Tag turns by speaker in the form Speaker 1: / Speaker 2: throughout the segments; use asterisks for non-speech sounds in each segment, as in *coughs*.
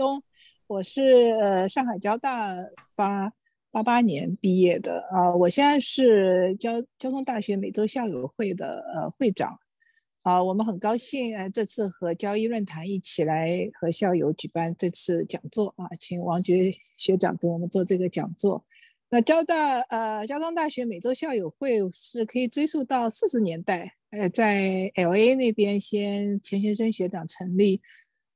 Speaker 1: 东，我是呃上海交大八八八年毕业的。啊，我现在是交交通大学美洲校友会的呃会长。啊，我们很高兴呃这次和交易论坛一起来和校友举办这次讲座。啊，请王珏学长给我们做这个讲座。那交大呃交通大学美洲校友会是可以追溯到四十年代，呃，在 L A 那边先钱学森学长成立，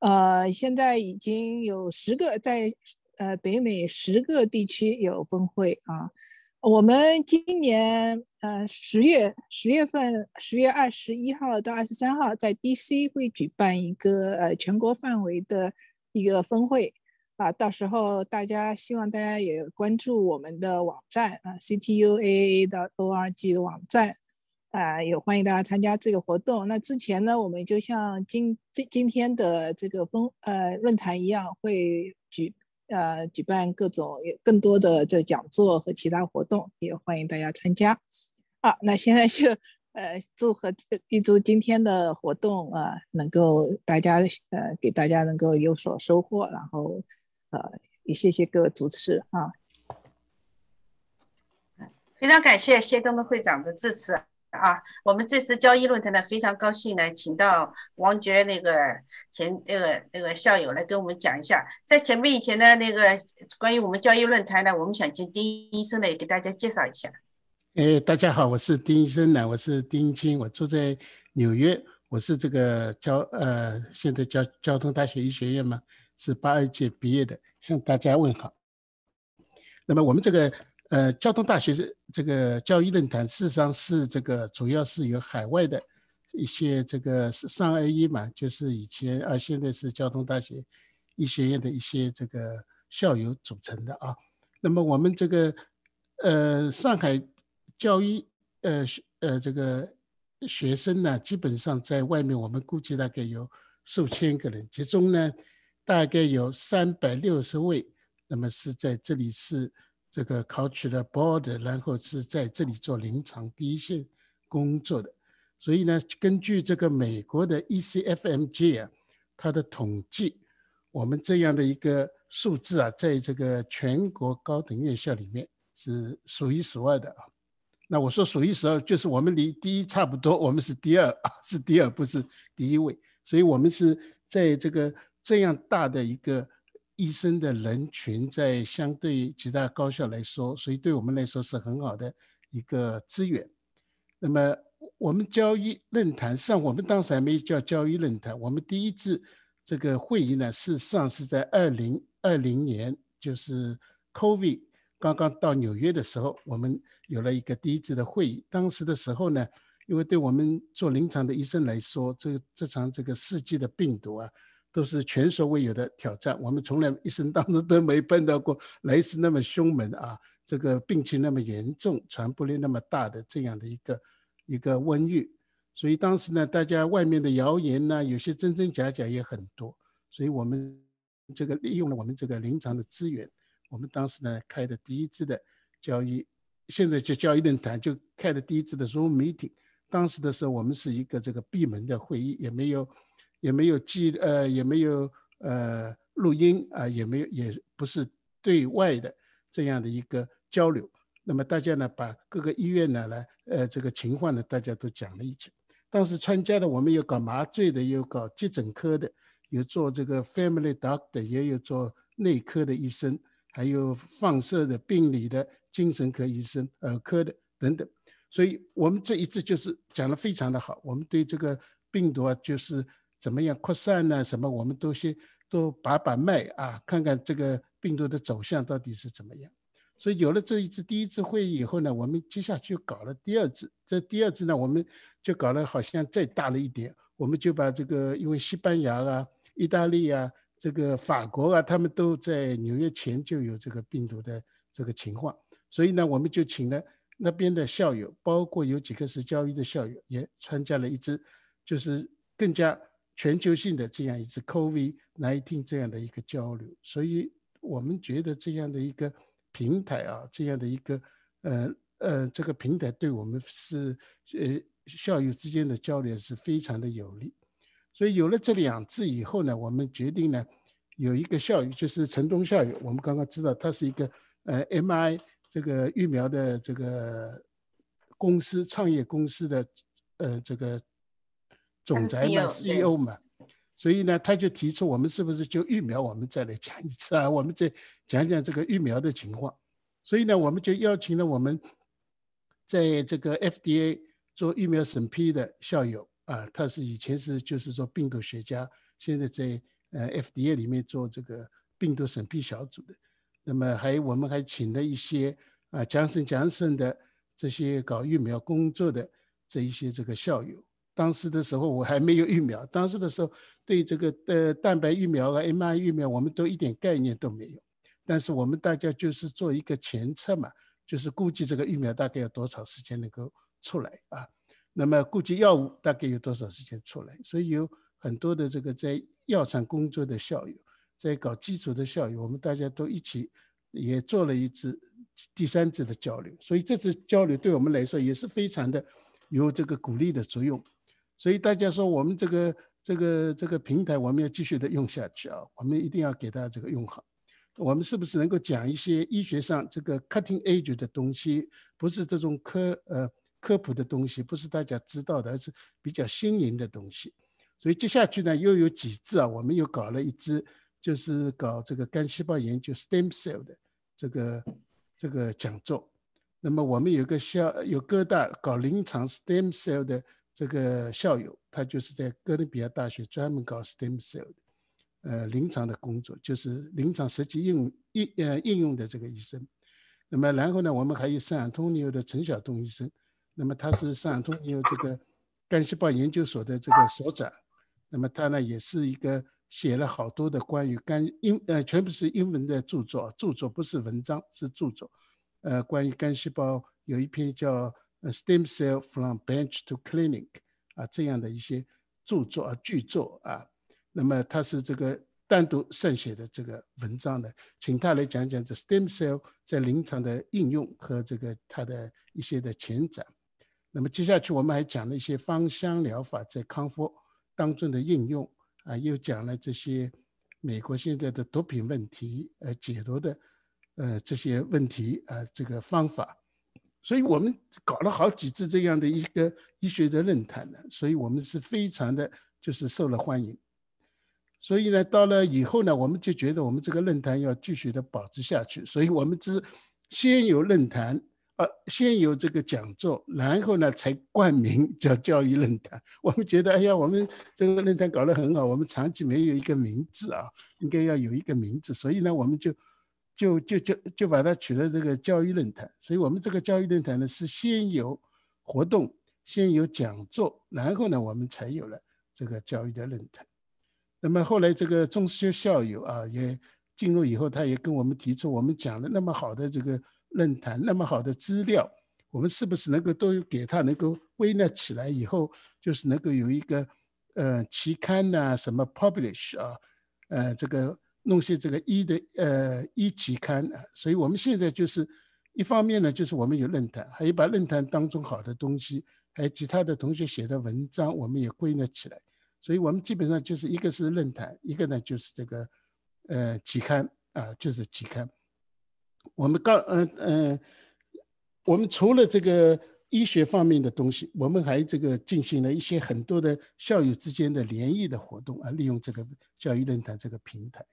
Speaker 1: 呃，现在已经有十个在呃北美十个地区有分会啊。我们今年呃十月十月份十月二十一号到二十三号在 D C 会举办一个呃全国范围的一个分会。啊，到时候大家希望大家也关注我们的网站啊，ctuaa 的 org 的网站啊，也欢迎大家参加这个活动。那之前呢，我们就像今今今天的这个峰呃论坛一样，会举呃举办各种更多的这讲座和其他活动，也欢迎大家参加。好，那现在就呃祝贺预祝今天的活动啊，能够大家呃给大家能够有所收获，然后。呃，也谢谢各位主持啊，
Speaker 2: 非常感谢谢东的会长的支持啊。我们这次交易论坛呢，非常高兴呢，请到王爵那个前那个那个校友来跟我们讲一下。在前面以前呢，那个关于我们交易论坛呢，我们想请丁医生呢也给大家介绍一下。
Speaker 3: 哎，大家好，我是丁医生呢，我是丁青，我住在纽约，我是这个交呃现在交交通大学医学院嘛。是八二届毕业的，向大家问好。那么我们这个呃交通大学是这个教育论坛，事实上是这个主要是由海外的一些这个上 A 一嘛，就是以前啊现在是交通大学医学院的一些这个校友组成的啊。那么我们这个呃上海教育呃学呃这个学生呢，基本上在外面我们估计大概有数千个人，其中呢。大概有三百六十位，那么是在这里是这个考取了 border，然后是在这里做临床第一线工作的。所以呢，根据这个美国的 ECFMG 啊，它的统计，我们这样的一个数字啊，在这个全国高等院校里面是数一数二的啊。那我说数一数二，就是我们离第一差不多，我们是第二啊，*laughs* 是第二，不是第一位。所以我们是在这个。这样大的一个医生的人群，在相对其他高校来说，所以对我们来说是很好的一个资源。那么我们交易论坛上，我们当时还没叫交易论坛，我们第一次这个会议呢，事实上是在二零二零年，就是 COVID 刚刚到纽约的时候，我们有了一个第一次的会议。当时的时候呢，因为对我们做临床的医生来说，这这场这个世纪的病毒啊。都是前所未有的挑战，我们从来一生当中都没碰到过来势那么凶猛啊，这个病情那么严重，传播力那么大的这样的一个一个瘟疫。所以当时呢，大家外面的谣言呢，有些真真假假也很多。所以我们这个利用了我们这个临床的资源，我们当时呢开的第一次的交易，现在就交易论坛就开的第一次的 Zoom meeting。当时的时候，我们是一个这个闭门的会议，也没有。也没有记呃，也没有呃录音啊，也没有，也不是对外的这样的一个交流。那么大家呢，把各个医院呢来呃这个情况呢，大家都讲了一讲。当时参加的，我们有搞麻醉的，有搞急诊科的，有做这个 family doctor，也有做内科的医生，还有放射的、病理的、精神科医生、儿科的等等。所以我们这一次就是讲的非常的好。我们对这个病毒啊，就是。怎么样扩散呢？什么我们都先都把把脉啊，看看这个病毒的走向到底是怎么样。所以有了这一次第一次会议以后呢，我们接下去搞了第二次。这第二次呢，我们就搞了好像再大了一点，我们就把这个因为西班牙啊、意大利啊、这个法国啊，他们都在纽约前就有这个病毒的这个情况，所以呢，我们就请了那边的校友，包括有几个是教育的校友，也参加了一支，就是更加。全球性的这样一次 COVID nineteen 这样的一个交流，所以我们觉得这样的一个平台啊，这样的一个呃呃这个平台对我们是呃校友之间的交流是非常的有利。所以有了这两次以后呢，我们决定呢有一个校友，就是城东校友，我们刚刚知道他是一个呃 M I 这个疫苗的这个公司创业公司的呃这个总裁嘛 CEO 嘛，所以呢，他就提出我们是不是就疫苗，我们再来讲一次啊？我们再讲讲这个疫苗的情况。所以呢，我们就邀请了我们在这个 FDA 做疫苗审批的校友啊，他是以前是就是做病毒学家，现在在呃 FDA 里面做这个病毒审批小组的。那么还我们还请了一些啊，江森江森的这些搞疫苗工作的这一些这个校友。当时的时候我还没有疫苗，当时的时候对这个呃蛋白疫苗啊、mRNA 疫苗，我们都一点概念都没有。但是我们大家就是做一个前测嘛，就是估计这个疫苗大概要多少时间能够出来啊？那么估计药物大概有多少时间出来？所以有很多的这个在药厂工作的校友。在搞基础的校友，我们大家都一起也做了一次第三次的交流，所以这次交流对我们来说也是非常的有这个鼓励的作用。所以大家说我们这个这个这个平台我们要继续的用下去啊，我们一定要给大家这个用好。我们是不是能够讲一些医学上这个 cutting edge 的东西，不是这种科呃科普的东西，不是大家知道的，而是比较新颖的东西。所以接下去呢，又有几次啊，我们又搞了一支。就是搞这个干细胞研究 （stem cell） 的这个这个讲座。那么我们有个校有哥大搞临床 stem cell 的这个校友，他就是在哥伦比亚大学专门搞 stem cell 的，呃，临床的工作，就是临床实际应用应呃应用的这个医生。那么然后呢，我们还有圣安东尼奥的陈晓东医生，那么他是圣安东尼奥这个干细胞研究所的这个所长，那么他呢也是一个。写了好多的关于肝英呃，全部是英文的著作，著作不是文章，是著作。呃，关于肝细胞有一篇叫《Stem Cell from Bench to Clinic》啊，这样的一些著作啊，巨作啊。那么他是这个单独撰写的这个文章的，请他来讲讲这 Stem Cell 在临床的应用和这个它的一些的前瞻。那么接下去我们还讲了一些芳香疗法在康复当中的应用。啊，又讲了这些美国现在的毒品问题，呃，解毒的，呃，这些问题，呃，这个方法，所以我们搞了好几次这样的一个 *laughs* 医学的论坛呢，所以我们是非常的，就是受了欢迎。所以呢，到了以后呢，我们就觉得我们这个论坛要继续的保持下去，所以我们只先有论坛。呃，先有这个讲座，然后呢才冠名 *laughs* 叫教育论坛。我们觉得，哎呀，我们这个论坛搞得很好，我们长期没有一个名字啊，应该要有一个名字。所以呢，我们就就就就就把它取了这个教育论坛。所以我们这个教育论坛呢，是先有活动，先有讲座，然后呢，我们才有了这个教育的论坛。那么后来这个中师校友啊，也进入以后，他也跟我们提出，我们讲了那么好的这个。论坛那么好的资料，我们是不是能够都给他能够归纳起来以后，就是能够有一个呃期刊呐，什么 publish 啊，呃这个弄些这个一的呃一期刊啊，所以我们现在就是一方面呢，就是我们有论坛，还有把论坛当中好的东西，还有其他的同学写的文章，我们也归纳起来，所以我们基本上就是一个是论坛，一个呢就是这个呃期刊啊，就是期刊。我们刚嗯嗯，我们除了这个医学方面的东西，我们还这个进行了一些很多的校友之间的联谊的活动啊，利用这个教育论坛这个平台。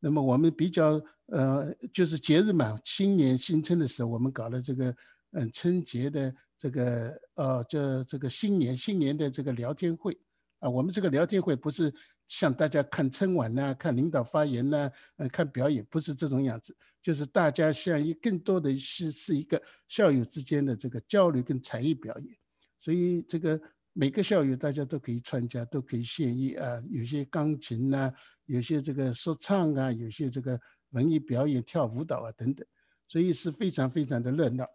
Speaker 3: 那么我们比较呃，就是节日嘛，新年新春的时候，我们搞了这个嗯春节的这个呃叫这个新年新年的这个聊天会。啊，我们这个聊天会不是。像大家看春晚呐，看领导发言呐，呃，看表演，不是这种样子，就是大家像一更多的是是一个校友之间的这个交流跟才艺表演，所以这个每个校友大家都可以参加，都可以献艺啊，有些钢琴呐，有些这个说唱啊，有些这个文艺表演、跳舞蹈啊等等，所以是非常非常的热闹。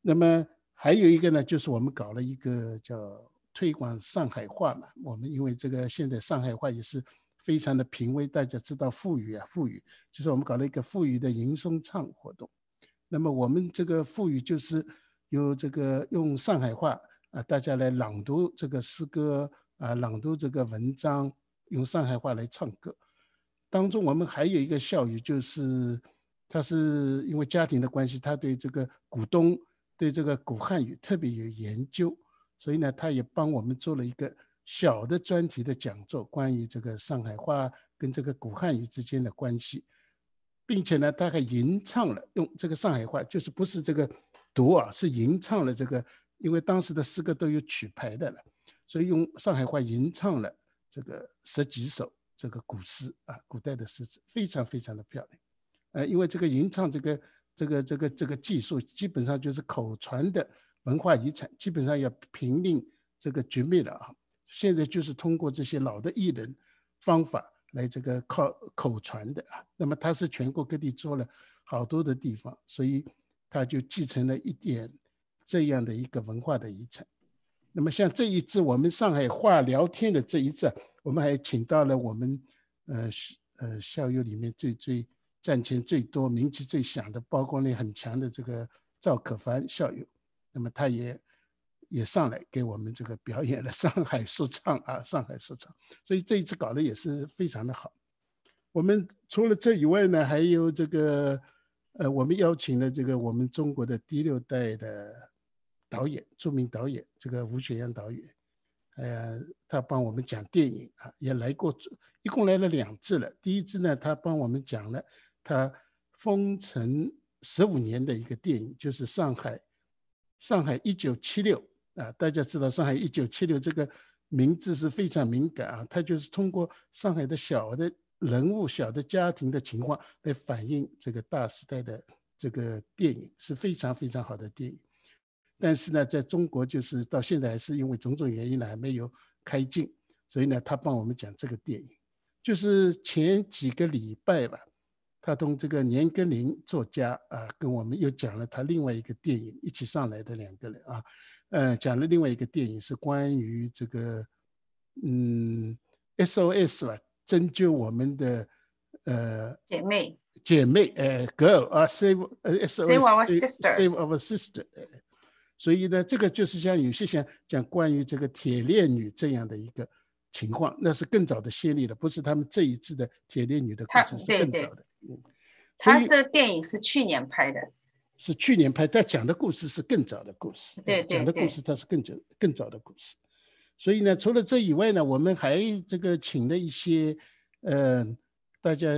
Speaker 3: 那么还有一个呢，就是我们搞了一个叫。推广上海话嘛，我们因为这个现在上海话也是非常的濒危，大家知道富语啊，富语就是我们搞了一个富语的吟诵唱活动。那么我们这个富语就是有这个用上海话啊，大家来朗读这个诗歌啊，朗读这个文章，用上海话来唱歌。当中我们还有一个校友，就是他是因为家庭的关系，他对这个古东对这个古汉语特别有研究，所以呢，他也帮我们做了一个小的专题的讲座，关于这个上海话跟这个古汉语之间的关系，并且呢，他还吟唱了用这个上海话，就是不是这个读啊，是吟唱了这个，因为当时的诗歌都有曲牌的了，所以用上海话吟唱了这个十几首。这个古诗啊，古代的诗词非常非常的漂亮，呃，因为这个吟唱这个这个这个这个技术，基本上就是口传的文化遗产，基本上要濒临这个绝灭了啊。现在就是通过这些老的艺人方法来这个靠口传的啊。那么他是全国各地做了好多的地方，所以他就继承了一点这样的一个文化的遗产。那么像这一次我们上海话聊天的这一次。我们还请到了我们，呃，呃，校友里面最最赚钱最多、名气最响的、曝光率很强的这个赵可凡校友，那么他也也上来给我们这个表演了上海说唱啊，上海说唱，所以这一次搞得也是非常的好。我们除了这以外呢，还有这个，呃，我们邀请了这个我们中国的第六代的导演，著名导演这个吴雪阳导演。呃，他帮我们讲电影啊，也来过，一共来了两次了。第一次呢，他帮我们讲了他封城十五年的一个电影，就是上海，上海一九七六啊。大家知道上海一九七六这个名字是非常敏感啊，他就是通过上海的小的人物、小的家庭的情况来反映这个大时代的这个电影，是非常非常好的电影。但是呢，在中国就是到现在还是因为种种原因呢，还没有开镜，所以呢，他帮我们讲这个电影，就是前几个礼拜吧，他同这个年根林作家啊，跟我们又讲了他另外一个电影，一起上来的两个人啊，呃，讲了另外一个电影是关于这个，嗯，SOS 吧，拯救我们的呃
Speaker 2: 姐妹。
Speaker 3: 姐妹，呃，girl 啊，save 呃
Speaker 2: SOS，save our sister，save
Speaker 3: our sister。所以呢，这个就是像有些像讲关于这个铁链女这样的一个情况，那是更早的先例了，不是他们这一次的铁链女的故事是更早的。
Speaker 2: 嗯，他这电影是去年拍的，
Speaker 3: 是去年拍，但讲的故事是更早的故事。
Speaker 2: 对对
Speaker 3: 讲的故事它是更早更早的故事。所以呢，除了这以外呢，我们还这个请了一些，呃，大家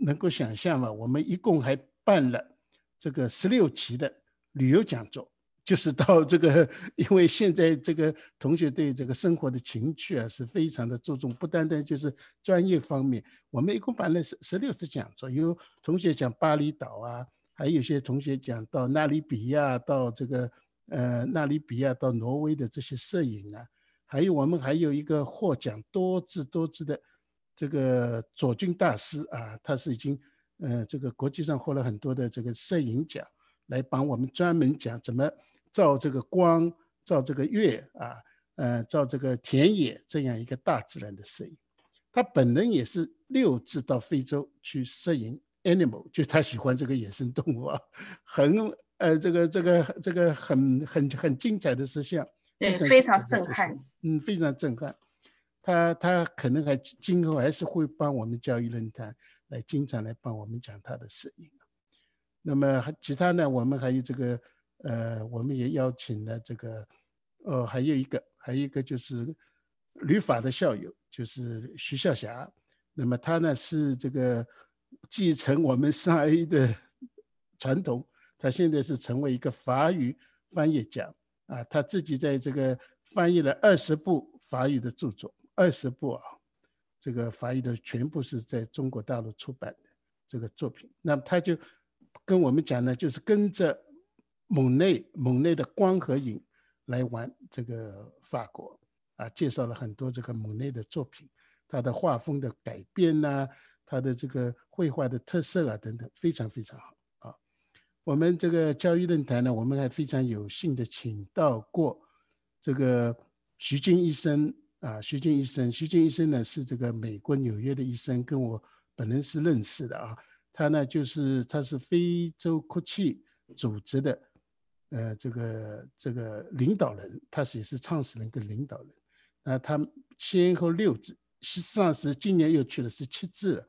Speaker 3: 能够想象嘛，我们一共还办了这个十六期的旅游讲座。就是到这个，因为现在这个同学对这个生活的情趣啊是非常的注重，不单单就是专业方面。我们一共办了十十六次讲座，有同学讲巴厘岛啊，还有些同学讲到纳里比亚，到这个呃纳里比亚到挪威的这些摄影啊，还有我们还有一个获奖多次多次的这个左军大师啊，他是已经呃这个国际上获了很多的这个摄影奖，来帮我们专门讲怎么。照这个光，照这个月啊，呃，照这个田野这样一个大自然的摄影。他本人也是六次到非洲去摄影 animal，就他喜欢这个野生动物啊，*laughs* 很呃这个这个这个很很很精彩的摄像，
Speaker 2: 对，非常震撼，
Speaker 3: 嗯，非常震撼。他他可能还今后还是会帮我们教育论坛来经常来帮我们讲他的摄影。那么还其他呢？我们还有这个。呃，我们也邀请了这个，呃，还有一个，还有一个就是旅法的校友，就是徐笑霞。那么他呢是这个继承我们上 A 的传统，他现在是成为一个法语翻译家啊，他自己在这个翻译了二十部法语的著作，二十部啊，这个法语的全部是在中国大陆出版的这个作品。那么他就跟我们讲呢，就是跟着。蒙内，蒙内的光和影来玩这个法国啊，介绍了很多这个蒙内的作品，他的画风的改变呐，他的这个绘画的特色啊等等，非常非常好啊。我们这个教育论坛呢，我们还非常有幸的请到过这个徐静医生啊，徐静医生，徐静医生呢是这个美国纽约的医生，跟我本人是认识的啊。他呢就是他是非洲哭泣组织的。呃，这个这个领导人，他是也是创始人跟领导人，那他先后六次实际上是今年又去了十七次，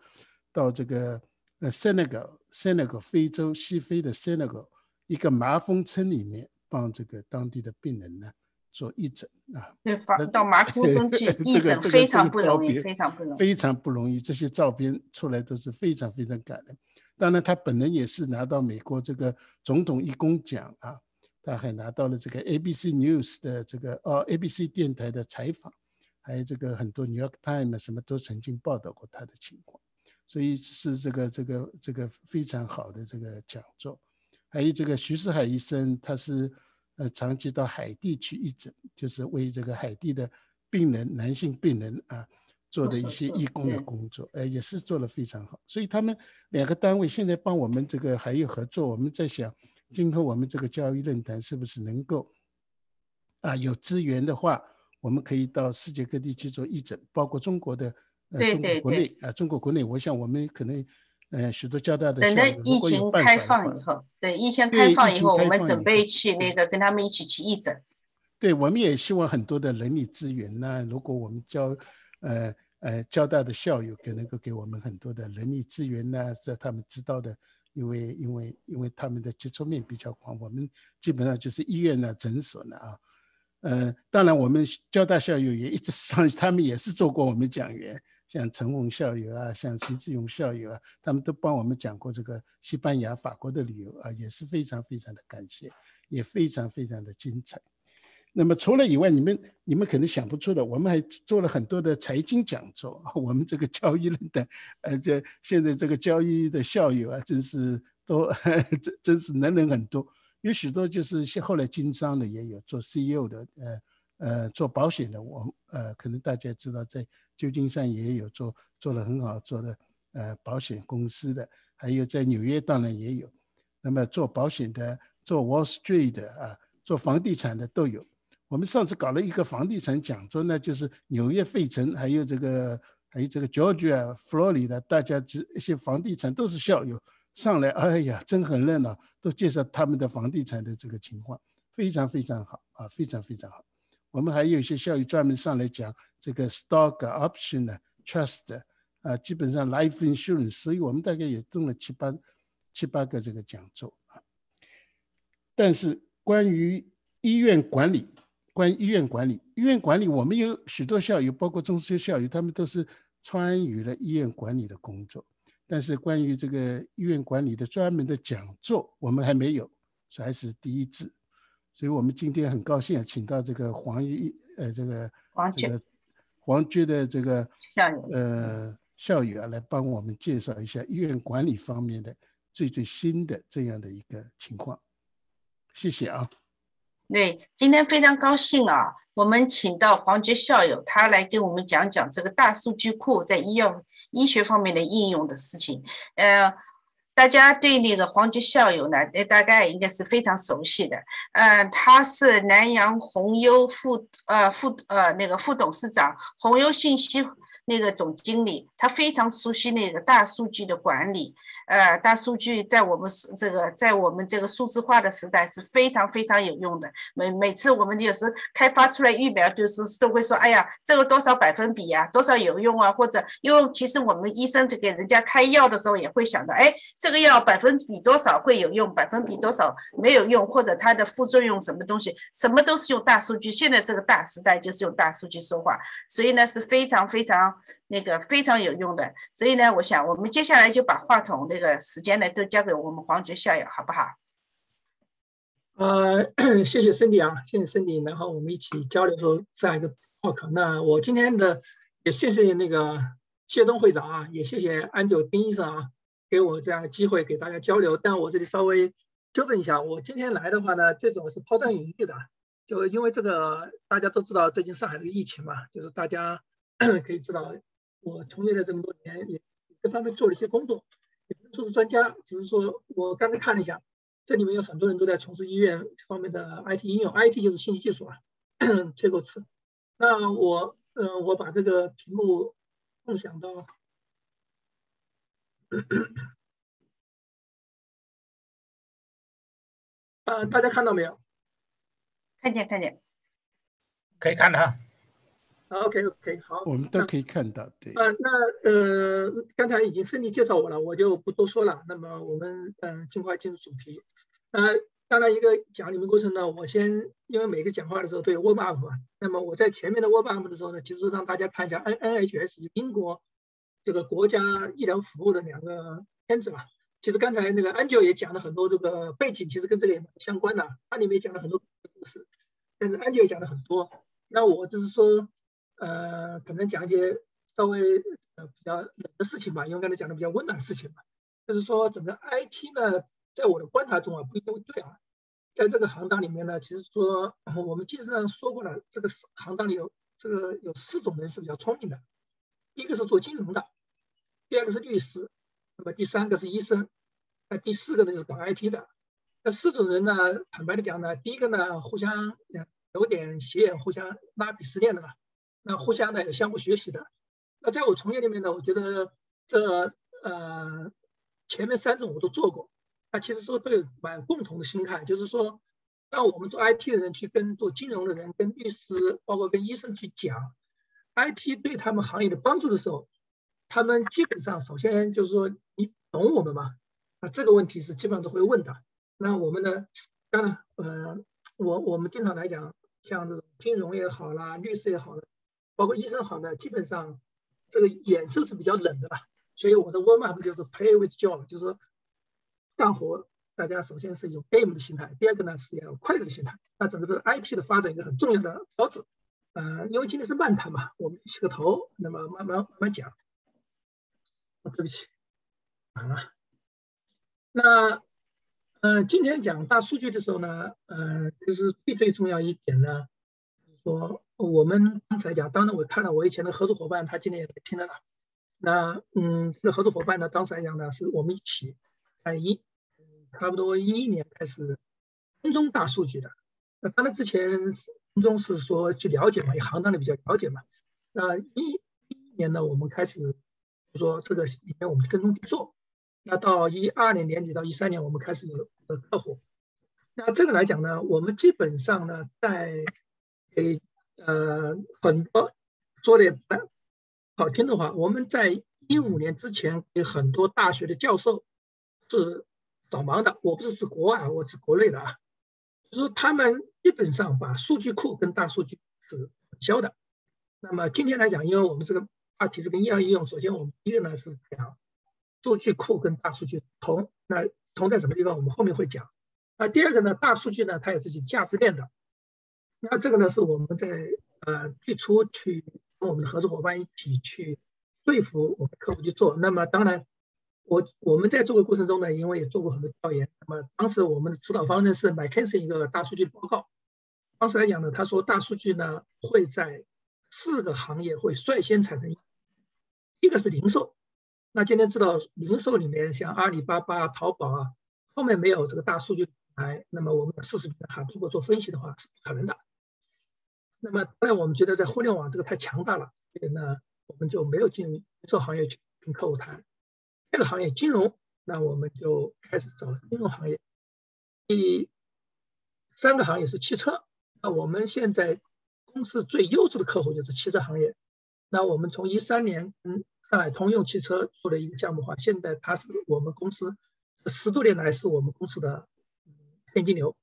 Speaker 3: 到这个呃 Senegal Senegal 非洲西非的 Senegal 一个麻风村里面帮这个当地的病人呢做义诊啊。
Speaker 2: 对，到麻风村 *laughs* 去义诊非常不容易，非常不容易，
Speaker 3: 非常不容易。这些照片出来都是非常非常感人。当然，他本人也是拿到美国这个总统义工奖啊，他还拿到了这个 ABC News 的这个哦 ABC 电台的采访，还有这个很多 New York Times 什么都曾经报道过他的情况，所以是这个这个这个非常好的这个讲座。还有这个徐世海医生，他是呃长期到海地去义诊，就是为这个海地的病人男性病人啊。做的一些义工的工作，呃，也是做的非常好。所以他们两个单位现在帮我们这个还有合作，我们在想，今后我们这个教育论坛是不是能够啊有资源的话，我们可以到世界各地去做义诊，包括中国的，呃，中国国内啊，中国国内，我想我们可能呃许多交大的
Speaker 2: 等到疫情开放以后，对疫情开放以后，我们准备去那个跟他们一起去义诊。
Speaker 3: 对，我们也希望很多的人力资源呢，如果我们交，呃。呃，交大的校友给能够给我们很多的人力资源呢，在他们知道的，因为因为因为他们的接触面比较广，我们基本上就是医院呢、诊所呢啊，呃，当然我们交大校友也一直上，*laughs* 他们也是做过我们讲员，像陈红校友啊，像徐志勇校友啊，他们都帮我们讲过这个西班牙、法国的旅游啊，也是非常非常的感谢，也非常非常的精彩。那么除了以外，你们你们可能想不出的，我们还做了很多的财经讲座。我们这个交易论的，呃，这现在这个交易的校友啊，真是都 *laughs* 真真是能人很多。有许多就是后来经商的也有，做 CEO 的，呃呃，做保险的，我呃可能大家知道，在旧金山也有做做的很好做的呃保险公司的，还有在纽约当然也有。那么做保险的，做 Wall Street 的啊，做房地产的都有。我们上次搞了一个房地产讲座呢，就是纽约费城，还有这个，还有这个 Georgia、佛罗里达，大家这一些房地产都是校友上来，哎呀，真很热闹，都介绍他们的房地产的这个情况，非常非常好啊，非常非常好。我们还有一些校友专门上来讲这个 stock option 的 trust 啊，基本上 life insurance，所以我们大概也动了七八七八个这个讲座啊。但是关于医院管理，关于医院管理，医院管理，我们有许多校友，包括中学校友，他们都是参与了医院管理的工作。但是关于这个医院管理的专门的讲座，我们还没有，还是第一次。所以我们今天很高兴请到这个黄玉，呃，这个这个黄居的这个
Speaker 2: 校友，
Speaker 3: 呃，校友啊，来帮我们介绍一下医院管理方面的最最新的这样的一个情况。谢谢啊。
Speaker 2: 对，今天非常高兴啊！我们请到黄觉校友，他来给我们讲讲这个大数据库在医药医学方面的应用的事情。呃，大家对那个黄觉校友呢，呃，大概应该是非常熟悉的。嗯，他是南阳红优副呃副呃那个副董事长，红优信息。那个总经理，他非常熟悉那个大数据的管理。呃，大数据在我们这个在我们这个数字化的时代是非常非常有用的。每每次我们有时开发出来疫苗，就是都会说：“哎呀，这个多少百分比呀，多少有用啊？”或者，因为其实我们医生就给人家开药的时候，也会想到：“哎，这个药百分比多少会有用，百分比多少没有用，或者它的副作用什么东西，什么都是用大数据。现在这个大时代就是用大数据说话，所以呢是非常非常。那个非常有用的，所以呢，我想我们接下来就把话筒那个时间呢都交给我们黄觉校友，好不好？
Speaker 4: 呃，*coughs* 谢谢孙迪啊，谢谢孙迪然后我们一起交流说这样一个 talk。那我今天的也谢谢那个谢东会长啊，也谢谢安九丁医生啊，给我这样的机会给大家交流。但我这里稍微纠正一下，我今天来的话呢，这种是抛砖引玉的，就因为这个大家都知道最近上海这个疫情嘛，就是大家。*clears throat* 可以知道，我从业了这么多年，也这方面做了一些工作，也不能说是专家，只是说我刚才看了一下，这里面有很多人都在从事医院方面的 IT 应用，IT 就是信息技术啊，这个词。那我，嗯，我把这个屏幕共享到，啊，大家看到没有？
Speaker 2: 看见，看见，
Speaker 5: 可以看到。
Speaker 4: OK OK，好，
Speaker 3: 我们都可以看到，对。
Speaker 4: 呃，那呃，刚才已经顺利介绍我了，我就不多说了。那么我们嗯，尽快进入主题。呃，当然一个讲你们过程呢，我先因为每个讲话的时候都有 warm up 嘛。那么我在前面的 warm up 的时候呢，其实让大家看一下 N NHS 英国这个国家医疗服务的两个片子嘛。其实刚才那个 Angel 也讲了很多这个背景，其实跟这个也相关的，它里面讲了很多故事，但是 Angel 也讲了很多。那我就是说。呃，可能讲一些稍微呃比较冷的事情吧，因为刚才讲的比较温暖的事情嘛。就是说，整个 IT 呢，在我的观察中啊，不一定对啊。在这个行当里面呢，其实说我们经常说过了，这个行当里有这个有四种人是比较聪明的。第一个是做金融的，第二个是律师，那么第三个是医生，那第四个呢就是搞 IT 的。那四种人呢，坦白的讲呢，第一个呢，互相有点斜眼，互相拉鄙视链的嘛。那互相呢也相互学习的。那在我从业里面呢，我觉得这呃前面三种我都做过。那其实说都有蛮共同的心态，就是说，当我们做 IT 的人去跟做金融的人、跟律师，包括跟医生去讲 IT 对他们行业的帮助的时候，他们基本上首先就是说你懂我们吗？啊，这个问题是基本上都会问的。那我们呢，当然呃，我我们经常来讲，像这种金融也好啦，律师也好了。包括医生好呢，基本上这个眼色是比较冷的吧，所以我的 warm up 就是 play with joy，就是说干活，大家首先是一种 game 的心态，第二个呢是要快乐的心态。那整个是 IP 的发展一个很重要的标志。呃，因为今天是漫谈嘛，我们起个头，那么慢慢慢慢讲。对不起，啊，那呃，今天讲大数据的时候呢，呃，就是最最重要一点呢，就是说。我们刚才讲，当然我看到我以前的合作伙伴，他今天也听了。那嗯，这个合作伙伴呢，当时来讲呢，是我们一起在一差不多一一年开始跟踪大数据的。那当然之前跟踪是说去了解嘛，行当的比较了解嘛。那一一年呢，我们开始就说这个里面我们跟踪做。那到一二年年底到一三年，我们开始有客户。那这个来讲呢，我们基本上呢，在给呃，很多说的好听的话，我们在一五年之前给很多大学的教授是找忙的。我不是指国外，我是国内的啊。就是他们基本上把数据库跟大数据是混淆的。那么今天来讲，因为我们这个话题是跟医疗应用，首先我们第一个呢是讲数据库跟大数据同，那同在什么地方？我们后面会讲。那第二个呢，大数据呢它有自己价值链的。那这个呢，是我们在呃最初去跟我们的合作伙伴一起去说服我们客户去做。那么当然，我我们在做的过程中呢，因为也做过很多调研。那么当时我们的指导方针是 McKinsey 一个大数据报告。当时来讲呢，他说大数据呢会在四个行业会率先产生。一个是零售。那今天知道零售里面像阿里巴巴、淘宝啊，后面没有这个大数据来，那么我们的四十平台如果做分析的话是不可能的。那么，当然我们觉得在互联网这个太强大了，所以呢，我们就没有进入零售行业去跟客户谈。这个行业金融，那我们就开始找金融行业。第三个行业是汽车，那我们现在公司最优质的客户就是汽车行业。那我们从一三年跟上海通用汽车做了一个项目化，现在它是我们公司十多年来是我们公司的现金流，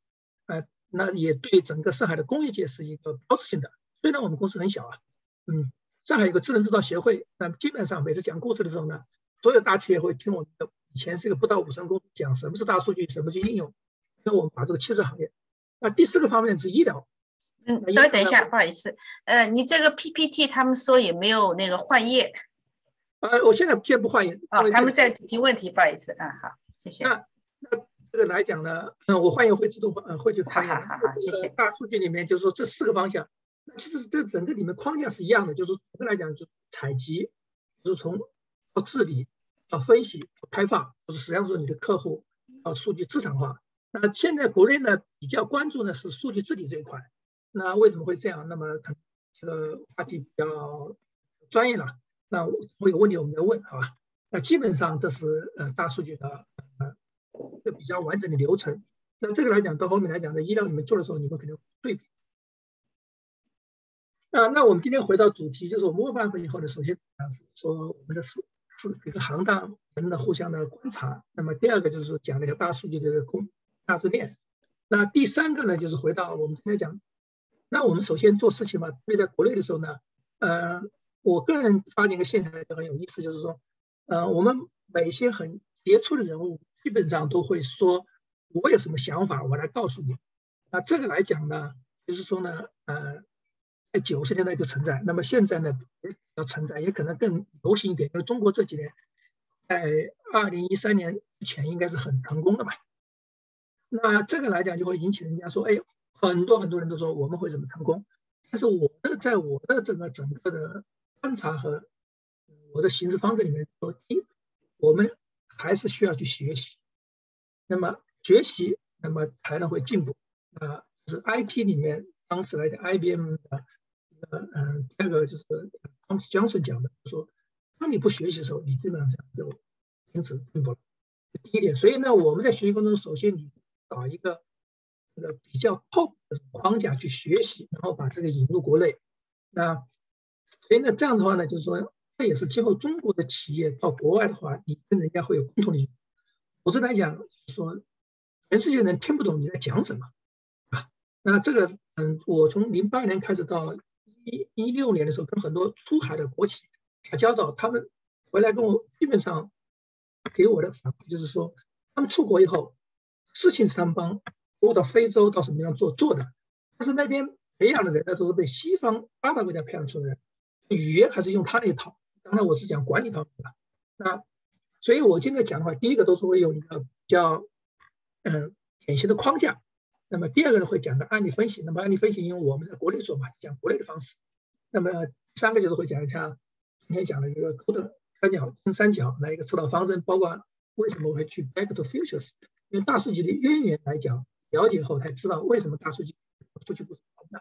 Speaker 4: 那也对整个上海的工业界是一个标志性的。虽然我们公司很小啊，嗯，上海有个智能制造协会，那基本上每次讲故事的时候呢，所有大企业会听我们的。以前是一个不到五十人公司，讲什么是大数据，什么是应用。那我们把这个汽车行业。那第四个方面是医疗。
Speaker 2: 嗯，稍微等一下，不好意思，呃，你这个 PPT 他们说也没有那个换页。
Speaker 4: 呃，我现在先不换页。
Speaker 2: 哦，他们在提问题，不好意思，嗯，好，谢谢。
Speaker 4: 个来讲呢，嗯，我欢迎会自动换，嗯，会去发
Speaker 2: 言。好好好，谢谢。
Speaker 4: 大数据里面就是说这四个方向，其实这整个里面框架是一样的，就是总的来讲，就采集，就是从到治理到分析到开放，就是实际上说你的客户到数据资产化。那现在国内呢比较关注的是数据治理这一块。那为什么会这样？那么可能这个话题比较专业了。那我有问题我们要问，好吧？那基本上这是呃大数据的呃。一个比较完整的流程，那这个来讲，到后面来讲，在医疗里面做的时候，你们肯定对比。啊，那我们今天回到主题，就是我们问完以后呢，首先是说我们的是是一个行当人的互相的观察。那么第二个就是讲那个大数据的这个公大致链。那第三个呢，就是回到我们今天讲，那我们首先做事情嘛，因为在国内的时候呢，呃，我个人发现一个现象就很有意思，就是说，呃，我们每一些很杰出的人物，基本上都会说，我有什么想法，我来告诉你。那这个来讲呢，就是说呢，呃。在九十年代就存在，那么现在呢要存在，也可能更流行一点。因为中国这几年，在二零一三年之前应该是很成功的吧？那这个来讲就会引起人家说，哎，很多很多人都说我们会怎么成功？但是我的在我的这个整个的观察和我的行事方式里面说，一我们还是需要去学习。那么学习，那么才能会进步。啊，是 IT 里面当时来讲，IBM 的。呃嗯，第二个就是当时江森讲的，说当你不学习的时候，你基本上就停止进步了。第一点，所以呢，我们在学习过程中，首先你找一个这个比较 top 的框架去学习，然后把这个引入国内。那所以呢，这样的话呢，就是说这也是今后中国的企业到国外的话，你跟人家会有共同的。否则来讲，说全世界人听不懂你在讲什么啊。那这个嗯，我从零八年开始到。一一六年的时候，跟很多出海的国企打交道，他们回来跟我基本上给我的反馈就是说，他们出国以后，事情是他们帮，我到非洲到什么地方做做的，但是那边培养的人呢，都是被西方发达国家培养出来的，语言还是用他那一套。那我是讲管理方面的，那所以我今天讲的话，第一个都是会用一个比较嗯典型的框架。那么第二个呢，会讲到案例分析。那么案例分析，因为我们在国内做嘛，讲国内的方式。那么第三个就是会讲一下今天讲的一个 code 三角金三角来一个指导方针，包括为什么会去 Back to Futures，因为大数据的渊源来讲，了解后才知道为什么大数据数据不是好的，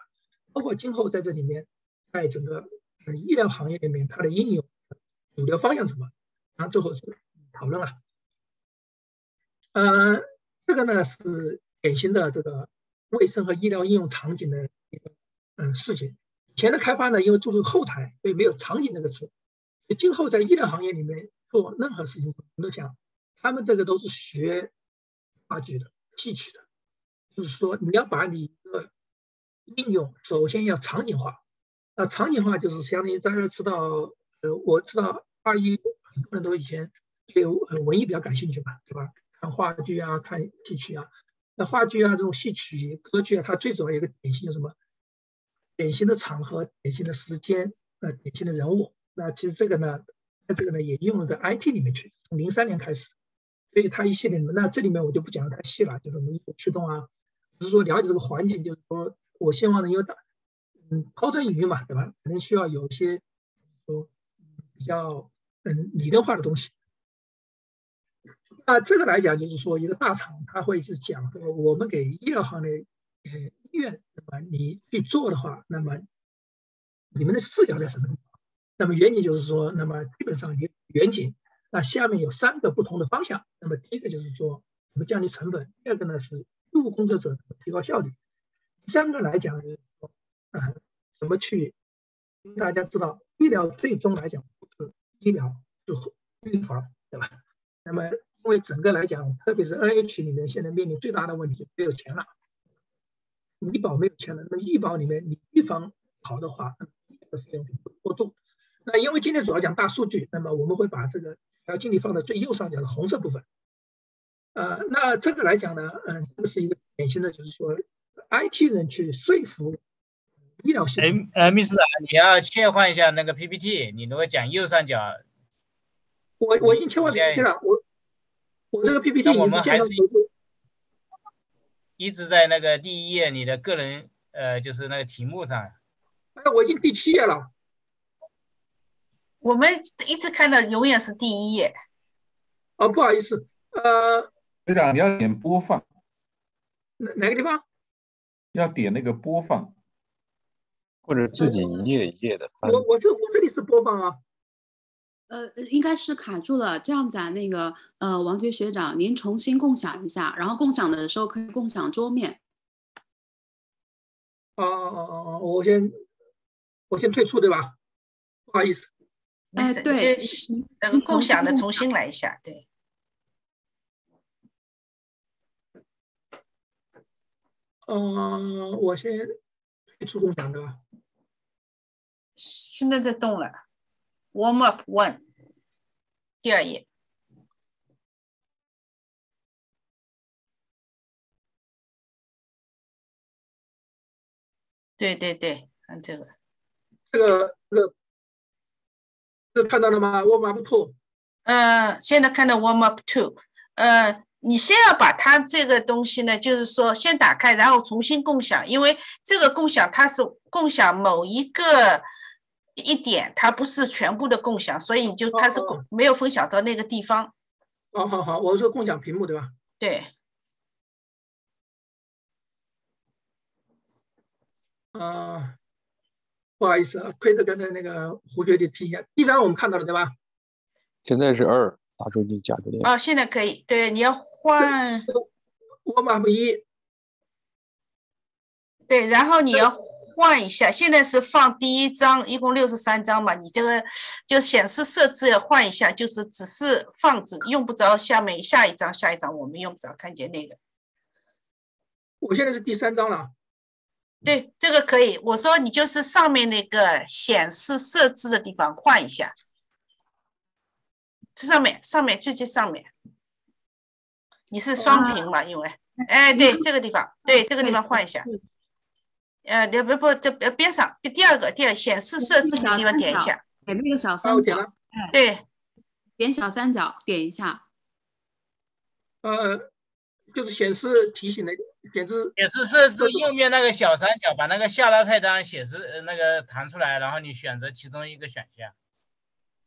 Speaker 4: 包括今后在这里面，在整个医疗行业里面它的应用主流方向什么，然后最后是讨论了。呃，这个呢是。典型的这个卫生和医疗应用场景的一个嗯事情。以前的开发呢，因为注重后台，所以没有场景这个词。今后在医疗行业里面做任何事情，我们都讲，他们这个都是学话剧的、戏曲的，就是说你要把你的应用首先要场景化。那场景化就是相当于大家知道，呃，我知道二一很多人都以前对文艺比较感兴趣嘛，对吧？看话剧啊，看戏曲啊。那话剧啊，这种戏曲、歌剧啊，它最主要一个典型有什么？典型的场合、典型的时间、呃，典型的人物。那其实这个呢，那这个呢也应用在 IT 里面去，从零三年开始。所以它一系列，那这里面我就不讲的太细了，就是什么驱动啊，只是说了解这个环境，就是说我希望呢，因为嗯，高端领域嘛，对吧？可能需要有一些说比较嗯理论化的东西。那这个来讲，就是说一个大厂，他会是讲说，我们给医疗行业呃医院，那么你去做的话，那么你们的视角在什么地方？那么远景就是说，那么基本上一个远景，那下面有三个不同的方向。那么第一个就是说怎么降低成本，第二个呢是医务工作者提高效率，第三个来讲就是说啊怎么去，大家知道医疗最终来讲医疗就预防，对吧？那么因为整个来讲，特别是 NH 里面，现在面临最大的问题没有钱了。医保没有钱了，那么医保里面你预防好的话，的费用过度。那因为今天主要讲大数据，那么我们会把这个要精力放在最右上角的红色部分。呃，那这个来讲呢，嗯，这是一个典型的，就是说 IT 人去说服医疗系统。
Speaker 5: 哎，呃，秘书长，你要切换一下那个 PPT，你如果讲右上角。
Speaker 4: 我我已经切换 PPT 了，我。我这个 PPT
Speaker 5: 我们还是一直在那个第一页，你的个人呃，就是那个题目上。
Speaker 4: 哎，我已经第七页了。
Speaker 2: 我们一直看的永远是第一页。
Speaker 4: 哦，不好意思，呃，
Speaker 6: 队长，你要点播放。
Speaker 4: 哪哪个地方？
Speaker 6: 要点那个播放，
Speaker 7: 或者自己一页一页的。
Speaker 4: 我我是我这里是播放啊。
Speaker 8: 呃，应该是卡住了。这样子啊，那个呃，王杰学长，您重新共享一下，然后共享的时候可以共享桌面。
Speaker 4: 哦哦哦哦，我先我先退出对吧？不好意思，
Speaker 8: 哎，对
Speaker 2: 就，那个共享的重新来一下，对。
Speaker 4: 呃，我先退出共享对吧？
Speaker 2: 现在在动了，Warm up one，第二页。对对对，看这个，
Speaker 4: 这个这个这个看到了吗？Warm up two，
Speaker 2: 呃，现在看到 Warm up two，呃，你先要把它这个东西呢，就是说先打开，然后重新共享，因为这个共享它是共享某一个一点，它不是全部的共享，所以你就它是
Speaker 4: 哦
Speaker 2: 共没有分享到那个地方。
Speaker 4: 好好好，我是共享屏幕对吧？
Speaker 2: 对，
Speaker 4: 啊、不好意思啊，亏得刚才那个胡学弟提一下，第三我们看到了对吧？
Speaker 7: 现在是二大数据价值链。
Speaker 2: 啊，现在可以，对，你要换
Speaker 4: ，Warm up 一，
Speaker 2: 对，然后你要换一下，现在是放第一张，一共六十三张嘛，你这个就显示设置要换一下，就是只是放置，用不着下面下一张下一张，我们用不着看见那个。
Speaker 4: 我现在是第三张了。
Speaker 2: 对，这个可以。我说你就是上面那个显示设置的地方换一下，这上面上面就这上面，你是双屏嘛？因为，哎，对，这个地方，对，这个地方换一下。呃，不不不，这呃边上第二个第二显示设置的地方点一下，
Speaker 8: 点那个小三角。
Speaker 2: 对，
Speaker 8: 点小三角，点一下。
Speaker 4: 呃，就是显示提醒的，显示
Speaker 5: 显示设置右面那个小三角，把那个下拉菜单显示呃那个弹出来，然后你选择其中一个选项。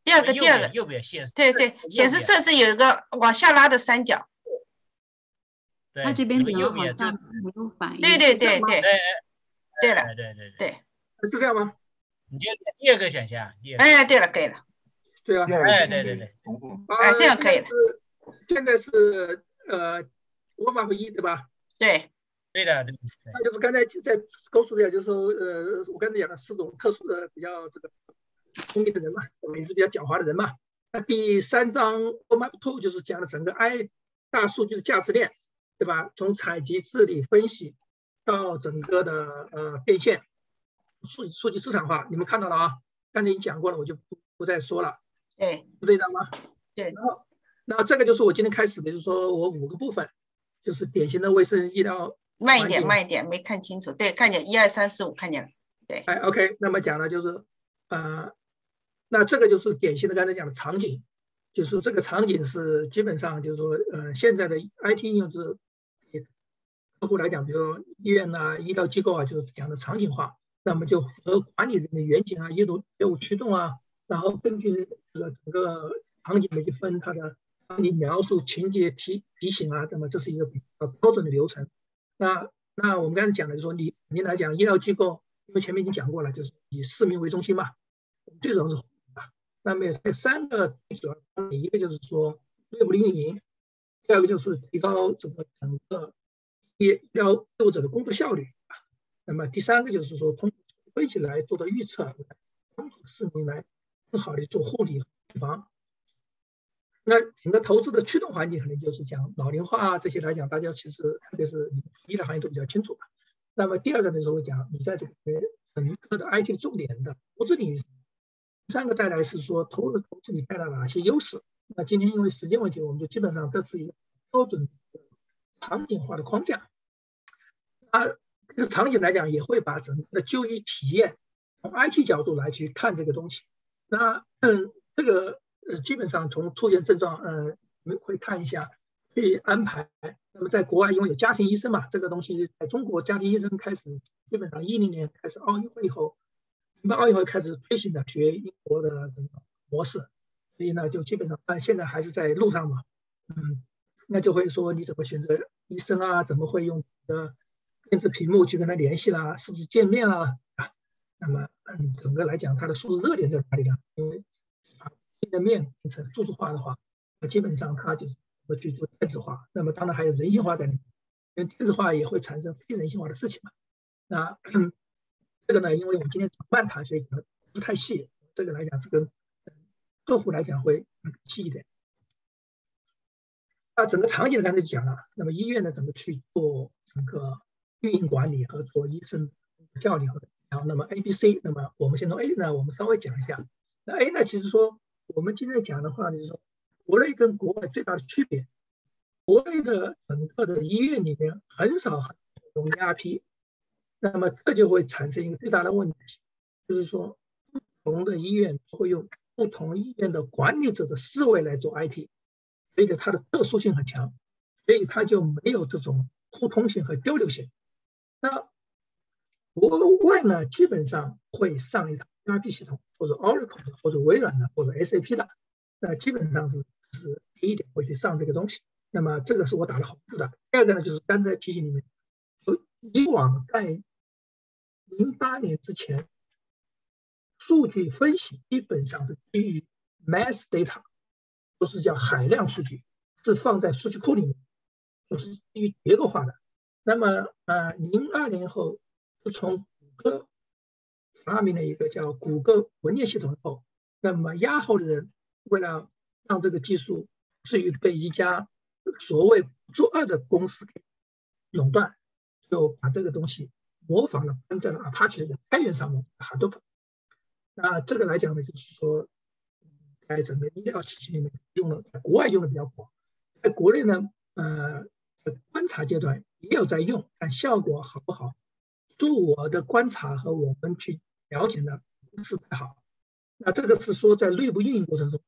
Speaker 2: 第二个第二个，
Speaker 5: 右边显示
Speaker 2: 对对，显示设置有一个往下拉的三角，
Speaker 5: 对，
Speaker 8: 它这边点
Speaker 5: 你们右边就
Speaker 8: 了好像没有反应。
Speaker 2: 对对对对
Speaker 5: 哎
Speaker 2: 对了
Speaker 5: 哎对对对，
Speaker 2: 对，
Speaker 4: 是这样吗？
Speaker 5: 你就第二个选项，第二个
Speaker 2: 哎对了可以了，
Speaker 4: 对啊
Speaker 5: 哎对对对
Speaker 6: 重复。
Speaker 4: 啊
Speaker 2: 哎这样可以了
Speaker 4: 现在是现在是呃 up 一对吧？
Speaker 2: 对
Speaker 5: 对的对
Speaker 4: 那就是刚才在告诉大家，就是说，呃，我刚才讲的四种特殊的比较这个聪明的人嘛，我们也是比较狡猾的人嘛。那第三章 up two 就是讲了整个 I 大数据的价值链，对吧？从采集、治理、分析到整个的呃变现、数数据市场化，你们看到了啊？刚才已经讲过了，我就不不再说了。
Speaker 2: 对
Speaker 4: 是这张吗？
Speaker 2: 对
Speaker 4: 然后，那这个就是我今天开始的，就是说我五个部分，就是典型的卫生医疗
Speaker 2: 慢一点慢一点，没看清楚，对，看见一二三四五看见了，对
Speaker 4: 哎，OK，那么讲的就是，呃，那这个就是典型的刚才讲的场景，就是这个场景是基本上就是说，呃，现在的 IT 应用是客户来讲，比如说医院呐、医疗机构啊，就是讲的场景化，那么就和管理人的远景啊、业务业务驱动啊，然后根据这个整个场景的去分它的场景描述、情节提提醒啊，那么这是一个比较标准的流程。那那我们刚才讲的就说，你你来讲医疗机构，因为前面已经讲过了，就是以市民为中心嘛，最主要是啊。那么有三个主要方面，一个就是说内部的运营，第二个就是提高整个整个医医疗业务者的工作效率啊。那么第三个就是说通过分析来做到预测，帮助市民来更好的做护理预防。那整个投资的驱动环境可能就是讲老龄化啊这些来讲，大家其实特别是医疗行业都比较清楚吧。那么第二个呢，就是会讲你在这个整个的 IT 重点的投资领域，第三个带来是说投入投资你带来哪些优势。那今天因为时间问题，我们就基本上这是一个标准场景化的框架。它这个场景来讲，也会把整个的就医体验从 IT 角度来去看这个东西。那嗯，这个呃，基本上从出现症状，呃，我们会看一下，去安排。那么在国外，因为有家庭医生嘛，这个东西在中国家庭医生开始，基本上一零年开始奥运会以后，我们奥运会开始推行的学英国的这个模式，所以呢，就基本上，但现在还是在路上嘛，嗯，那就会说你怎么选择医生啊，怎么会用的电子屏幕去跟他联系啦，是不是见面啦啊？那么，嗯，整个来讲，它的数字热点在哪里呢？因为见的面变成数字化的话，那基本上它就会去做电子化。那么当然还有人性化在里面，因为电子化也会产生非人性化的事情嘛。那 *clears throat* 这个呢，因为我今天慢谈，所以讲的不太细。这个来讲是跟客户来讲会细一点。那整个场景刚才讲了，那么医院呢怎么去做整个运营管理和做医生教育和然后那么 A、B、C，那么我们先从 A 呢，我们稍微讲一下。那 A 呢，其实说我们今天讲的话就是说，国内跟国外最大的区别，国内的整个的医院里面很少用 ERP，那么这就会产生一个最大的问题，就是说不同的医院会用不同医院的管理者的思维来做 IT。所以，它的特殊性很强，所以它就没有这种互通性和交流性。那国外呢，基本上会上一套 ERP 系统，或者 Oracle 的，或者微软的，或者 SAP 的，那基本上是是第一点会去上这个东西。那么这个是我打了好处的。第二个呢，就是刚才提醒你们，以往在零八年之前，数据分析基本上是基于 mass data。都是叫海量数据，是放在数据库里面，都是基于结构化的。那么，呃，零二年后，是从谷歌发明了一个叫谷歌文件系统后，那么压后的人为了让这个技术至于被一家所谓做二的公司给垄断，就把这个东西模仿了，搬在了 Apache 的开源上面，Hadoop。那这个来讲呢，就是说。在整个医疗体系里面用的，国外用的比较广，在国内呢，呃，观察阶段也有在用，但效果好不好？就我的观察和我们去了解呢，不是太好。那这个是说在内部运营过程中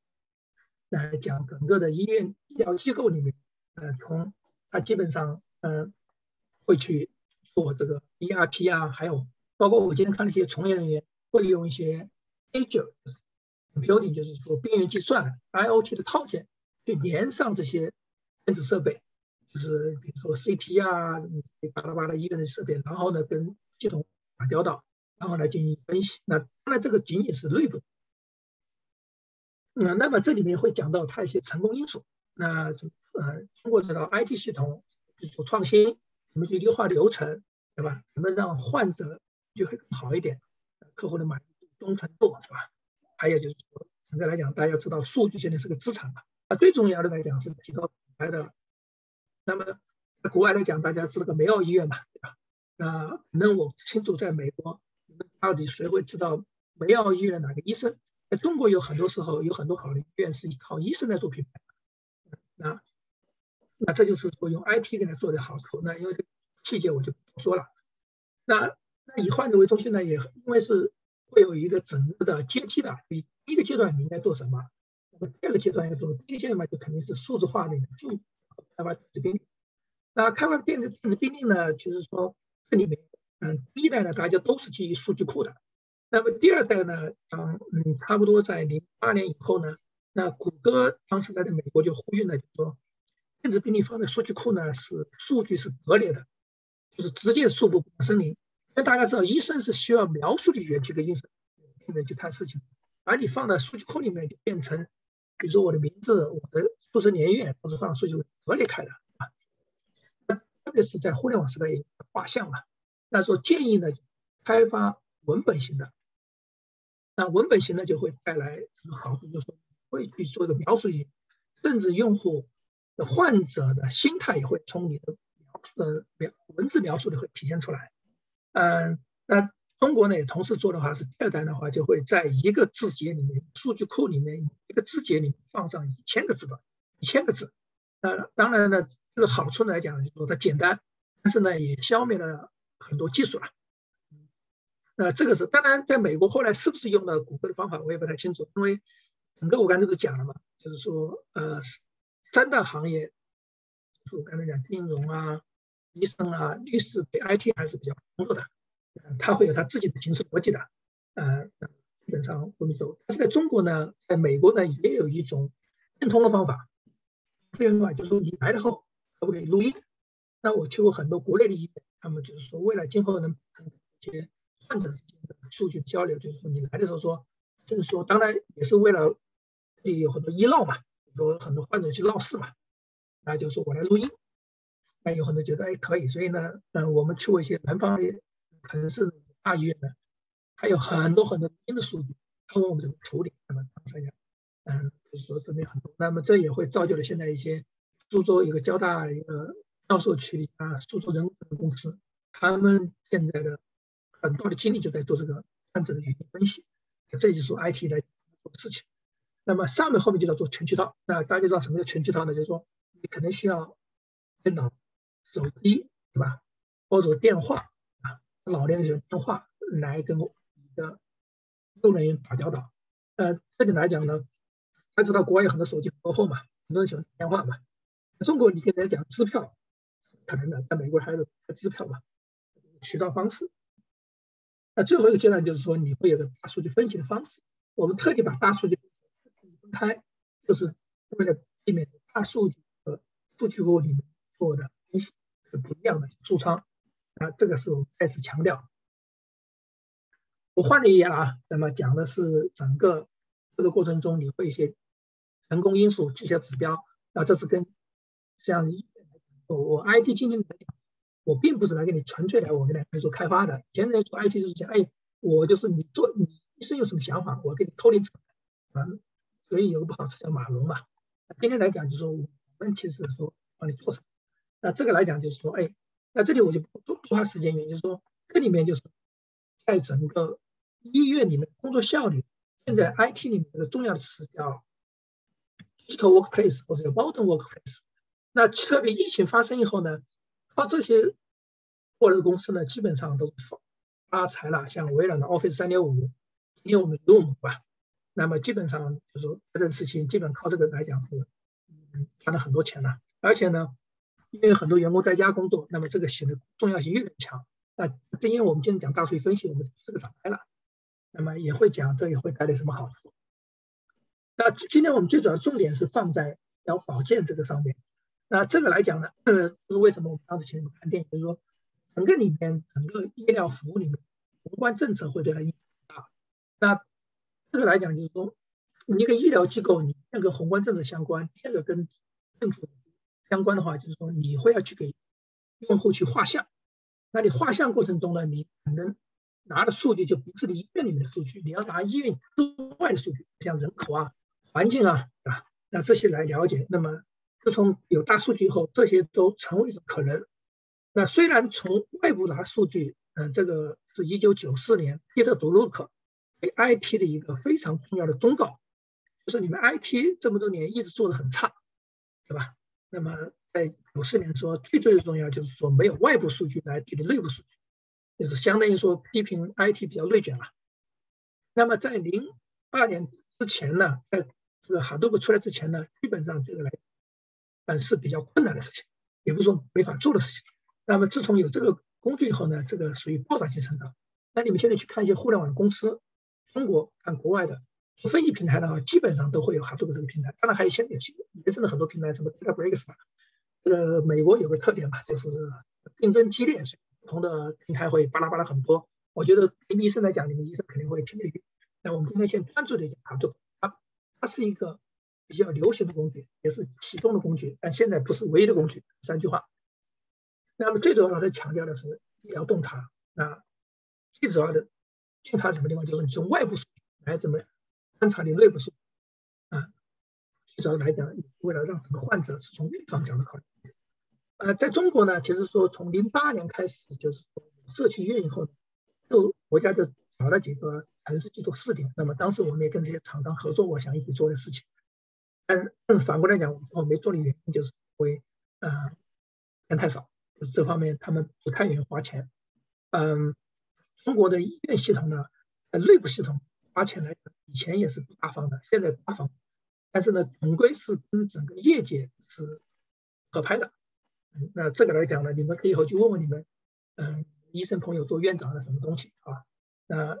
Speaker 4: 来讲，整个的医院医疗机构里面，呃，从它基本上，嗯，会去做这个 ERP 啊，还有包括我今天看那些从业人员会用一些 Azure。computing 就是说边缘计算，IOT 的套件去连上这些电子设备，就是比如说 CT 啊，巴拉巴拉医院的设备，然后呢跟系统打交道，然后来进行分析。那当然这个仅仅是内部。嗯，那么这里面会讲到它一些成功因素。那呃，通过这套 IT 系统，比如说创新，怎么去优化流程，对吧？怎么让患者就会更好一点，客户的满意度、忠诚度，是吧？还有就是说，整个来讲，大家知道数据现在是个资产嘛？啊，最重要的来讲是提高品牌的。那么，在国外来讲，大家知道个梅奥医院嘛，对吧？那可能我不清楚，在美国，你们到底谁会知道梅奥医院哪个医生？在中国有很多时候有很多好的医院是靠医生来做品牌。那那这就是说用 IT 给他做的好处。那因为这细节我就不说了。那那以患者为中心呢，也因为是。会有一个整个的阶梯的，你第一个阶段你应该做什么？那么第二个阶段要做，第一阶段嘛就肯定是数字化的就开发电子病。那开发电子电子病历呢，就是说这里面，嗯，第一代呢大家都是基于数据库的。那么第二代呢，嗯嗯，差不多在零八年以后呢，那谷歌当时在在美国就呼吁呢，就说电子病历放在数据库呢是数据是割裂的，就是直接数不生灵。那大家知道，医生是需要描述的语言去跟医生病人去谈事情，而你放在数据库里面就变成，比如说我的名字、我的出生年月都是放数据库隔离开的啊。那特别是在互联网时代画像嘛，那说建议呢开发文本型的，那文本型呢就会带来好处，就是会去做一个描述型，甚至用户的患者的心态也会从你的描述的描文字描述里会体现出来。嗯，那中国呢也同时做的话是第二代的话就会在一个字节里面，数据库里面一个字节里面放上一千个字的，一千个字。呃当然呢，这个好处来讲就是说它简单，但是呢也消灭了很多技术了。那这个是当然，在美国后来是不是用了谷歌的方法，我也不太清楚，因为整个我刚才不是讲了嘛，就是说呃三大行业，就我刚才讲金融啊。医生啊，律师对 IT 还是比较工作的，他会有他自己的行事逻辑的，呃，基本上我们说，但是在中国呢，在美国呢，也有一种变通的方法，这个方法就是说，你来了后可不可以录音？那我去过很多国内的医院，他们就是说，为了今后能一些患者之间的数据交流，就是说你来的时候说，就是说，当然也是为了有很多医闹嘛，很多很多患者去闹事嘛，那就说我来录音。那有很多觉得哎可以，所以呢，嗯，我们去过一些南方的城市大医院呢，还有很多很多新的数据，他问我们怎么处理，那么当然，嗯，就是说准备很多，那么这也会造就了现在一些苏州一个交大一个教授群里啊，苏州人文公司，他们现在的很多的精力就在做这个患者的语音分析，这就是 IT 来做事情。那么上面后面就要做全渠道，那大家知道什么叫全渠道呢？就是说你可能需要电脑、手机，对吧？或者电话啊，老年人电话来跟你的工作人员打交道。呃，这里来讲呢，他知道国外有很多手机很落后嘛，很多人喜欢打电话嘛。中国你跟人家讲支票，可能的，在美国还有开支票嘛，渠道方式。那最后一个阶段就是说，你会有个大数据分析的方式。我们特地把大数据分。开就是为了避免大数据和数据库里面做的东西是不一样的数仓那，这个是我们再次强调。我换了一页了啊，那么讲的是整个这个过程中你会一些人工因素、这些指标那，这是跟像我我 IT 经理来讲，我并不是来给你纯粹来我跟你做开发的。现在做 IT 就是讲，哎，我就是你做你是有什么想法，我给你偷点啊。所以有个不好词叫马龙嘛。今天来讲就是说，我们其实说帮你做什么。那这个来讲就是说，哎，那这里我就不多花时间，原因就是说，这里面就是在整个医院里面工作效率，现在 IT 里面一个重要的词叫 digital workplace 或者叫 modern workplace。那特别疫情发生以后呢，靠这些过来的公司呢，基本上都发发财了。像微软的 Office 三点五，因为我们 Zoom 吧。那么基本上就是说，这件事情基本靠这个来讲是，嗯，赚了很多钱了。而且呢，因为很多员工在家工作，那么这个显得重要性越来越强。那正因为我们今天讲大数据分析，我们这个展开了，那么也会讲这也会带来什么好处。那今天我们最主要重点是放在要保健这个上面。那这个来讲呢，*clears throat* 就是为什么我们当时请你们看电影，就是说整个里面整个医疗服务里面，宏观政策会对它影响大。那这个来讲就是说，你一个医疗机构，你那个宏观政策相关；第二个跟政府相关的话，就是说你会要去给用户去画像。那你画像过程中呢，你可能拿的数据就不是你医院里面的数据，你要拿医院之外的数据，像人口啊、环境啊，啊，那这些来了解。那么自从有大数据以后，这些都成为一种可能。那虽然从外部拿数据，嗯，这个是一九九四年彼得·杜鲁克。IT 的一个非常重要的忠告，就是你们 IT 这么多年一直做的很差，对吧？那么在九四年说最最重要就是说没有外部数据来替代内部数据，就是相当于说批评 IT 比较内卷了。那么在零二年之前呢，在这个哈多个出来之前呢，基本上这个来，嗯是比较困难的事情，也不是说没法做的事情。那么自从有这个工具以后呢，这个属于爆炸性成长。那你们现在去看一些互联网公司。中国看国外的分析平台的话，基本上都会有哈多个这个平台。当然还有些有些原生的很多平台，什么 DataBricks 吧。这个美国有个特点嘛，就是竞争激烈，不同的平台会巴拉巴拉很多。我觉得对医生来讲，你们医生肯定会听得懂。那我们今天先专注的讲哈多，它是一个比较流行的工具，也是启动的工具，但现在不是唯一的工具。三句话。那么最主要的强调的是医疗洞察。那最主要的。洞察什么地方？就是你从外部数据来怎么观察你内部数据啊？最主要来讲，为了让整个患者是从预防角度考虑。呃，在中国呢，其实说从零八年开始，就是说社区医院以后，就国家就找了几个城市去做试点。那么当时我们也跟这些厂商合作，我想一起做的事情。但反过来讲，我没做的原因就是因为呃钱太少，就这方面他们不太愿意花钱。嗯。中国的医院系统呢，在内部系统花钱来讲，以前也是不大方的，现在大方，但是呢，总归是跟整个业界是合拍的。那这个来讲呢，你们可以以后去问问你们，嗯，医生朋友做院长的什么东西啊？那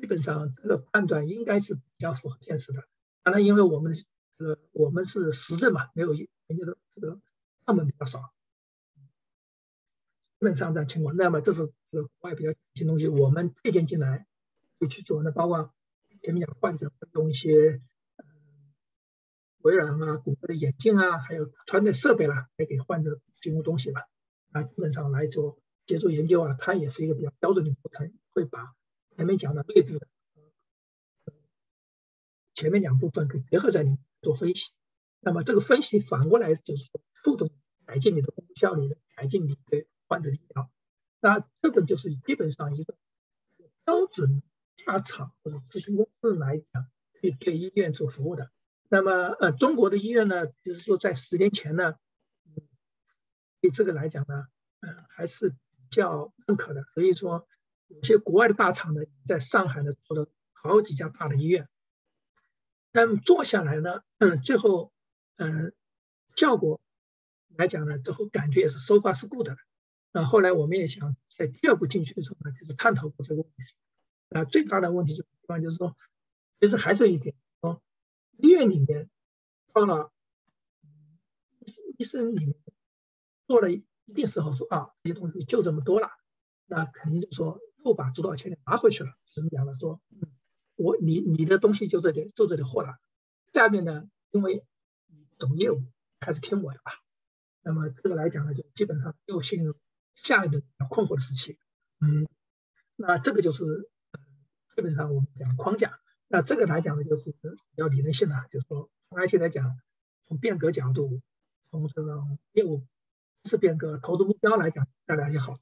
Speaker 4: 基本上这个判断应该是比较符合现实的。当然，因为我们这个我们是实证嘛，没有研究的这个样本比较少。基本上这样情况，那么这是这个国外比较新东西，我们借鉴进来就去做。那包括前面讲患者用一些嗯微软啊、谷歌的眼镜啊，还有穿戴设备啦，来给患者提供东西吧。啊，基本上来做接触研究啊，它也是一个比较标准的流程，会把前面讲的内部的，前面两部分可以结合在里面做分析。那么这个分析反过来就是说，触动改进你的工作效率的，改进你对患者的医疗。那这个就是基本上一个标准大厂或者咨询公司来讲，去对医院做服务的。那么呃，中国的医院呢，就是说在十年前呢，对这个来讲呢，呃，还是比较认可的。所以说，有些国外的大厂呢，在上海呢做了好几家大的医院，但做下来呢，嗯，最后。嗯，效果来讲呢，最后感觉也是 so far 是 good 的。那后来我们也想在第二步进去的时候呢，就是探讨过这个问题。啊，最大的问题就地方就是说，其实还是一点说，医院里面到了医生里面做了一定时候说啊，这些东西就这么多了，那肯定就说又把主导权拿回去了。怎么讲呢？说，我你你的东西就这点就这点货了。下面呢，因为懂业务还是听我的吧。那么这个来讲呢，就基本上又陷入下一轮比较困惑的时期。嗯，那这个就是基本上我们讲框架。那这个来讲呢，就是比较理论性的，就是说从 IT 来讲，从变革角度，从这种业务是变革、投资目标来讲带来一些好。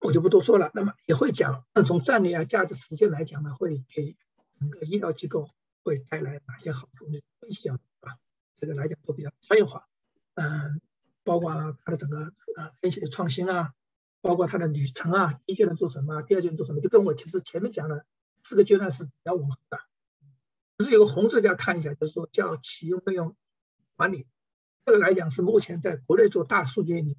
Speaker 4: 我就不多说了。那么也会讲从战略啊、价值实现来讲呢，会给整个医疗机构。会带来哪些好处？你分析啊，这个来讲都比较专业化。嗯，包括它的整个呃分析的创新啊，包括它的旅程啊，第一阶段做什么，第二阶段做什么，就跟我其实前面讲的四个阶段是比较吻合的。只是有个红字要看一下，就是说叫启用费用管理，这个来讲是目前在国内做大数据里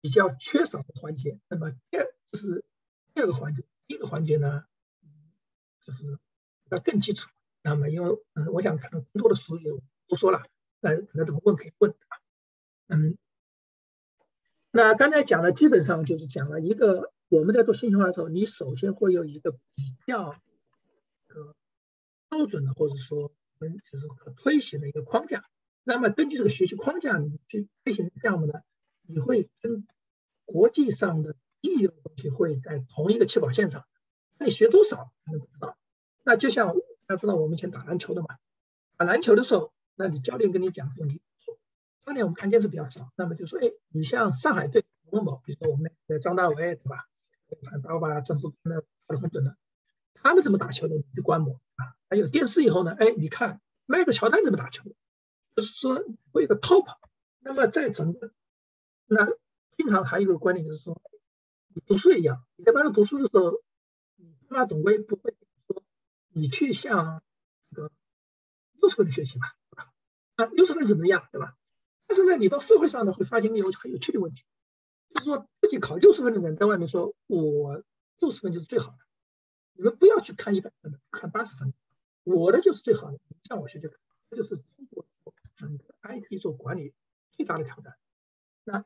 Speaker 4: 比较缺少的环节。那么第二就是第二个环节，第一个环节呢，就是。要更基础，那么因为嗯，我想可能更多的术语不说了，那可能怎么问可以问啊，嗯，那刚才讲的基本上就是讲了一个我们在做信息化的时候，你首先会有一个比较呃标准的或者说嗯就是可推行的一个框架，那么根据这个学习框架你去推行项目呢，你会跟国际上的应用东西会在同一个起跑线上，那你学多少能知道。那就像大家知道，我们以前打篮球的嘛，打篮球的时候，那你教练跟你讲说，你当年我们看电视比较少，那么就说，哎，你像上海队某某，比如说我们的张大伟，对吧？反正把郑富那打得很准的，他们怎么打球的，你去观摩啊。还有电视以后呢，哎，你看迈克乔丹怎么打球，就是说会有个 top。那么在整个，那经常还有一个观点就是说，你读书一样，你在班上读书的时候，你他妈总归不会说。你去向这个六十分的学习嘛，对吧？啊，六十分怎么样，对吧？但是呢，你到社会上呢，会发现一个很有趣的问题，就是说自己考六十分的人在外面说，我六十分就是最好的，你们不要去看一百分的，看八十分的，我的就是最好的，你向我学就可以。这就是中国整个 IT 做管理最大的挑战。那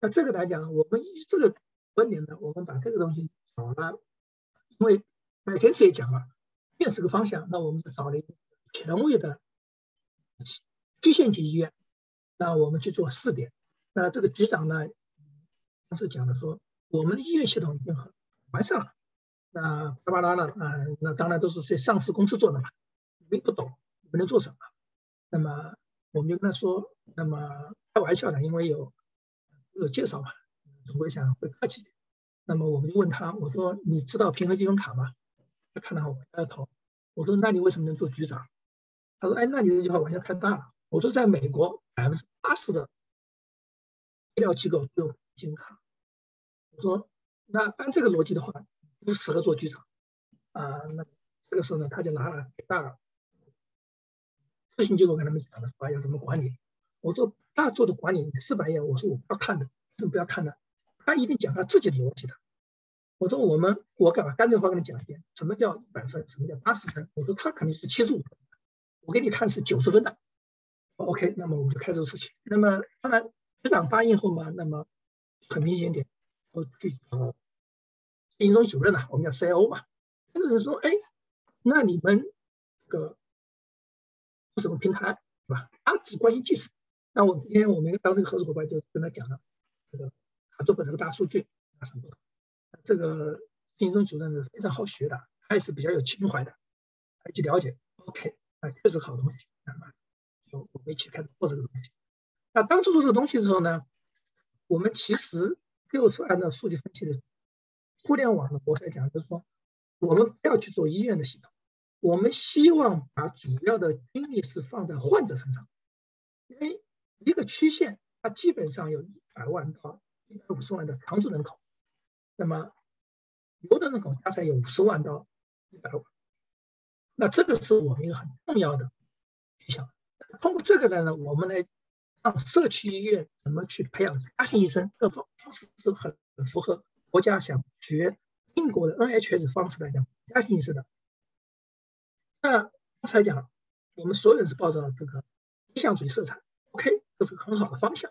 Speaker 4: 那这个来讲，我们以这个观点呢，我们把这个东西找了，因为麦肯锡也讲了。这是个方向，那我们就找了一个权威的区县级医院，那我们去做试点。那这个局长呢，当时讲的说，我们的医院系统已经很完善了。那巴拉巴拉呢，啊，那当然都是些上市公司做的嘛，你们不懂，你们能做什么？那么我们就跟他说，那么开玩笑的，因为有有介绍嘛，总归想会客气点。那么我们就问他，我说你知道平衡积分卡吗？他看到我摇摇头，我说：“那你为什么能做局长？”他说：“哎，那你这句话玩笑开大了。”我说：“在美国，百分之八十的医疗机构都有金卡。”我说：“那按这个逻辑的话，不适合做局长啊。”那这个时候呢，他就拿了大咨询机构跟他们讲的说要怎么管理。我说：“大做的管理四百页，我说我不要看的，为什么不要看呢？他一定讲他自己的逻辑的。”我说我们，我干嘛干脆话跟你讲一遍，什么叫一百分，什么叫八十分？我说他肯定是七十五分，我给你看是九十分的。OK，那么我们就开这个事情。那么当然局长答应后嘛，那么很明显点，我去找运营中主任呐，我们叫 CIO 嘛。那个人说，哎，那你们这个什么平台是吧？他只关心技术。那我因为我们当这个合作伙伴就跟他讲了，这个他做过这个大数据啊什么的。这个金中主任是非常好学的，他也是比较有情怀的，他去了解，OK，那确实好东西，那么就我们一起开始做这个东西。那当初做这个东西的时候呢，我们其实就是按照数据分析的互联网的模式来讲，就是说我们不要去做医院的系统，我们希望把主要的精力是放在患者身上，因为一个区县它基本上有一百万到一百五十万的常住人口。那么，流动人口大概有五十万到一百万，那这个是我们一个很重要的影响。通过这个呢，我们来让社区医院怎么去培养家庭医生，各方方式是很符合国家想学英国的 NHS 方式来讲家庭医生的。那刚才讲，我们所有人是抱着这个理想主义色彩，OK，这是很好的方向，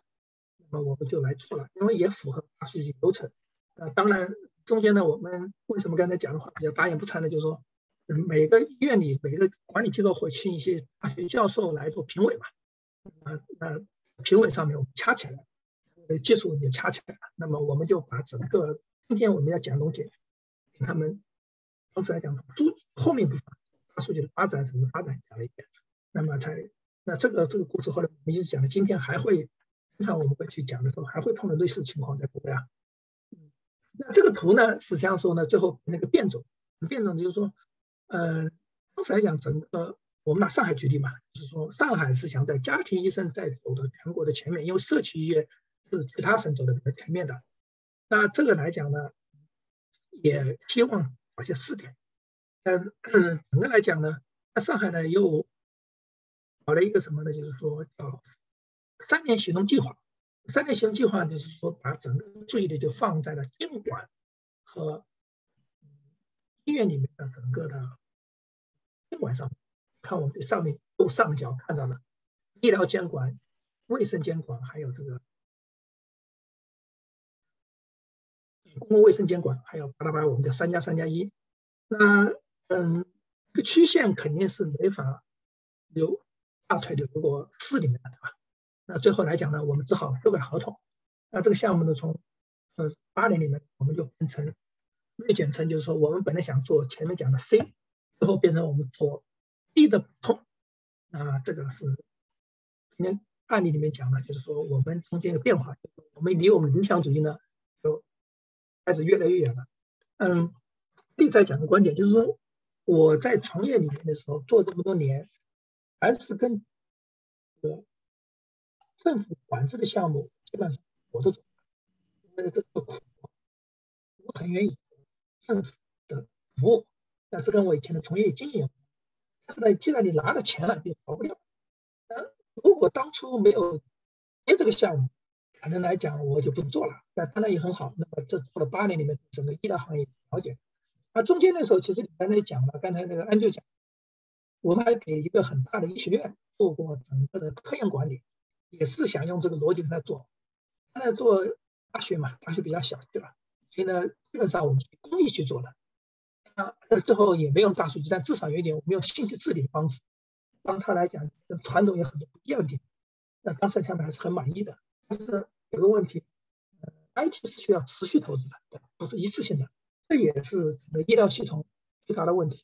Speaker 4: 那么我们就来做了，因为也符合大数据流程。呃，当然，中间呢，我们为什么刚才讲的话比较大言不惭呢？就是说，每个医院里每个管理机构会请一些大学教授来做评委嘛，啊，那评委上面我们掐起来，呃，技术也掐起来了，那么我们就把整个今天我们要讲的东西，给他们，同时来讲，都后面部分大数据的发展怎么发展讲了一遍，那么才，那这个这个故事后来我们一直讲的，今天还会，经常我们会去讲的时候，还会碰到类似的情况在国外啊。那这个图呢，实际上说呢，最后那个变种，变种就是说，呃，当时来讲，整个我们拿上海举例嘛，就是说上海是想在家庭医生在走的全国的前面，因为社区医院是其他省走的比较前面的。那这个来讲呢，也希望搞些试点。嗯，整个来讲呢，那上海呢又搞了一个什么呢？就是说叫三年行动计划。三年行动计划就是说，把整个注意力就放在了监管和医院里面的整个的监管上。看我们这上面右上角看到了医疗监管、卫生监管，还有这个公共卫生监管，还有巴拉巴拉，我们叫三加三加一。那嗯，这个曲线肯定是没法留大腿留过市里面的，对吧？那最后来讲呢，我们只好修改合同。那这个项目呢，从呃八年里面，我们就变成略简称，就是说我们本来想做前面讲的 C，最后变成我们做 D 的补充。那这个是今天案例里面讲的，就是说我们中间的变化，我们离我们理想主义呢，就开始越来越远了。嗯，另再讲的观点，就是说我在从业里面的时候做这么多年，还是跟呃。政府管制的项目基本上我都走，因为这个苦，我很愿意政府的服务，但是跟我以前的从业经验，但是呢，既然你拿了钱了，就逃不掉。那如果当初没有接这个项目，可能来讲我就不做了。那当然也很好。那么这做了八年里面，整个医疗行业了解。啊，中间的时候其实你刚才讲了，刚才那个安就讲，我们还给一个很大的医学院做过整个的科研管理。也是想用这个逻辑跟他做，他在做大学嘛，大学比较小，对吧？所以呢，基本上我们公益去做的，啊，最后也没用大数据，但至少有一点，我们用信息治理的方式，帮他来讲跟传统有很多不一样的。那当时他们还是很满意的。但是有个问题呃，IT 是需要持续投资的，对，不是一次性的，这也是整个医疗系统最大的问题。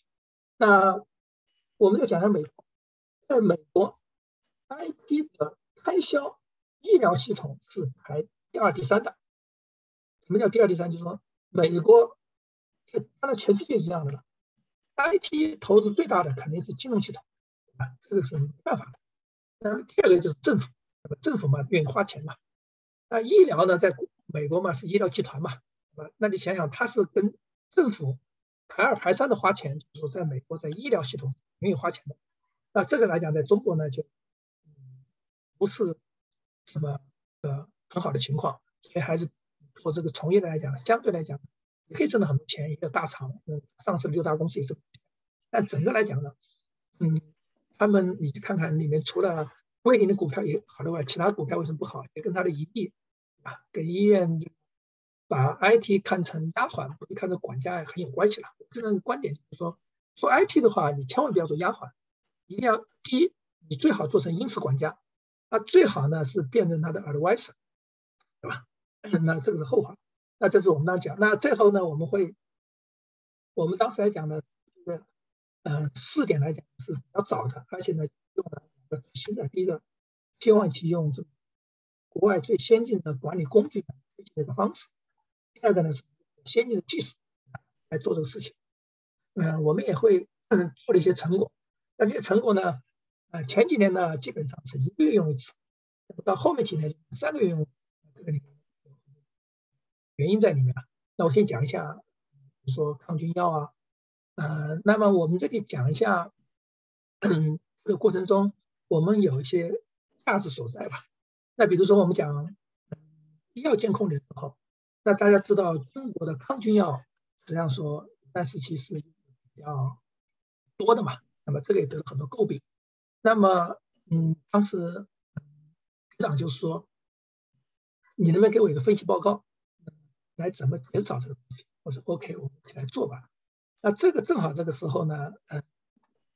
Speaker 4: 那我们再讲一下美国，在美国，IT 的开销医疗系统是排第二、第三的。什么叫第二、第三？就是说，美国，当然全世界一样的了。IT 投资最大的肯定是金融系统，啊，这个是没办法的。那第二个就是政府，政府嘛愿意花钱嘛。那医疗呢，在美国嘛是医疗集团嘛，那你想想，它是跟政府排二排三的花钱，就是说在美国在医疗系统没有花钱的。那这个来讲，在中国呢就。不是什么呃很好的情况，所以还是做这个从业的来讲，相对来讲可以挣到很多钱，一个大厂，嗯，上市六大公司也是，但整个来讲呢，嗯，他们你去看看里面，除了桂林的股票也好的外，其他股票为什么不好？也跟他的盈利啊，跟医院把 IT 看成丫鬟，不是看成管家很有关系了。个人观点就是说，做 IT 的话，你千万不要做丫鬟，一定要第一，你最好做成因此管家。那最好呢是变成他的 advisor，对吧？那这个是后话。那这是我们当讲。那最后呢，我们会，我们当时来讲呢，这个，呃，试点来讲是比较早的，而且呢，用了新的第一个，希望去用这国外最先进的管理工具的这个方式。第二个呢是先进的技术来做这个事情。嗯，我们也会做了一些成果。那这些成果呢，呃，前几年呢基本上是一个月用一次，到后面几年三个月用，这个里面原因在里面啊。那我先讲一下，比如说抗菌药啊，呃，那么我们这里讲一下，这个过程中我们有一些价值所在吧。那比如说我们讲医药监控的时候，那大家知道中国的抗菌药实际上说但是其实比较多的嘛。那么这个也得了很多诟病。那么，嗯，当时局长就说：“你能不能给我一个分析报告，来怎么减少这个东西？”我说：“OK，我们一起来做吧。”那这个正好这个时候呢，呃，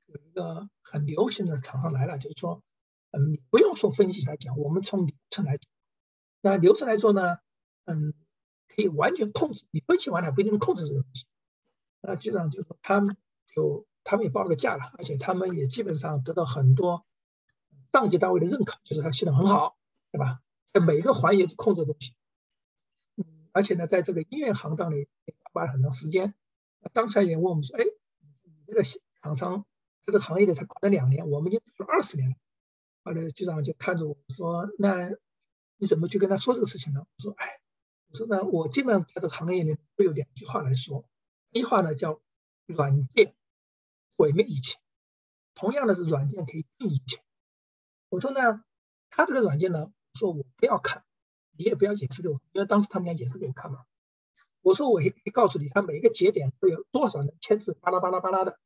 Speaker 4: 有一个很流行的厂商来了，就是说，嗯，你不用说分析来讲，我们从流程来讲。那流程来做呢，嗯，可以完全控制。你分析完了不一定能控制这个东西。那局长就说他们就。他们也报了个价了，而且他们也基本上得到很多上级单位的认可，就是它系统很好，对吧？在每一个环节去控制东西，嗯，而且呢，在这个医院行当里花了很长时间。刚才也问我们说，哎，你这个厂商在这个行业里才搞了两年，我们已经做了二十年了。后来局长就看着我说，那你怎么去跟他说这个事情呢？我说，哎，我说呢，我基本上在这个行业里会有两句话来说，一句话呢叫软件。毁灭一切，同样的是软件可以定义一切。我说呢，他这个软件呢，说我不要看，你也不要演示给我，因为当时他们俩演示给我看嘛。我说我可以告诉你，它每一个节点会有多少人签字，巴拉巴拉巴拉的。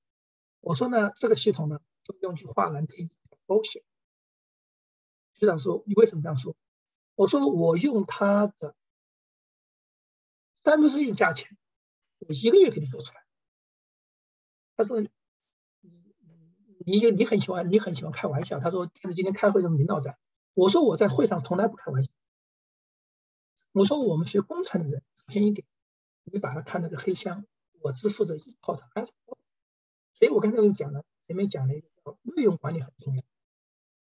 Speaker 4: 我说呢，这个系统呢，就用句话难听保险。局长说，你为什么这样说？我说我用它的三分之一价钱，我一个月给你做出来。他说。你你你很喜欢你很喜欢开玩笑，他说电视今天开会，什么领导在？我说我在会上从来不开玩笑。我说我们学工程的人，便一点，你把它看那个黑箱，我只负责一套的安所以我刚才跟你讲了，前面讲了一个叫内容管理很重要。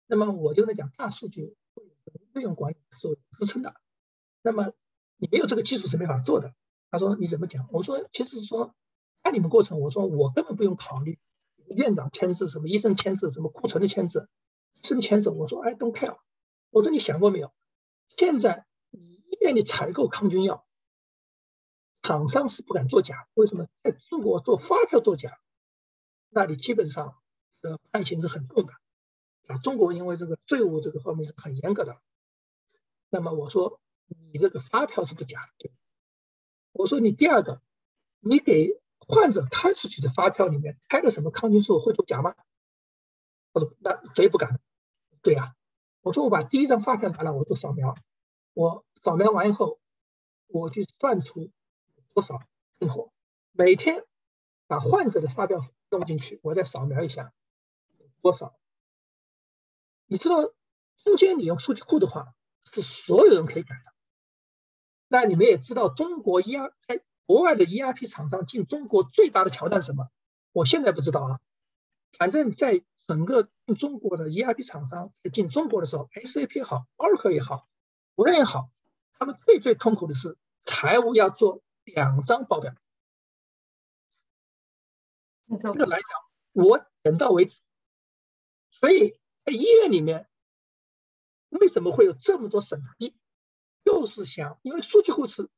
Speaker 4: 那么我就在讲大数据内容管理是支撑的。那么你没有这个技术是没法做的。他说你怎么讲？我说其实说看你们过程，我说我根本不用考虑。院长签字，什么医生签字，什么库存的签字，什么签字？我说，哎，don't care。我说你想过没有？现在医院里采购抗菌药，厂商是不敢作假，为什么？在中国做发票作假，那你基本上的判刑是很重的。啊，中国因为这个税务这个方面是很严格的。那么我说，你这个发票是不假的。我说你第二个，你给。患者开出去的发票里面开了什么抗菌素会做假吗？我说那谁不敢。对呀，我说我把第一张发票拿来，我做扫描，我扫描完以后，我去算出多少进货，每天把患者的发票弄进去，我再扫描一下多少。你知道中间你用数据库的话，是所有人可以改的。那你们也知道中国 ERP。国外的 ERP 厂商进中国最大的挑战是什么？我现在不知道啊。反正在整个进中国的 ERP 厂商进中国的时候，SAP 也好，Oracle 也好，无论也好，他们最最痛苦的是财务要做两张报表。这个来讲，我点到为止。所以在医院里面，为什么会有这么多审批？就是想，因为数据库是，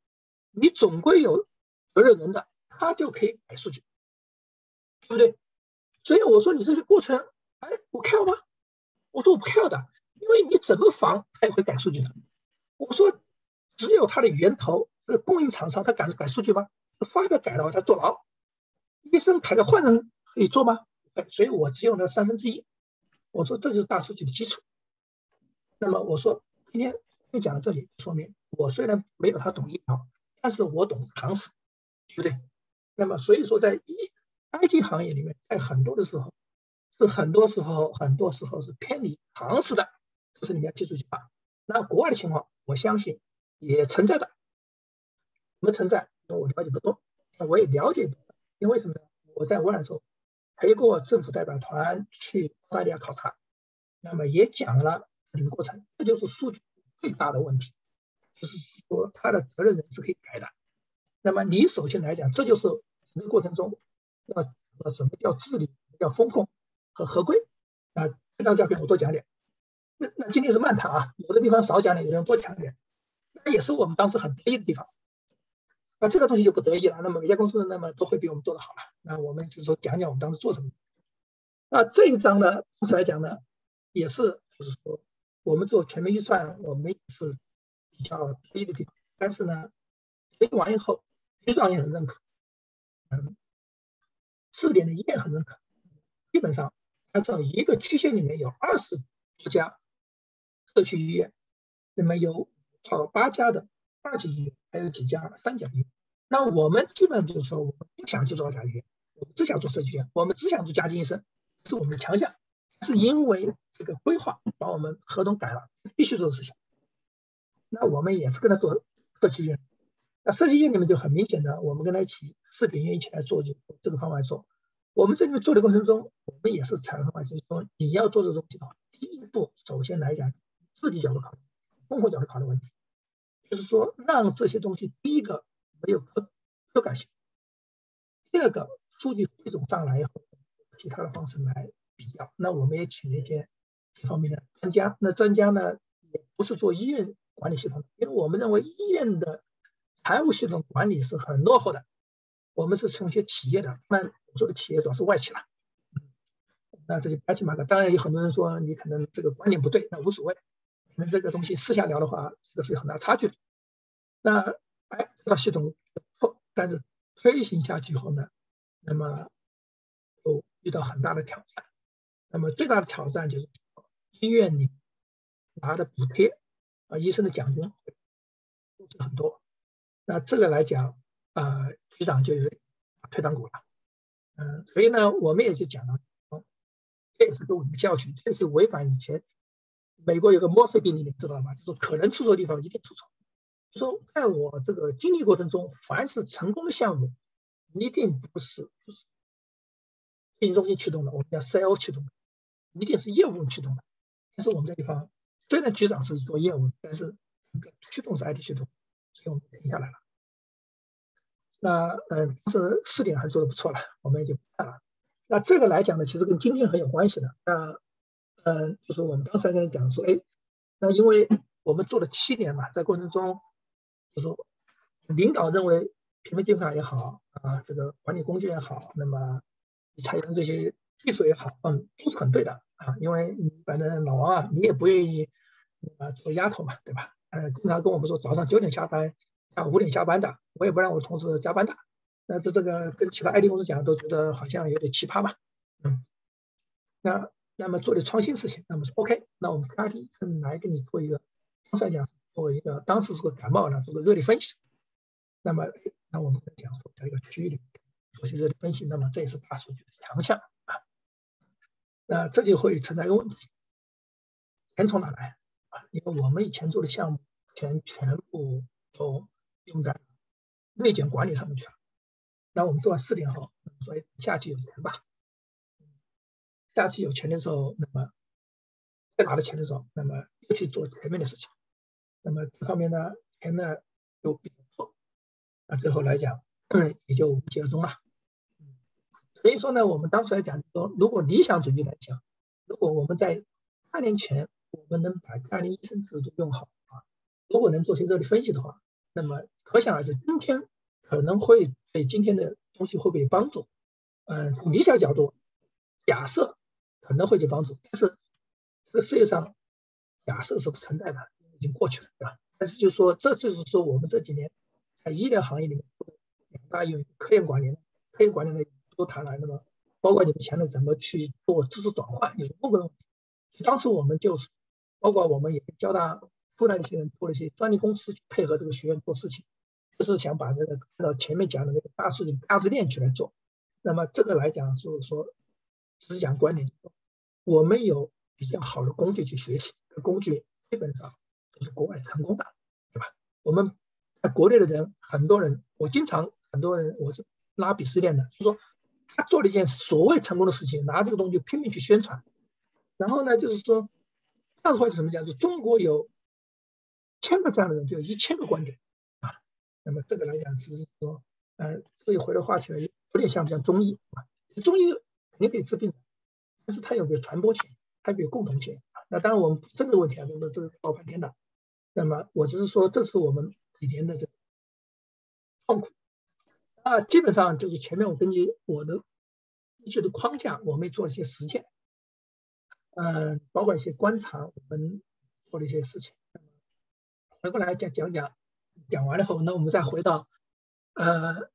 Speaker 4: 你总归有。责任人的，他就可以改数据，对不对？所以我说你这些过程，哎，我 care 吗？我说我不 care 的，因为你怎么防，他也会改数据的。我说只有它的源头，这供应厂商他敢改数据吗？发票改了话他坐牢。医生改了换人可以做吗？哎，所以我只有那三分之一。我说这就是大数据的基础。那么我说今天你讲到这里，说明我虽然没有他懂医疗，但是我懂常识。对不对？那么所以说，在一 IT 行业里面，在很多的时候，是很多时候，很多时候是偏离常识的，这是你们要记住一句话。那国外的情况，我相信也存在的。么存在？我了解不多，我也了解，因为什么呢？我在微软时候陪过政府代表团去澳大利亚考察，那么也讲了这个过程。这就是数据最大的问题，就是说他的责任人是可以改的。那么你首先来讲，这就是整个过程中要要什么叫治理、叫风控和合规啊。这张照片我多讲点。那那今天是漫谈啊，有的地方少讲点，有的地方多讲点，那也是我们当时很得意的地方。那这个东西就不得意了。那么每家公司那么都会比我们做的好了。那我们就是说讲讲我们当时做什么。那这一章呢，同时来讲呢，也是就是说我们做全面预算，我们也是比较低的地方。但是呢，推完以后，预算也很认可，嗯，试点的也很认可。基本上按照一个区县里面有二十多家。社区医院，那么有到八家的二级医院，还有几家三甲医院。那我们基本就是说，我们不想去做二甲医院，我们只想做社区医院，我们只想做家庭医生，是我们的强项。是因为这个规划把我们合同改了，必须做事情。那我们也是跟他做设计院。那设计院里面就很明显的，我们跟他一起四点医院一起来做，就这个方法做。我们这里面做的过程中，我们也是采用方法，就是说你要做这个东西的话，第一步首先来讲。自己角度考虑，综合角度考虑问题，就是说让这些东西，第一个没有可可感性，第二个数据汇总上来以后，其他的方式来比较。那我们也请了一些这方面的专家，那专家呢也不是做医院管理系统，因为我们认为医院的财务系统管理是很落后的，我们是从一些企业的，那我说的企业主要是外企了，那这就白起马了。当然有很多人说你可能这个观点不对，那无所谓。我们这个东西私下聊的话，这个是有很大差距的。那哎，这套系统不错，但是推行下去后呢，那么就遇到很大的挑战。那么最大的挑战就是医院里拿的补贴啊，医生的奖金很多。那这个来讲，呃，局长就有退堂鼓了。嗯，所以呢，我们也就讲了，这也是给我们的教训，这是违反以前。美国有个墨菲定律，你知道吗？就是可能出错的地方一定出错。说在我这个经历过程中，凡是成功的项目，一定不是运营中心驱动的，我们叫 C O 驱动的，一定是业务驱动的。但是我们这地方虽然局长是做业务，但是整个驱动是 IT 驱动，所以我们停下来了。那嗯，是试点还是做的不错了，我们也就不看了。那这个来讲呢，其实跟今天很有关系的。那嗯，就是我们刚才跟你讲说，哎，那因为我们做了七年嘛，在过程中，就说领导认为平面计划也好啊，这个管理工具也好，那么你采用这些技术也好，嗯，都是很对的啊。因为反正老王啊，你也不愿意啊做丫头嘛，对吧？呃，经常跟我们说早上九点下班，下午五点下班的，我也不让我同事加班的。但是这个跟其他 IT 公司讲，都觉得好像有点奇葩嘛，嗯，那。那么做的创新事情，那么说 OK，那我们 IT 来给你做一个，刚才讲做一个，当时是个感冒呢，做个热力分析。那么，那我们讲说叫一个区域里做些热力分析，那么这也是大数据的强项。那这就会存在一个问题，钱从哪来啊？因为我们以前做的项目钱全部都用在内卷管理上面去了。那我们做完试点后，所以下去有钱吧。下期有钱的时候，那么再拿到钱的时候，那么又去做前面的事情，那么这方面呢，钱呢就比较多，那最后来讲 *clears throat* 也就无疾而终了。所以说呢，我们当初来讲说，如果理想主义来讲，如果我们在三年前我们能把家庭医生制度用好啊，如果能做些热力分析的话，那么可想而知，今天可能会对今天的东西会不会有帮助？嗯，从理想角度，假设。可能会有帮助，但是这个世界上假设是不存在的，已经过去了，对吧？但是就说，这就是说我们这几年在医疗行业里面两大用科研管理，科研管理的都谈了，那么包括你们前面怎么去做知识转换，有各个问题。当时我们就是包括我们也交大复旦的一些人做了一些专利公司去配合这个学院做事情，就是想把这个按照前面讲的那个大数据大质链去来做。那么这个来讲，就是说只是讲观点。我们有比较好的工具去学习，工具基本上都是国外成功的，对吧？我们在国内的人很多人，我经常很多人我是拉鄙视链的，就说他做了一件所谓成功的事情，拿这个东西拼命去宣传，然后呢，就是说这样的话是什么讲？就中国有千个这样的人，就有一千个观点啊。那么这个来讲，只是说，呃，这一回的话题来，有点像不像中医啊？中医肯定可以治病，但是它有没有传播性，它有没有共同性啊。那当然我们这个问题啊，这个是闹半天的。那么我只是说，这是我们几年的这痛苦啊，基本上就是前面我根据我的依据的框架，我们也做了一些实践，嗯，包括一些观察，我们做了一些事情。回过来讲讲讲，讲完了后，那我们再回到，呃，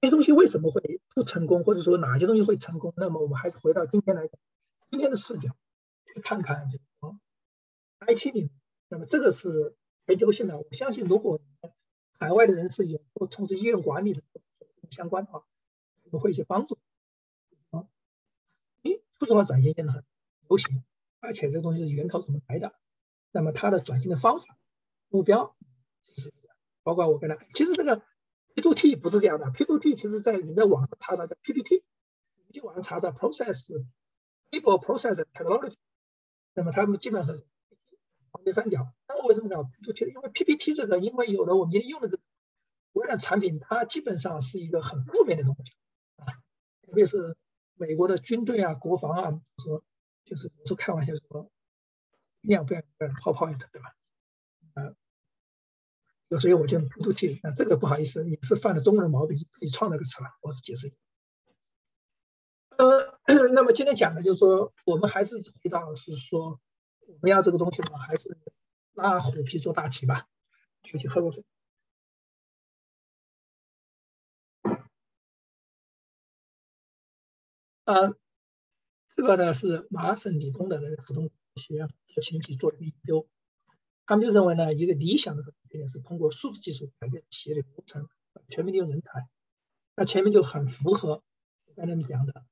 Speaker 4: 这些东西为什么会不成功，或者说哪些东西会成功？那么我们还是回到今天来讲，今天的视角去看看这个 IT 里面。那么这个是全球性的，我相信如果海外的人士有从事医院管理的相关的话，会有些帮助。啊，一数字化转型现在很流行，而且这个东西是源头怎么来的？那么它的转型的方法、目标就是包括我跟他，其实这个 P2T 不是这样的，P2T 其实在你在网上查到在 PPT，你去网上查到 Process People Process Technology，那么他们基本上是。黄金三角，那为什么讲 PPT？因为 PPT 这个，因为有了我们今天用的这个微软产品，它基本上是一个很负面的东西啊，特别是美国的军队啊、国防啊，说就是有时候开玩笑说，量不要泡泡一的，对吧？啊，所以我就 PPT，那这个不好意思，也是犯了中国人毛病，自己创了个词了，我解释。呃，*coughs* 那么今天讲的就是说，我们还是回到是说。我们要这个东西呢，还是拉虎皮做大旗吧。去去喝口水。呃，这个呢是麻省理工的那个普通学院和前期做的研究，他们就认为呢，一个理想的企业是通过数字技术改变企业的流程，全面利用人才。那前面就很符合刚才你讲的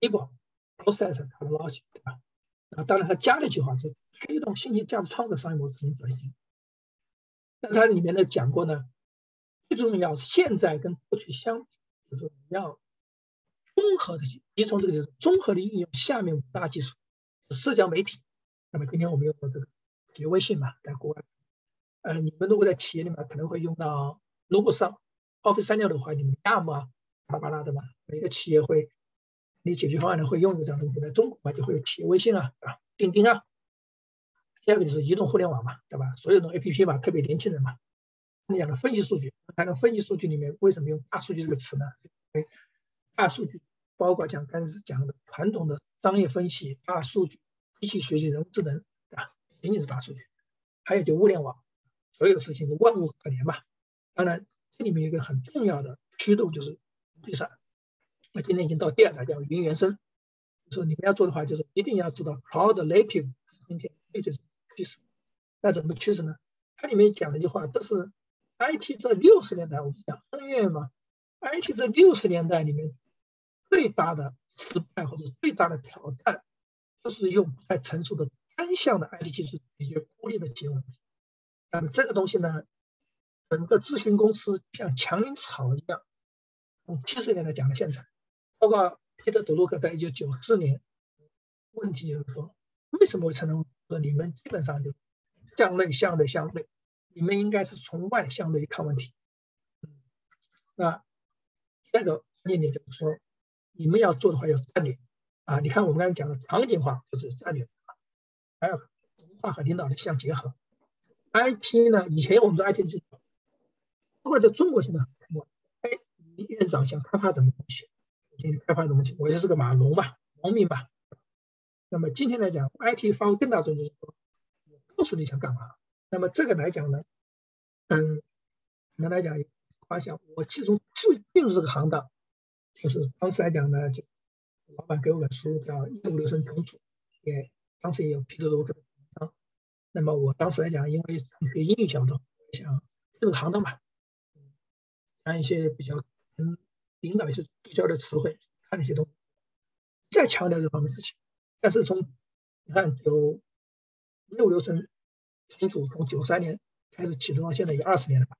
Speaker 4: ，people process technology，对吧？啊，当然他加了一句话，就推动信息价值创造商业模式进行转型。那它里面呢讲过呢，最重要现在跟过去相比，就是说你要综合的去集中这个就是综合的运用下面五大技术：社交媒体。那么今天我们用的这个企业微信嘛，在国外，呃，你们如果在企业里面可能会用到，如果上 Office 三六的话，你们 Yam 啊，巴拉巴拉的嘛，每个企业会。你解决方案呢会用一个这样东西，在中国嘛就会有企业微信啊，啊，钉钉啊。第二个就是移动互联网嘛，对吧？所有的 A P P 嘛，特别年轻人嘛。你讲的分析数据，才能分析数据里面为什么用大数据这个词呢？因为大数据包括讲刚才讲的传统的商业分析、大数据、机器学习、人工智能啊，仅仅是大数据。还有就物联网，所有的事情万物可联嘛。当然，这里面有一个很重要的驱动就是计算。那今天已经到第二代叫云原生，说你们要做的话，就是一定要知道 cloud native 今天绝对是趋势。那怎么趋势呢？它里面讲了一句话，这是 IT 这六十年代，我们讲恩怨嘛。IT 这六十年代里面最大的失败或者最大的挑战，就是用不太成熟的单向的 IT 技术解决孤立的企业问题。那么这个东西呢，整个咨询公司像墙林草一样，从七十年代讲到现在。包括彼得·德鲁克在一九九四年，问题就是说，为什么会产生说你们基本上就向内、向内、向内，你们应该是从外向内看问题。那第二个关键点就是说，你们要做的话要战略啊。你看我们刚才讲的场景化就是战略，还有文化和领导力相结合。IT 呢，以前我们说 IT 是，包括在中国现在，我哎，院长想开发什么东西？进行开发的东西，我就是个码农嘛，农民嘛。那么今天来讲，IT 发挥更大作用，就是说，我告诉你想干嘛。那么这个来讲呢，嗯，可能来讲，发现我其中就进入这个行当，就是当时来讲呢，就老板给我本书叫《业务流程重组》，也当时也有批的这个啊。那么我当时来讲，因为从学英语角度，想这个行当嘛，讲一些比较嗯。领导一些对焦的词汇，看那些东西，再强调这方面事情。但是从你看有业务流程重组，从九三年开始启动到现在有二十年了吧。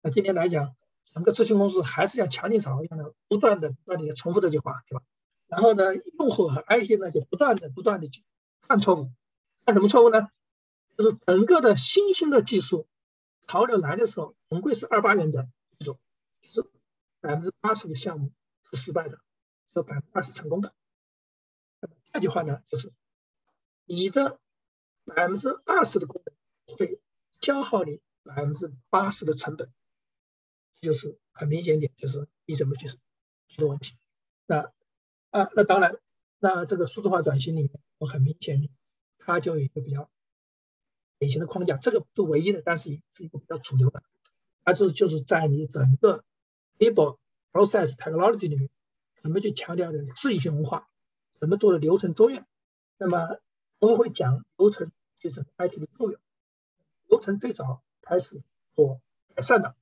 Speaker 4: 那今天来讲，整个咨询公司还是像墙体草一样的，不断的、不断的重复这句话，对吧？然后呢，用户和 IT 呢就不断的、不断的去犯错误，犯什么错误呢？就是整个的新兴的技术潮流来的时候，总归是二八原则，记住，就是百分之八十的项目是失败的，有百分之二十成功的。那第二句话呢，就是你的百分之二十的功能会消耗你百分之八十的成本，就是很明显点，就是你怎么去这个问题。那啊，那当然，那这个数字化转型里面，我很明显，它就有一个比较典型的框架，这个不是唯一的，但是是一个比较主流的，它就是就是在你整个 people process technology 里面，怎么去强调的秩序文化，怎么做的流程卓越，那么我会讲流程就是 IT 的作用。流程最早开始做改善的，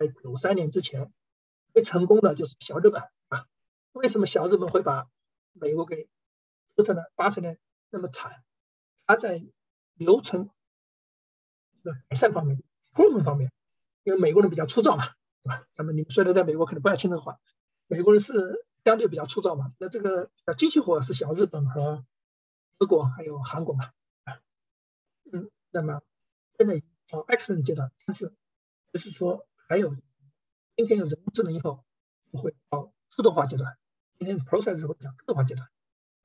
Speaker 4: 在九三年之前，最成功的就是小日本啊。为什么小日本会把美国给折腾了八十年那么惨？他在流程的改善方面、部门方面，因为美国人比较粗糙嘛，对吧？那么你们虽然在美国可能不爱听这话，美国人是相对比较粗糙嘛。那这个精细活是小日本和德国还有韩国嘛，嗯，那么现在到 X 阶段，但是就是说还有今天有人工智能以后，会到自动化阶段。今天 process 会讲自动化阶段，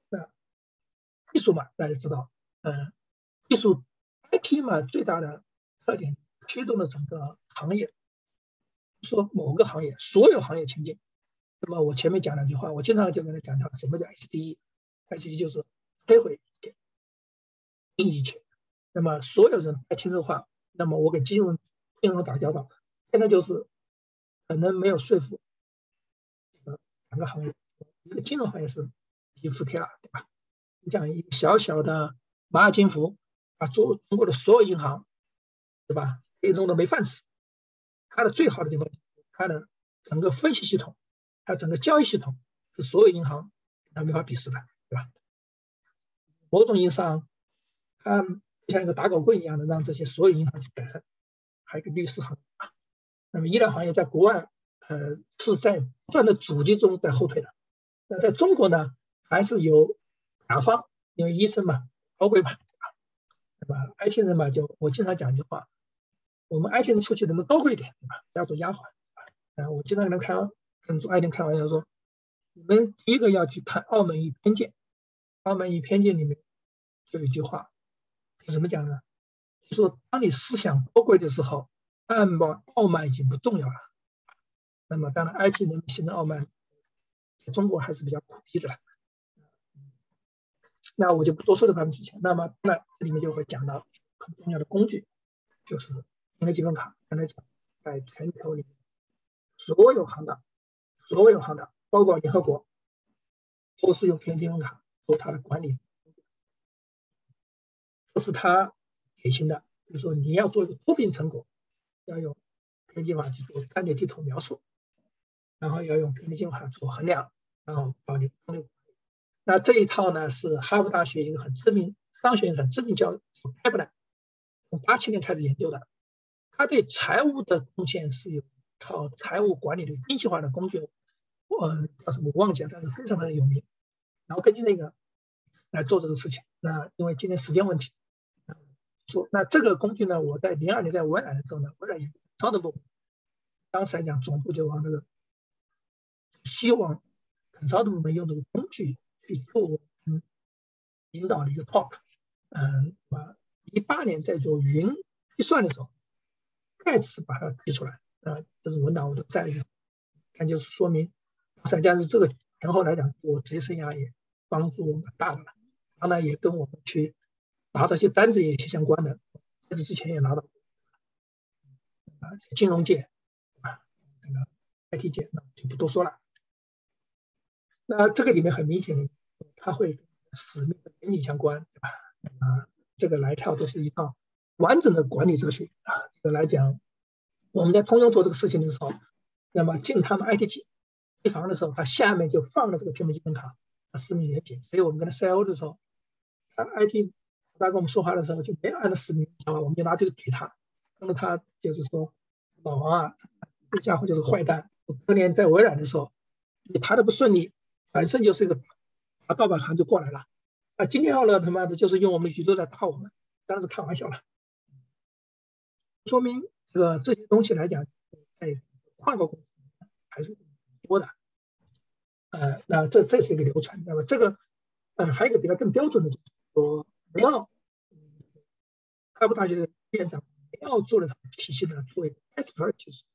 Speaker 4: 那技术嘛，大家知道，嗯，技术 IT 嘛，最大的特点驱动了整个行业，说某个行业，所有行业前进。那么我前面讲两句话，我经常就跟他讲讲什么叫 HDE，HDE 就是摧毁一切，赢一切。那么所有人爱听这话，那么我给金融金融打交道，现在就是可能没有说服两个行业。一个金融行业是已经服帖了，对吧？你讲一个小小的马尔金服，把中中国的所有银行，对吧？给弄得没饭吃。它的最好的地方，它的整个分析系统，它整个交易系统是所有银行它没法比视的，对吧？某种意义上，它像一个打狗棍一样的让这些所有银行去改善。还有一个律师行，那么医疗行业在国外，呃，是在不断的阻击中在后退的。那在中国呢，还是有甲方，因为医生嘛，高贵嘛，对吧？IT 人嘛，就我经常讲一句话，我们 IT 人出去能不能高贵一点，对吧？要做丫鬟，啊，我经常跟他开，跟做 IT 人开玩笑说，你们第一个要去看《傲慢与偏见》，《傲慢与偏见》里面有一句话，怎么讲呢？就说当你思想高贵的时候，傲慢傲慢已经不重要了。那么当然埃及能形成傲慢。中国还是比较苦逼的了，那我就不多说这方面事情。那么，那这里面就会讲到很重要的工具，就是银河积分卡。刚才讲，在全球里，所有行当，所有行当，包括联合国，都是用银河积分卡做它的管理。这是它典型的，就是说你要做一个脱贫成果，要用银河积分卡去做战略地图描述，然后要用银河积分卡做衡量。然后帮你攻略。那这一套呢，是哈佛大学一个很知名商学院很知名教授 k e 从八七年开始研究的。他对财务的贡献是有套财务管理的精细化的工具，呃叫什么我忘记了，但是非常非常有名。然后根据那个来做这个事情。那因为今天时间问题，那这个工具呢，我在零二年在微软的时候呢，微软有超的部，当时来讲总部就往这个希望。很少的部门用这个工具去做嗯引导的一个 talk，嗯，啊，一八年在做云计算的时候，再次把它提出来，啊，这是文档我都带着，那就是说明，实际上这个前后来讲，我职业生涯也帮助蛮大的了，当然也跟我们去拿到一些单子也有些相关的，在这之前也拿到，啊，金融界，啊，这个 IT 界，那就不多说了。那这个里面很明显，它会使命跟你相关，对吧？啊，这个来跳都是一套完整的管理哲学啊。这个来讲，我们在通用做这个事情的时候，那么进他们 IT 机机房的时候，他下面就放了这个平面积分卡啊，使命严谨。所以我们跟他 CIO 的时候，他 IT 他跟我们说话的时候就没有按照使命讲话，我们就拿这个怼他，当时他就是说，老王啊，这家伙就是坏蛋。当年在微软的时候，你谈的不顺利，本身就是一个把盗版行就过来了。啊，今天奥乐他妈的就是用我们宇宙在打我们，当然是开玩笑了。说明这个这些东西来讲，在跨国公司还是多的。呃，那这这是一个流程，那么这个，呃，还有一个比较更标准的，就是说梅奥，哈佛大学的院长梅奥做了套体系呢，作为 expert 其实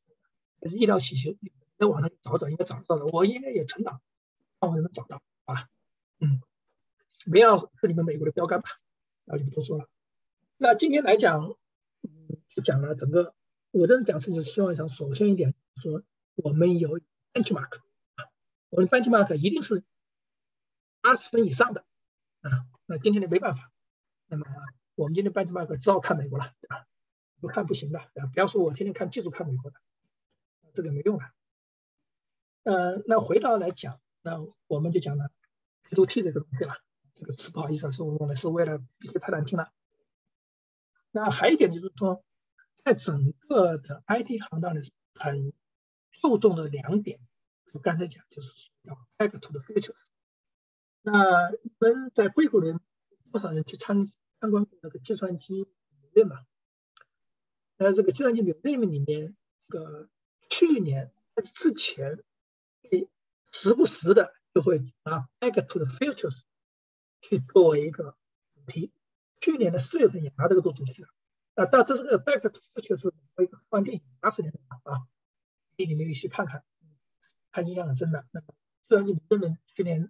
Speaker 4: 还是医疗体系，在网上找找应该找得到的，我应该也存档，看我能不能找到啊。嗯，梅奥是你们美国的标杆吧，那就不多说了。那今天来讲，嗯，就讲了整个我的讲是就希望想首先一点说，我们有 benchmark 啊。我们 benchmark 一定是二十分以上的啊，那今天的没办法，那么我们今天 benchmark 只好看美国了，对吧？不看不行的啊，不要说我天天看技术看美国的，这个没用的。呃，那回到来讲，那我们就讲了 P to T 这个东西了，这个词不好意思，是我用的是为了别太难听了。那还有一点就是说，在整个的 IT 行当里很注重的两点。我刚才讲就是叫 back to the future。那你们在硅谷人，不少人去参参观过那个计算机理论嘛？那这个计算机理论里面，这个去年之前，时不时的就会拿 back to the futures 去作为一个主题。去年的四月份也拿这个做主题了。啊到这是个 back to future 是一个科幻电影，八十年代啊，给你们一起看看。还印象很深的。那个，计算机理论去年，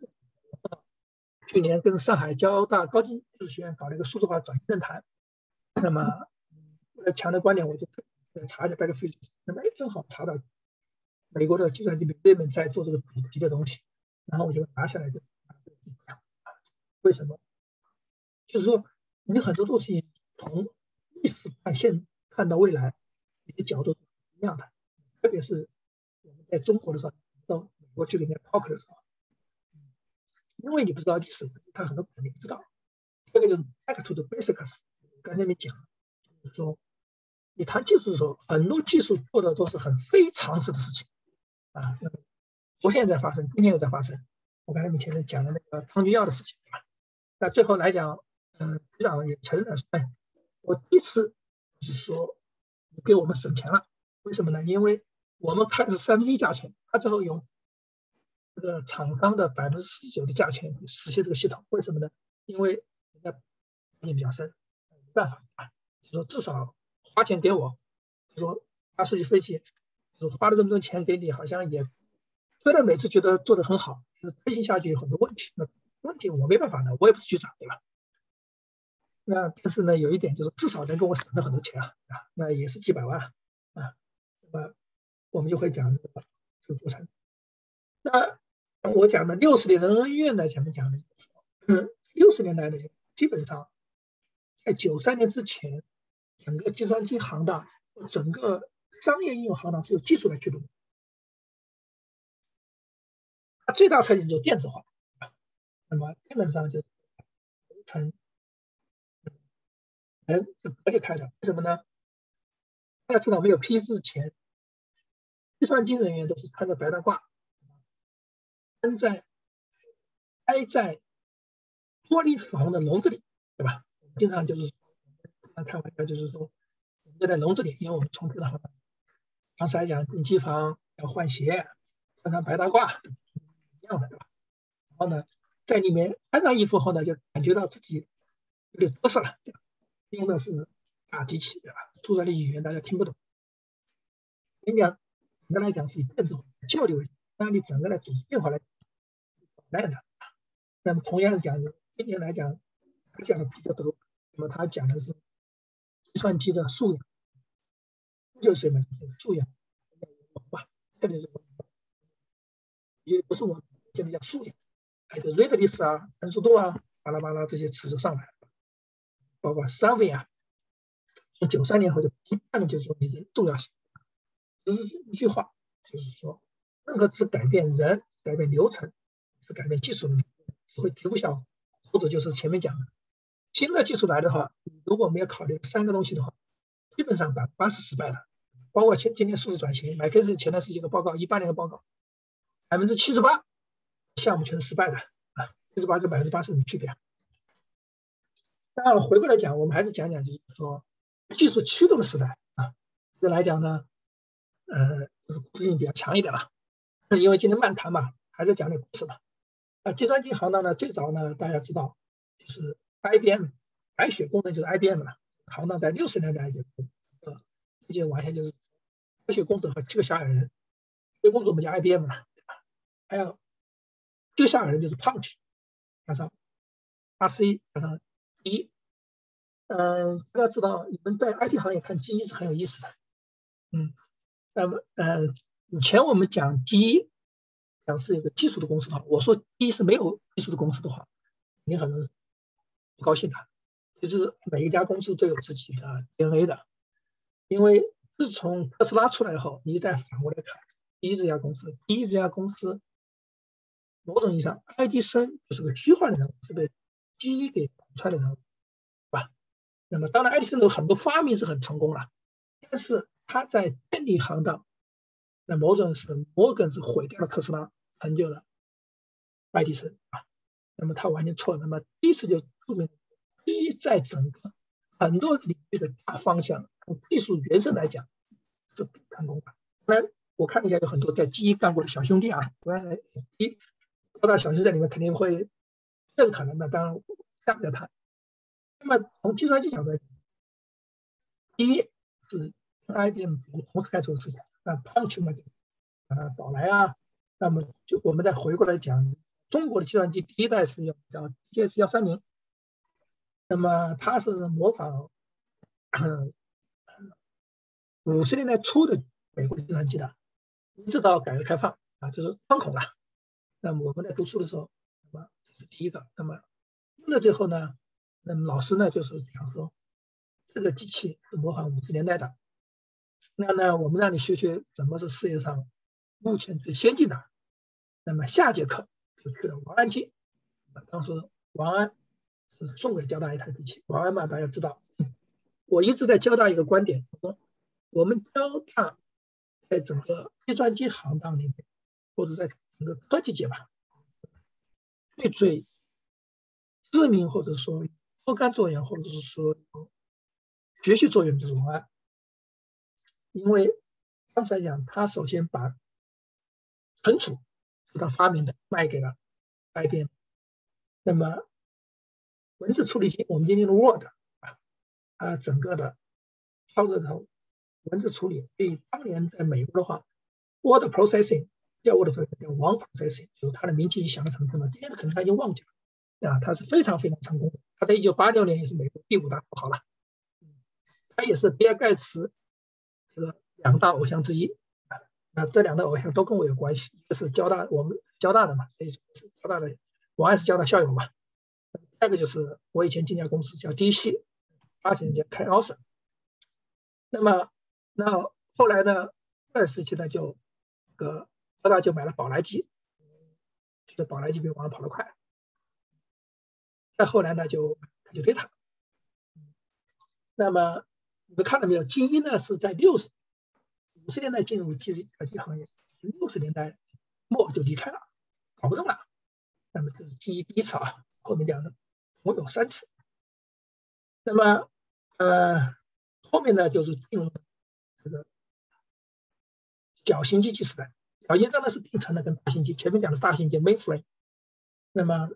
Speaker 4: 去年跟上海交大高级技术学院搞了一个数字化转型论坛。那么，为了强调观点，我就查一下 Backfish。那么，哎，正好查到美国的计算机理论们在做这个主题的东西，然后我就拿下来就。为什么？就是说，你很多东西从历史看现看到未来，你的角度是一样的，特别是我们在中国的时候。到美国去里面 talk 的时候，因为你不知道历史，他很多可能你不知道。这个就是 back to the basics。刚才没讲，就是说你谈技术的时候，很多技术做的都是很非常识的事情啊。昨天在发生，今天又在发生。我刚才前面讲的那个抗菌药的事情，对吧？那最后来讲，嗯，局长也承认了，哎，我第一次就是说给我们省钱了，为什么呢？因为我们开的是三分之一价钱，他最后用这个厂商的百分之四十九的价钱实现这个系统，为什么呢？因为人家也比较深，没办法啊，就说至少花钱给我，就说大数据分析，就是花了这么多钱给你，好像也虽然每次觉得做的很好，但是推行下去有很多问题，那问题我没办法的，我也不是局长，对吧？那但是呢，有一点就是至少能给我省了很多钱啊，啊，那也是几百万啊，那么。我们就会讲这个是组成。那我讲的六十年的恩怨呢？前面讲的，嗯，六十年代的基本上在九三年之前，整个计算机行当、整个商业应用行当是由技术来驱动。它最大特点就是电子化，那么基本上就成人是隔离开的。为什么呢？大家知道没有 PC 之前。计算机人员都是穿着白大褂，安在待在玻璃房的笼子里，对吧？经常就是开玩笑，就是说我们在笼子里，因为我们从事的行当，当时来讲进机房要换鞋，穿上白大褂一样的，对吧？然后呢，在里面穿上衣服后呢，就感觉到自己有点脱色了，用的是大机器，对吧？突然的语言大家听不懂，跟你讲。简单来讲是以电子化交流，那你整个的组织变化来难的。那么同样的讲，今天来讲讲的比较多。那么他讲的是计算机的素养，就是什么？素养，文化，特别是也不是我们讲的叫素养，还有 readiness 啊、成熟度啊、巴拉巴拉这些词就上来了，包括三位啊，从九三年后就一半的就是说你人重要性。只是一句话，就是说，任何只改变人、改变流程、是改变技术的，会提不效果。或者就是前面讲的，新的技术来的话，如果没有考虑三个东西的话，基本上百分之八十失败了，包括前今年数字转型，麦克斯前段时间的报告，一八年的报告，百分之七十八项目全是失败的啊，七十八跟百分之八是什么区别？那，回过来讲，我们还是讲讲，就是说技术驱动的时代啊，这来讲呢，呃，故事性比较强一点吧，因为今天漫谈嘛，还是讲点故事吧。啊，计算机行当呢，最早呢，大家知道就是 IBM 白雪功能就是 IBM 了，行当在六十年代就呃，这就完全就是白雪工程和七个小矮人，白雪工程我们叫 IBM 了，还有七个小矮人就是 Punch 加上 RC 加上 G，嗯，大家知道你们在 IT 行业看 G 是很有意思的，嗯，那么呃，以前我们讲 G。讲是一个技术的公司的话，我说第一是没有技术的公司的话，肯定很多人不高兴的。就是每一家公司都有自己的 DNA 的，因为自从特斯拉出来以后，你再反过来看，第一这家公司，第一这家公司，某种意义上，爱迪生就是个虚幻的人物，是被基因给捅出来的人，是吧？那么当然，爱迪生的很多发明是很成功了，但是他在电力行当，那某种是摩根是毁掉了特斯拉。成就了爱迪生啊，那么他完全错了。那么第一次就著名，第一在整个很多领域的大方向，从技术原生来讲是成功的。那我看一下，有很多在基因干过的小兄弟啊，我一说到小兄弟在里面肯定会认可的。当然干不了他。那么从计算机角度，第一是 IBM 同时开出的事情，那 Punch 嘛就啊早来啊。那么就我们再回过来讲，中国的计算机第一代是要叫 GS 幺三零，那么它是模仿嗯五十年代初的美国计算机的，一直到改革开放啊，就是窗口了。那么我们在读书的时候，那么第一个。那么用了之后呢，那么老师呢就是讲说，这个机器是模仿五十年代的，那呢我们让你学学什么是世界上目前最先进的。那么下节课就去了王安机，当时王安是送给交大一台机器。王安嘛，大家知道，我一直在交大一个观点，说我们交大在整个计算机行当里面，或者在整个科技界吧，最最知名或者说脱杆作用，或者是说学习作用就是王安，因为刚才讲他首先把存储。是他发明的，卖给了 IBM。那么文字处理器，我们今天的 Word 啊，它整个的操作头文字处理，对当年在美国的话，Word Processing 叫 Word Processing，叫 Word Processing，就是它的名气响的程度呢。今天可能他已经忘记了啊，它是非常非常成功的。它在一九八六年也是美国第五大富豪了，它也是比尔盖茨这个两大偶像之一啊。那这两个偶像都跟我有关系，一个是交大，我们交大的嘛，所以是交大的，我还是交大校友嘛。第二个就是我以前进家公司叫第一期，八几年叫开奥森。那么，那后来呢，二时期呢就，个交大就买了宝来机，觉得宝来机比王安跑得快。再后来呢就就给他。那么你们看到没有？精英呢是在六十。五十年代进入计算机行业，六十年代末就离开了，搞不动了。那么这是第一第一次啊，后面讲的我有三次。那么呃后面呢就是进入这个小型机器时代，小型当然是并成的跟大型机，前面讲的大型机 mainframe。那么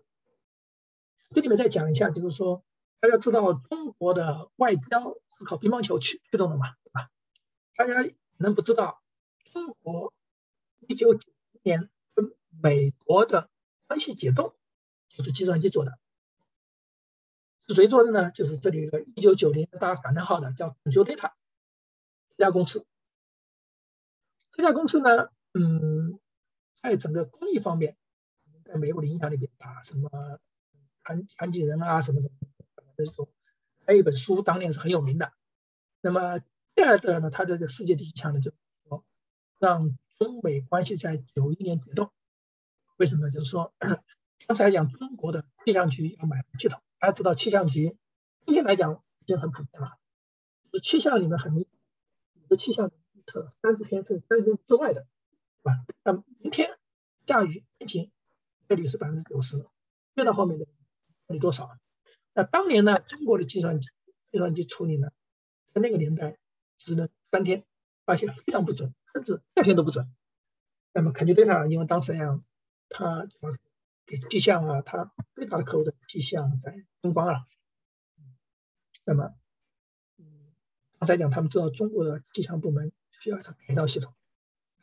Speaker 4: 这里面再讲一下，就是说大家知道中国的外交是靠乒乓球驱驱动的嘛，对吧？大家。能不知道中国一九九零年跟美国的关系解冻就是计算机做的，是谁做的呢？就是这里有个一九九零大家感叹号的叫 Computer 这家公司。这家公司呢，嗯，在整个工艺方面，在美国的影响力比较大，什么残残疾人啊，什么什么这种，还有一本书当年是很有名的。那么。第二个呢，它这个世界第一强呢，就是说让中美关系在九一年解冻。为什么？就是说刚才讲中国的气象局要买系统，大家知道气象局今天来讲已经很普遍了。是气象里面很明，有的气象预测三十天甚至三十天之外的，对吧？那明天下雨天晴概率是百分之九十，越到后面的概率多少？那当年呢，中国的计算机计算机处理呢，在那个年代只能三天，而且非常不准，甚至第二天都不准。那么 Calculator 因为当时那样，它给气象啊，它最大的客户的气象在东方啊。那么，嗯，刚才讲他们知道中国的气象部门需要一套改造系统，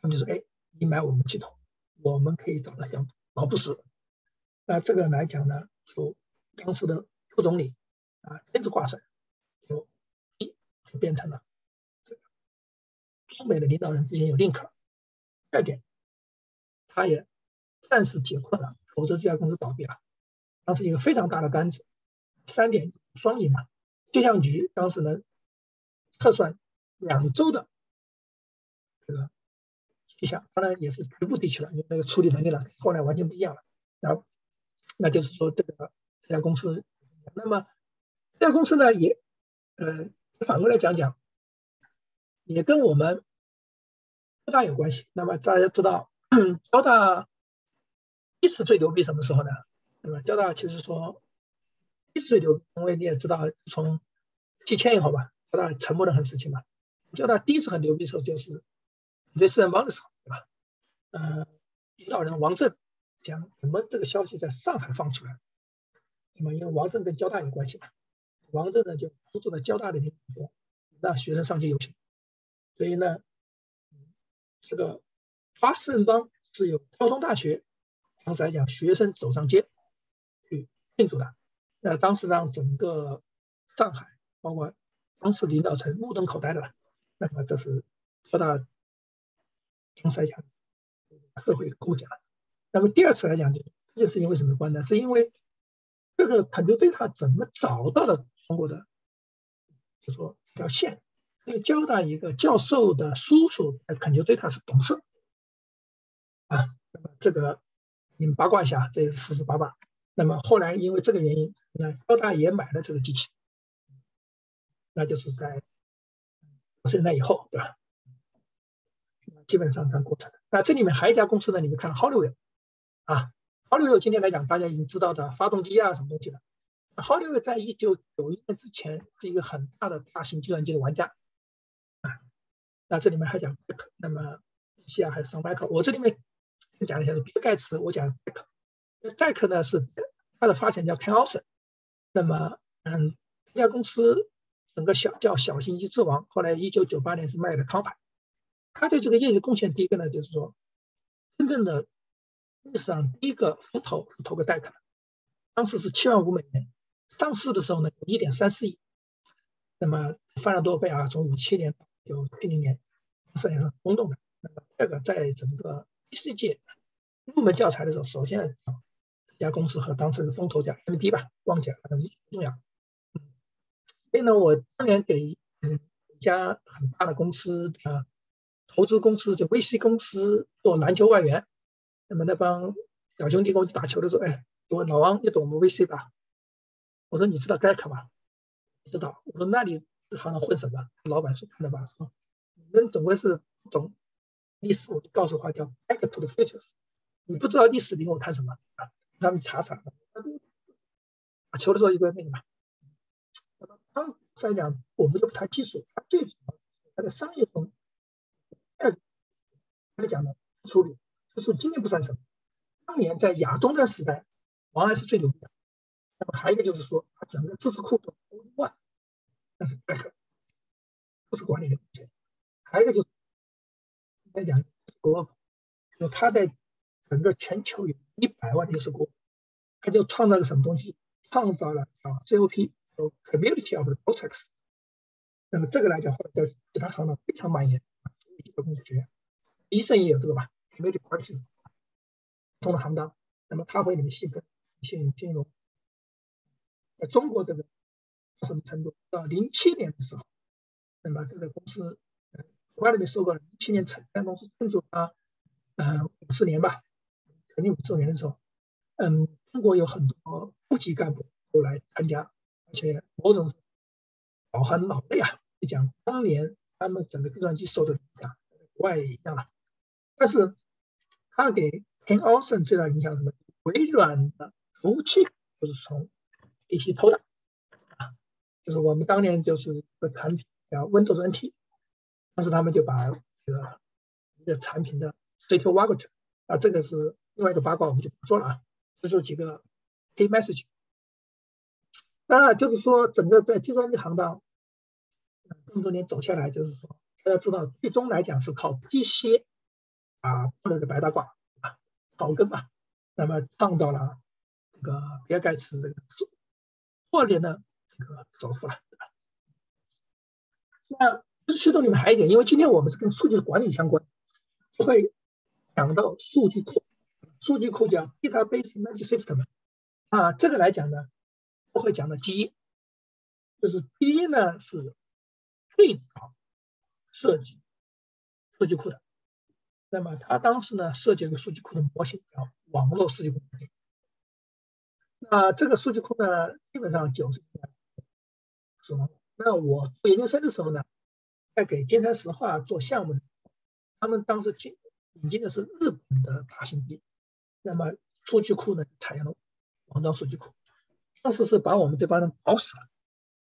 Speaker 4: 他们就说：“哎，你买我们系统，我们可以找到像老布什。”那这个来讲呢，就当时的副总理啊，亲自挂帅，就一就变成了这个中美的领导人之间有 link。第二点，他也暂时解困了，否则这家公司倒闭了。当时一个非常大的单子，三点双赢嘛。气象局当时能测算两周的这个气象，当然也是局部地区了，因为那个处理能力了，后来完全不一样了。然后，那就是说这个这家公司，那么这家公司呢也呃反过来讲讲，也跟我们交大有关系。那么大家知道交大一次最牛逼什么时候呢？对吧？交大其实说。第一次最牛，因为你也知道，从几千以后吧，交大沉默的很时期嘛。交大第一次很牛逼的时候，就是对四人帮的时候，对吧？呃，领导人王震讲怎么这个消息在上海放出来，因为王震跟交大有关系嘛，王震呢就帮助了交大的领导让学生上街游行，所以呢，这个发四人帮是由交通大学当时来讲，学生走上街去庆祝的。那当时让整个上海，包括当时领导层目瞪口呆的了。那么这是交大当时来讲社会构建了。那么第二次来讲，这件事情为什么关呢？是因为这个肯德贝塔怎么找到的中国的，就说一条线。这个交大一个教授的叔叔在肯德贝塔是董事啊。那么这个你们八卦一下，这也是四十八卦。那么后来因为这个原因，那交大也买了这个机器，那就是在五十年代以后，对吧？基本上它过程。那这里面还有一家公司呢，你们看 Hollywell 啊，Honeywell 今天来讲大家已经知道的发动机啊什么东西了。Honeywell 在一九九一年之前是一个很大的大型计算机的玩家啊。那这里面还讲，那么西亚还是上 Michael，我这里面讲一下比尔盖茨，我讲 Michael。戴克呢是他的发展叫 Ken o s e n 那么嗯，这家公司整个小叫小型机之王，后来一九九八年是卖的康牌。他对这个业绩贡献第一个呢，就是说真正的历史上第一个风投投个戴克，当时是七万五美元，上市的时候呢一点三四亿，那么翻了多倍啊？从五七年到七零年，四年是轰动的。那么这个在整个 PC 界入门教材的时候，首先这。家公司和当时的风投叫 MD 吧，忘记了，反正不重要。所以呢，我当年给嗯一家很大的公司啊投资公司，就 VC 公司做篮球外援。那么那帮小兄弟跟我去打球的时候，哎，我老王，你懂我们 VC 吧？我说你知道 Deck 吗？知道。我说那你这行能混什么？老板说看的吧，你们总归是懂历史。我就告诉他叫 Back to the Futures。你不知道历史，你跟我谈什么啊？让他们查查，打球的时候一个那个嘛，他们来讲，我们就不谈技术，他最主要他的商业中，二他讲的处理，就是今年不算什么，当年在亚东的时代，王安是最牛逼的。那么还有一个就是说，他整个知识库都 one，那是这个，不是管理的贡献。还有一个就是来讲，国，就他在。整个全球有一百万优秀国，他就创造了什么东西？创造了啊，COP，和 Community of Projects。那么这个来讲，后来在其他行当非常蔓延啊，基础工程学院，医生也有这个吧？Community Projects，不同行当，那么他会里面细分，信金融。在中国这个什么程度？到零七年的时候，那么这个公司，呃，国外那边收购了，零七年成立公司，庆祝它，呃，五十年吧。肯定五周年的时候，嗯，中国有很多部级干部都来参加，而且某种老很老累啊，讲当年他们整个计算机受的影响，国外也一样了。但是他给 Ken Olsen 最大影响什么？微软的服务器就是从 PC 偷的啊，就是我们当年就是一个产品叫 Windows NT，当时他们就把这个一个产品的 CPU 挖过去啊，这个是另外一个八卦，我们就不说了啊，这是几个 key message。那就是说，整个在计算机行当这么多年走下来，就是说，大家知道，最终来讲是靠 PC 啊，破了个白大褂啊，草根嘛，那么创造了这个比尔盖茨这个破裂的这个首富了。那驱动里面还有一点，因为今天我们是跟数据管理相关，会讲到数据库，数据库叫 database management system 啊，这个来讲呢。我会讲到基因，就是基因呢是最早设计数据库的。那么他当时呢设计了个数据库的模型叫网络数据库模型。那这个数据库呢基本上九十年代死亡。那我做研究生的时候呢，在给金山石化做项目，他们当时进引进的是日本的大型机，那么数据库呢采用了网状数据库。当时是把我们这帮人搞死了。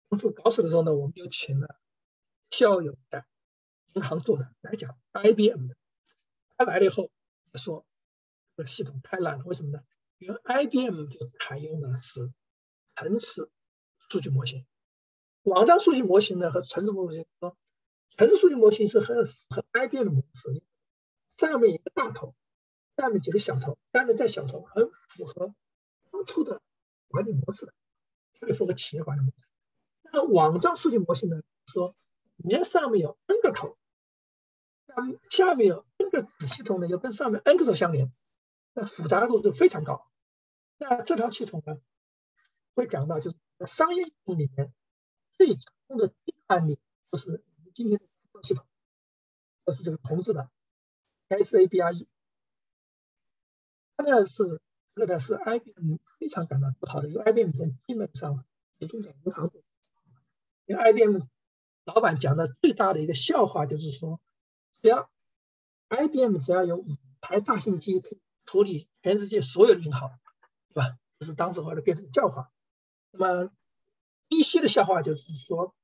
Speaker 4: 当时搞死的时候呢，我们就请了校友的银行做的来讲，IBM 的。来了以后说，这个系统太烂了。为什么呢？因为 IBM 就采用的是层次数据模型，网状数据模型呢和层次模型说，层次数据模型是很很 IBM 的模式，上面一个大头，下面几个小头，下面再小头，很符合当初的。管理模式的，特别符合企业管理模式。那网状数据模型呢？说你这上面有 n 个头，那下面有个 *laughs* 子系统呢，要跟上面 n 个头相连，那复杂度就非常高。那这套系统呢，会讲到就是商业系统里面最成功的案例，就是我们今天的系统，就是这个红字的 SABRE，它呢是。这个呢是 IBM 非常感到自豪的，因为 IBM 里面基本上集中在银行。因为 IBM 老板讲的最大的一个笑话就是说，只要 IBM 只要有五台大型机可以处理全世界所有的银行，对吧？这是当时后来变成笑话。那么一些的笑话就是说，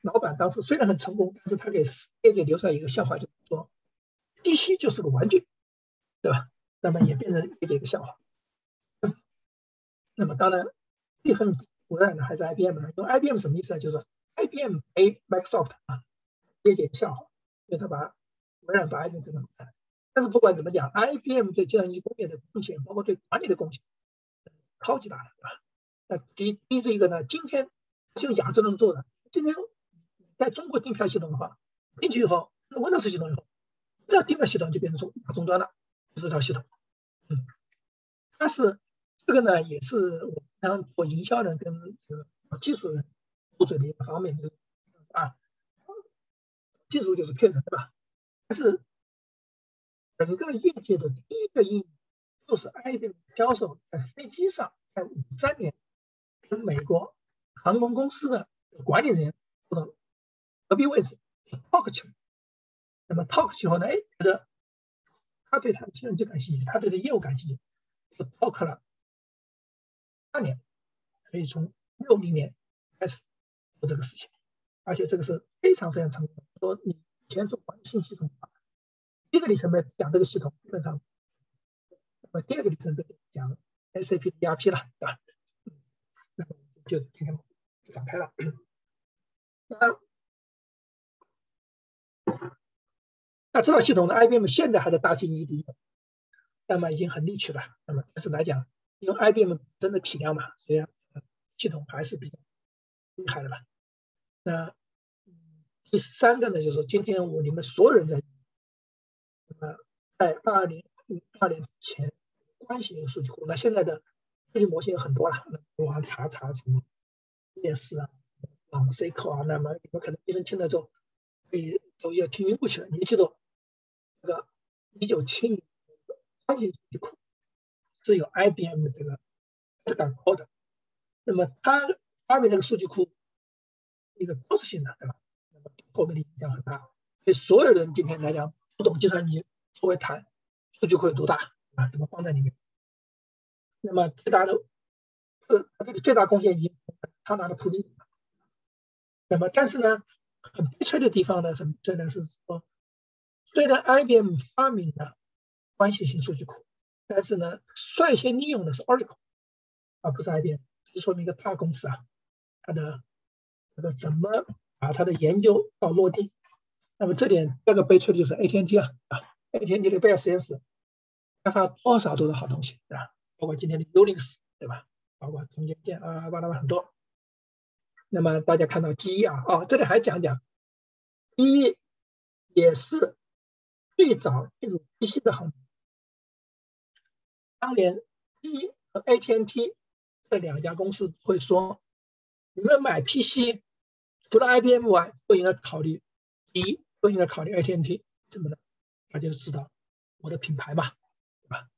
Speaker 4: 老板当时虽然很成功，但是他给业界留下一个笑话，就是说，DC 就是个玩具，对吧？那么也变成业界一个笑话。那么当然，最恨无奈的还是 IBM 因为 IBM 什么意思呢？就是 IBM A Microsoft 啊，业界笑话，因为他把微软把 IBM 给弄开。但是不管怎么讲，IBM 对计算机工业的贡献，包括对管理的贡献，超级大的啊。那第一第一个呢，今天是用亚洲人做的。今天在中国订票系统的话，进去以后那，Windows 系统以后，这订票系统就变成说终端了，这套系统。嗯，它是这个呢，也是我当做营销人跟这个技术人做嘴的一个方面，就是啊，技术就是骗人，对吧？但是整个业界的第一个应用就是 IBM 销售在飞机上，在五三年跟美国航空公司的管理人员坐到隔壁位置 talk 起来，那么 talk 起后呢，哎，觉得。他对他的计算机感兴趣，他对他业务感兴趣，就 talk 了八年，可以从六零年开始做这个事情，而且这个是非常非常成功的。说你前做管理信息系统，第一个里程碑讲这个系统基本上，那么第二个里程碑讲 SAP 的 ERP 了，对吧？那么就今天就展开了。那那这套系统呢，IBM 现在还在大型机里用，那么已经很厉害了。那么但是来讲，因为 IBM 真的体量嘛，所以系统还是比较厉害的吧。那第三个呢，就是今天我你们所有人在，那么在二零二年前关系一个数据库，那现在的数据模型有很多了，网上查查什么面试啊、网 C 口啊，那么你们可能医生听了之后，可以都要听晕过去了。你们记住。这个一九七零关系数据库是有 IBM 的这个质感高的，那么它发明这个数据库一个标志性的，对吧？后面的影响很大。对所有人今天来讲，不懂计算机，都会谈数据库有多大啊？怎么放在里面？那么最大的，呃，这个最大贡献已经，他拿的图灵。那么，但是呢，很悲催的地方呢，什么？这呢是说，虽然 IBM 发明了关系型数据库，但是呢，率先利用的是 Oracle，而不是 IBM，这说明一个大公司啊，它的这个怎么把它的研究到落地？那么这点第二个悲催的就是 AT&T 啊啊，AT&T 的贝尔实验室开发多少都是好东西，对吧？包括今天的 Unix，对吧？包括中间件啊，巴拉巴拉很多。那么大家看到 G 啊啊，这里还讲讲，G 也是最早进入 PC 的行业。当年 G 和 AT&T 这两家公司会说，你们买 PC 除了 IBM 外，都应该考虑第一。都应该考虑 AT&T 怎么的，大家就知道我的品牌嘛，对吧？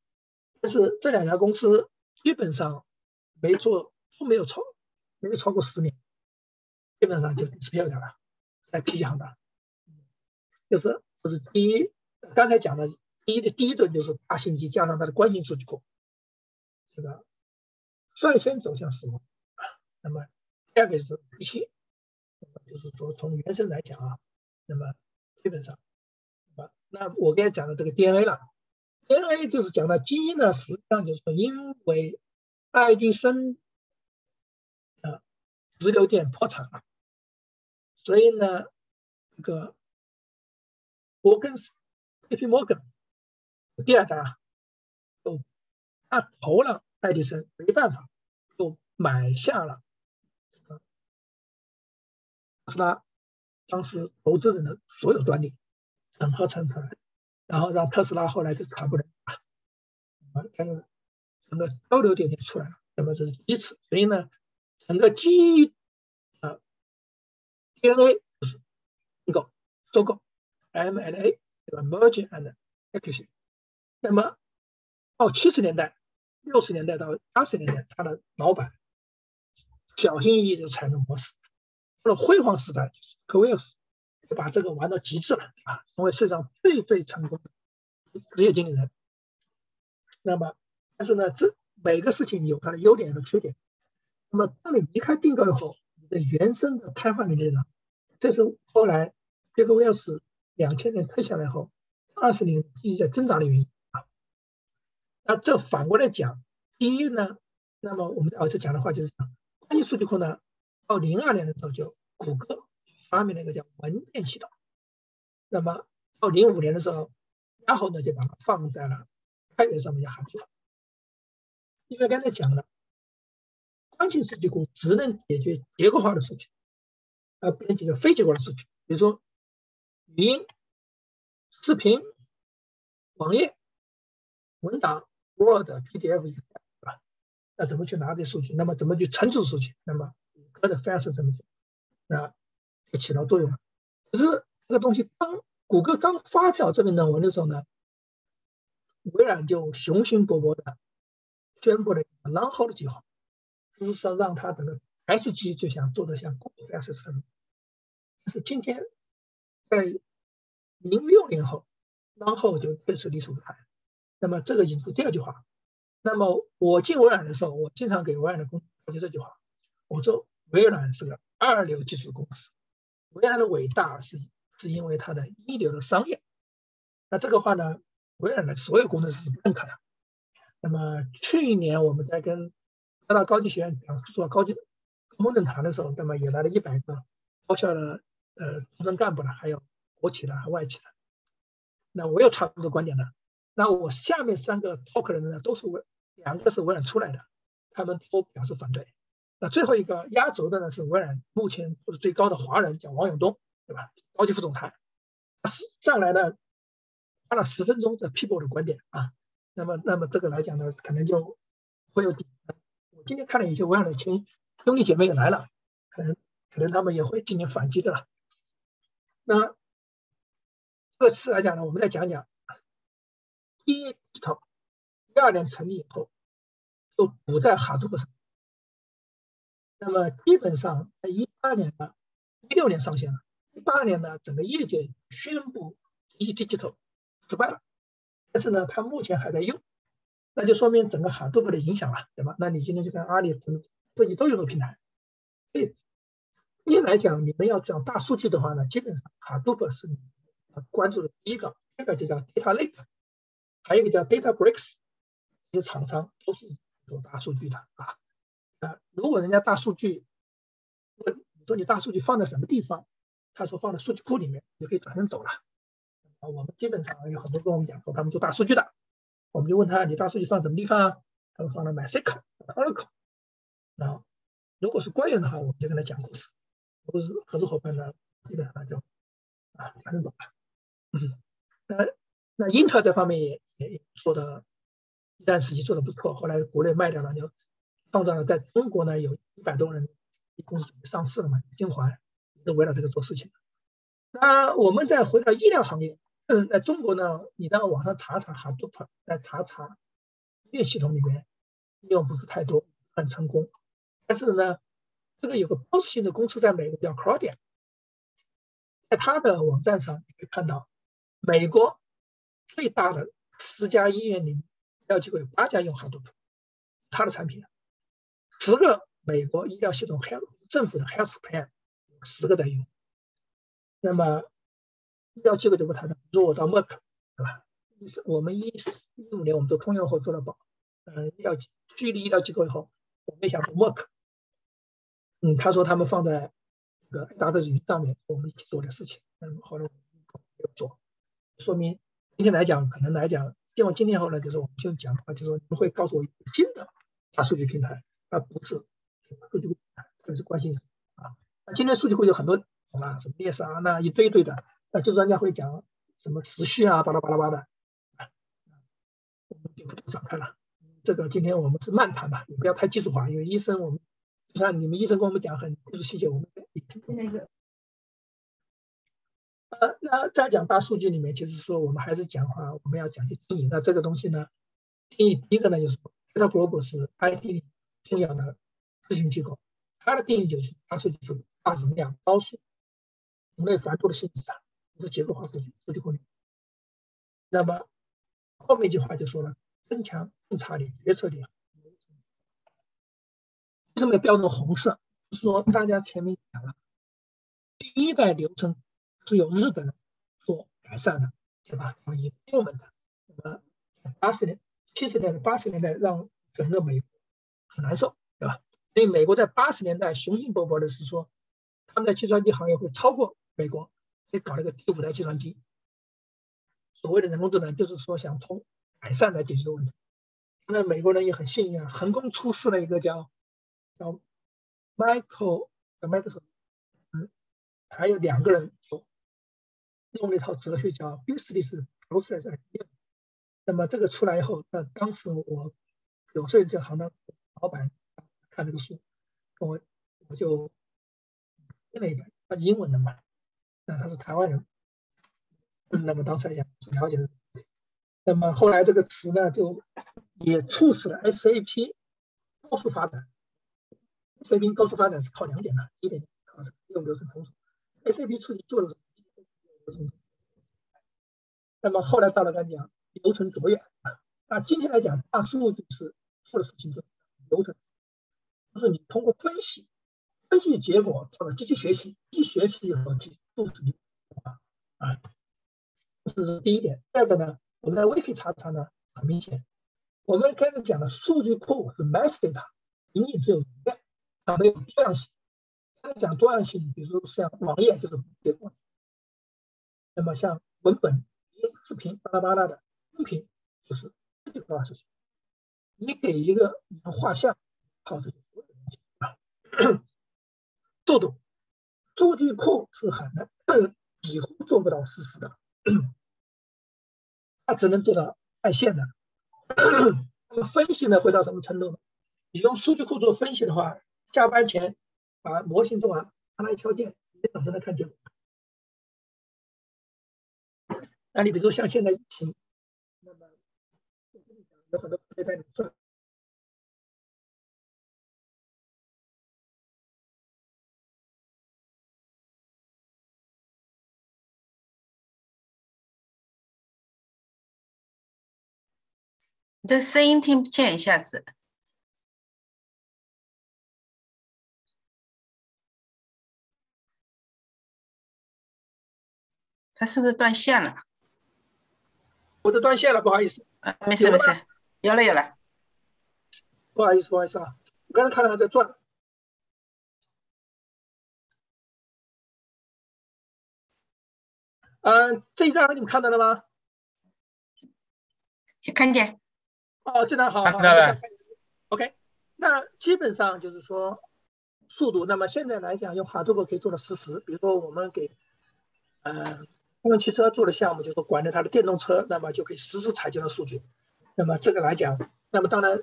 Speaker 4: 但是这两家公司基本上没做都没有超没有超过十年，基本上就 disappear 掉了，在 P 行的，就是就是第一刚才讲的第一的第一顿就是大型机加上它的关系数据库，这个率先走向死亡。那么第二个是 PC，就是说从原生来讲啊，那么基本上，啊，那我刚才讲的这个 DNA 了，DNA 就是讲到基因呢，实际上就是说，因为爱迪生啊直流电破产了，所以呢，这个摩根斯 A.P. 摩根第二代就他投了爱迪生，没办法，就买下了特斯拉。当时投资人的所有专利整合成出来，然后让特斯拉后来就传不了啊，但是整个交流点就出来了，那么这是第一次，所以呢，整个基啊 DNA 就是并购收购 M&A 对吧？Merge and acquisition，那么到七十年代、六十年代到八十年代，他的老板小心翼翼的采用模式。到辉煌时代，科威尔斯就把这个玩到极致了啊，成为世界上最最成功的职业经理人。那么，但是呢，这每个事情有它的优点和缺点。那么，当你离开并购以后，你的原生的开发能力呢？这是后来杰克威尔斯两千年退下来后，二十年一直在增长的原因啊。那这反过来讲，第一呢，那么我们哦这讲的话就是讲关系数据库呢。到零二年的时候，就谷歌发明了一个叫文件系统。那么到零五年的时候，然后呢就把它放在了开源上面叫函数。因为刚才讲了，关系数据库只能解决结构化的数据，而不能解决非结构的数据，比如说语音、视频、网页、文档、Word、PDF，对吧？那怎么去拿这数据？那么怎么去存储数据？那么它的 fast 怎么啊，就起到作用了。可是这个东西刚谷歌刚发表这篇论文的时候呢，微软就雄心勃勃的宣布了 long hold 计划，就是说让他整个 S 级就想做的像 Google S 似的。但是今天在零六年后然后就退出历史舞台。那么这个引出第二句话。那么我进微软的时候，我经常给微软的工说就这句话，我说。微软是个二流技术公司，微软的伟大是是因为它的一流的商业。那这个话呢，微软的所有工程师是认可的。那么去年我们在跟浙大高级学院讲做高级高峰论坛的时候，那么也来了一百个高校的呃中层干部了，还有国企的、还外企的。那我有差不多观点的。那我下面三个 talk 人呢，都是微两个是微软出来的，他们都表示反对。那最后一个压轴的呢是微软目前做的最高的华人，叫王永东，对吧？高级副总裁，上来呢花了十分钟在批驳我的观点啊。那么，那么这个来讲呢，可能就会有。我今天看了一些微软的亲兄弟姐妹也来了，可能可能他们也会进行反击的了。那这次来讲呢，我们再讲讲第一套，第二年成立以后，都补在哈杜克上。那么基本上在一八年呢，一六年上线了，一八年呢，整个业界宣布 E Digital 失败了，但是呢，它目前还在用，那就说明整个 Hadoop 的影响了，对吧？那你今天就看阿里、飞机都有个平台，所以今天来讲，你们要讲大数据的话呢，基本上 Hadoop 是你关注的第一个，第二个就叫 Data Lake，还有一个叫 Data Bricks，这些厂商都是做大数据的啊。啊，如果人家大数据问你说你大数据放在什么地方，他说放在数据库里面，就可以转身走了。啊，我们基本上有很多跟我们讲说他们做大数据的，我们就问他你大数据放什么地方啊？他们放在 MySQL、Oracle。然后如果是官员的话，我们就跟他讲故事；如果是合作伙伴呢，基本上就啊转身走了。嗯，那那英特尔这方面也也做的一段时期做的不错，后来国内卖掉了就。创造了在中国呢有一百多人，公司准备上市了嘛？金环都围绕这个做事情。那我们再回到医疗行业，在中国呢，你到网上查查哈多普，来查查医院系统里面应用不是太多，很成功。但是呢，这个有个标志性的公司在美国叫 c r o d i a 在他的网站上你可以看到，美国最大的十家医院里面，医疗机构有八家用哈多普，他的产品。十个美国医疗系统 health 政府的 health plan，十个在用。那么医疗机构就不谈了，比如我到 Mark，，对吧？我们一四一五年我们做通用后做了保，呃，医疗距离医疗机构以后，我们也想做默克。嗯，他说他们放在这个 AWS 云上面，我们一起做的事情。那么后来我们没有做，说明今天来讲，可能来讲，希望今天后呢，就是我们就讲的话，就是说你们会告诉我新的大数据平台。而不是数据库，特别是关心啊。那今天数据库有很多种啊，什么猎杀那一堆一堆的，那就专家会讲什么持续啊，巴拉巴拉巴拉的，我们就不多展开了。这个今天我们是漫谈吧，也不要太技术化，因为医生我们就像你们医生跟我们讲很技术细节，我们也听那个。呃，那在讲大数据里面，其实说我们还是讲话，我们要讲些定义。那这个东西呢，定义第一个呢就是 data global 是 IT 里。重要的咨询机构，它的定义就是大数据是大容量、高速、种类繁多的信息场，是结构化数据数据库。那么后面一句话就说了，增强洞察力、决策力。为什么标成红色？是说大家前面讲了，第一代流程是由日本人做改善的，对吧？以部门的，那么八十年、七十年代、八十年代让整个美。很难受，对吧？所以美国在八十年代雄心勃勃的是说，他们在计算机行业会超过美国，以搞了个第五代计算机。所谓的人工智能，就是说想通改善来解决问题。那美国人也很幸运啊，横空出世了一个叫叫 Michael 叫 Michael，嗯，还有两个人弄了一套哲学叫 Business Process。那么这个出来以后，那当时我有时候在行当。老板看这个书，跟我我就念了一本，他是英文的嘛，那他是台湾人，那么当时来讲了解的，那么后来这个词呢，就也促使了 SAP 高速发展。SAP 高速发展是靠两点的，第一点靠业务流程统筹，SAP 初期做的那么后来到了刚讲流程卓越啊，那今天来讲大数据是做的事情就。流程就是你通过分析，分析结果到了机器学习，机器学习以后去做指令啊啊，这是第一点。第二个呢，我们来 Wiki 查查呢，很明显，我们开始讲的数据库是 mass data，仅仅只有一个，它没有多样性。开始讲多样性，比如说像网页就是结果，那么像文本、视频巴拉巴拉的音频就是这个多样性。你给一个画像，好这些所有东西啊，速度，数据库是很难，几乎做不到实时的，*coughs* 它只能做到在线的。*coughs* 那么分析呢，会到什么程度呢？你用数据库做分析的话，下班前把模型做完，让它一敲键，你等着来看结果。那你比如说像现在疫情。有很多，
Speaker 2: 你的声音听不见一下子。他是不是断线了？
Speaker 4: 我都断线了，不好意思。
Speaker 2: 啊，没事没事。有了有了。
Speaker 4: 不好意思不好意思啊，我刚才看到还在转。嗯，这一张你们看到了吗？
Speaker 2: 看见。
Speaker 4: 哦，这张好，
Speaker 5: 看到了。
Speaker 4: OK，那基本上就是说速度。那么现在来讲，用 Hadoop 可以做到实时。比如说我们给呃公共汽车做的项目，就是管理它的电动车，那么就可以实时采集到数据。那么这个来讲，那么当然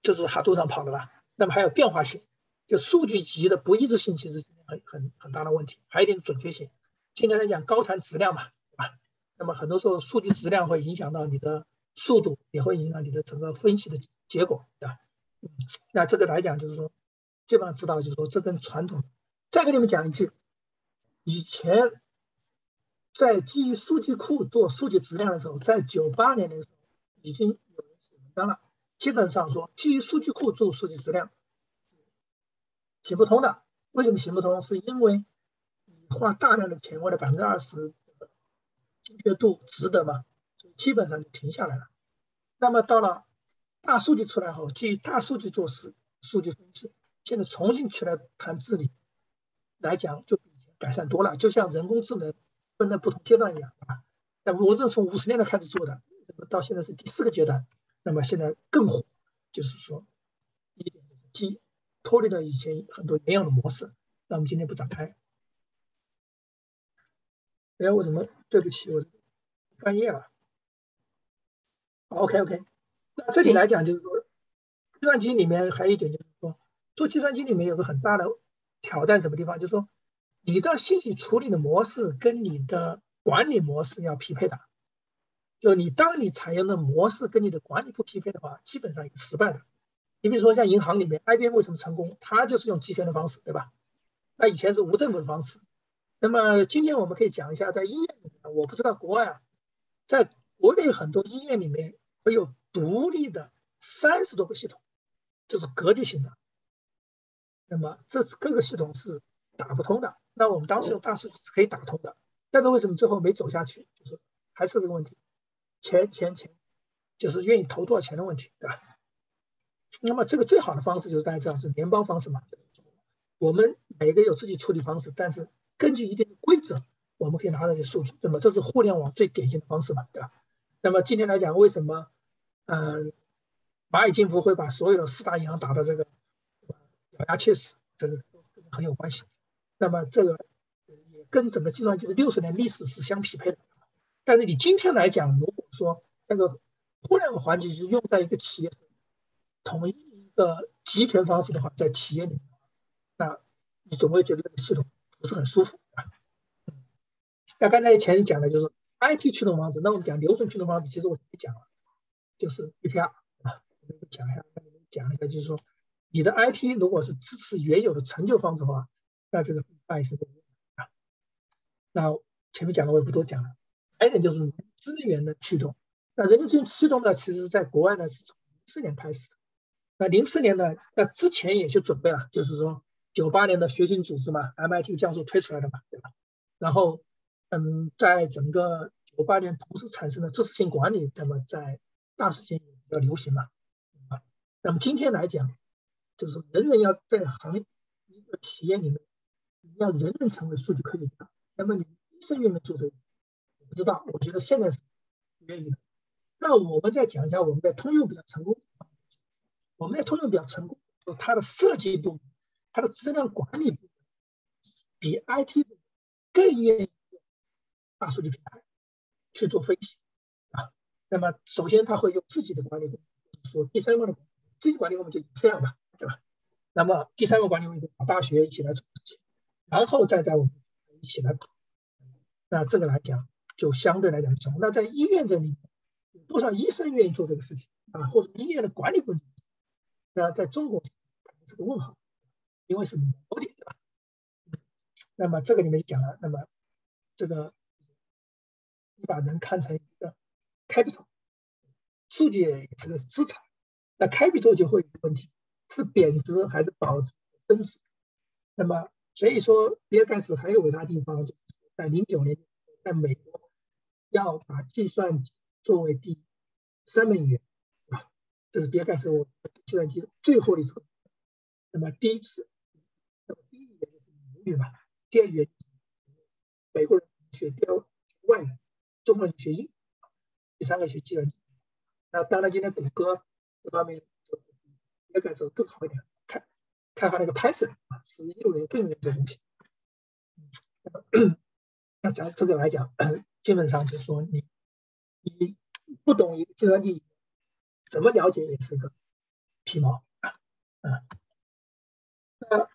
Speaker 4: 就是 Hadoop 上跑的了。那么还有变化性，就数据集的不一致性其实很很很大的问题，还有一点准确性。现在来讲高谈质量嘛，对吧？那么很多时候数据质量会影响到你的速度，也会影响你的整个分析的结果，对吧？那这个来讲就是说，基本上知道就是说这跟传统。再给你们讲一句，以前在基于数据库做数据质量的时候，在九八年的时候已经有人写文章了，基本上说基于数据库做数据质量行不通的。为什么行不通？是因为你花大量的钱，为了百分之二十精确度值得吗？基本上就停下来了。那么到了大数据出来后，基于大数据做事数据分析，现在重新起来谈治理来讲，就比以前改善多了。就像人工智能分在不同阶段一样啊。那我这从五十年代开始做的，到现在是第四个阶段，那么现在更火，就是说一点基脱离了以前很多原有的模式。那我们今天不展开。哎，我怎么对不起，我翻页了。OK OK，那这里来讲就是说，计算机里面还有一点就是说，做计算机里面有个很大的挑战，什么地方？就是说，你的信息处理的模式跟你的管理模式要匹配的。就你当你采用的模式跟你的管理不匹配的话，基本上是失败的。你比如说像银行里面，IBM 为什么成功？它就是用集权的方式，对吧？那以前是无政府的方式。那么今天我们可以讲一下，在医院里面，我不知道国外啊，在国内很多医院里面会有独立的三十多个系统，就是格局型的。那么这各个系统是打不通的。那我们当时用大数据是可以打通的，但是为什么最后没走下去？就是还是这个问题，钱钱钱，就是愿意投多少钱的问题，对吧？那么这个最好的方式就是大家知道是联邦方式嘛，我们每个有自己处理方式，但是根据一定的规则，我们可以拿到这些数据。那么这是互联网最典型的方式嘛，对吧？那么今天来讲，为什么嗯蚂蚁金服会把所有的四大银行打到这个咬牙切齿，这个很有关系。那么这个也跟整个计算机的六十年历史是相匹配的。但是你今天来讲，如果说那个互联网环境是用在一个企业统一一个集权方式的话，在企业里，那你总会觉得这个系统不是很舒服啊。那刚才前面讲的就是 IT 驱动方式，那我们讲流程驱动方式，其实我也讲了，就是 BTR 啊，我们讲一下，讲一下，就是说你的 IT 如果是支持原有的成就方式的话，那这个拜是啊。那前面讲的我也不多讲了，还有一点就是资源的驱动。那人力资源驱动呢，其实在国外呢是从零四年开始的。那零四年呢，那之前也就准备了，就是说九八年的学习组织嘛，MIT 教授推出来的嘛，对吧？然后，嗯，在整个九八年同时产生的知识性管理，那么在大数据比较流行嘛，啊，那么今天来讲，就是人人要在行业一个企业里面，你要人人成为数据科学家，那么你医生愿不愿意做这个？知道，我觉得现在是愿意的。那我们再讲一下我们在通用比较成功。我们在通用比较成功，就它的设计部、它的质量管理部门比 IT 部更愿意大数据平台去做分析啊。那么首先它会用自己的管理工具，说第三方的自己管理我们就这样吧，对吧？那么第三方管理工具把大学一起来做事情，然后再在我们一起来跑。那这个来讲就相对来讲强。那在医院这里，有多少医生愿意做这个事情啊？或者医院的管理部门？那在中国肯定是个问号，因为是锚点，对吧？那么这个里面讲了，那么这个你把人看成一个 capital 数据也是个资产。那 capital 就会有问题，是贬值还是保值增值？那么，所以说，比尔盖茨还有伟大地方，就是在零九年，在美国要把计算机作为第三门语言啊，这是比尔盖茨我计算机最后一次。那么第一次，那么第一语言就是母语嘛，第二语言美国人学第二外语，中国人学英，第三个学计算机。那当然，今天谷歌这方面就比尔盖茨更好一点，开开发那个 Python 啊，是一六年更用这东西。那 *coughs* 咱这个来讲，基本上就是说，你你不懂一个计算机，怎么了解也是个皮毛啊，啊。那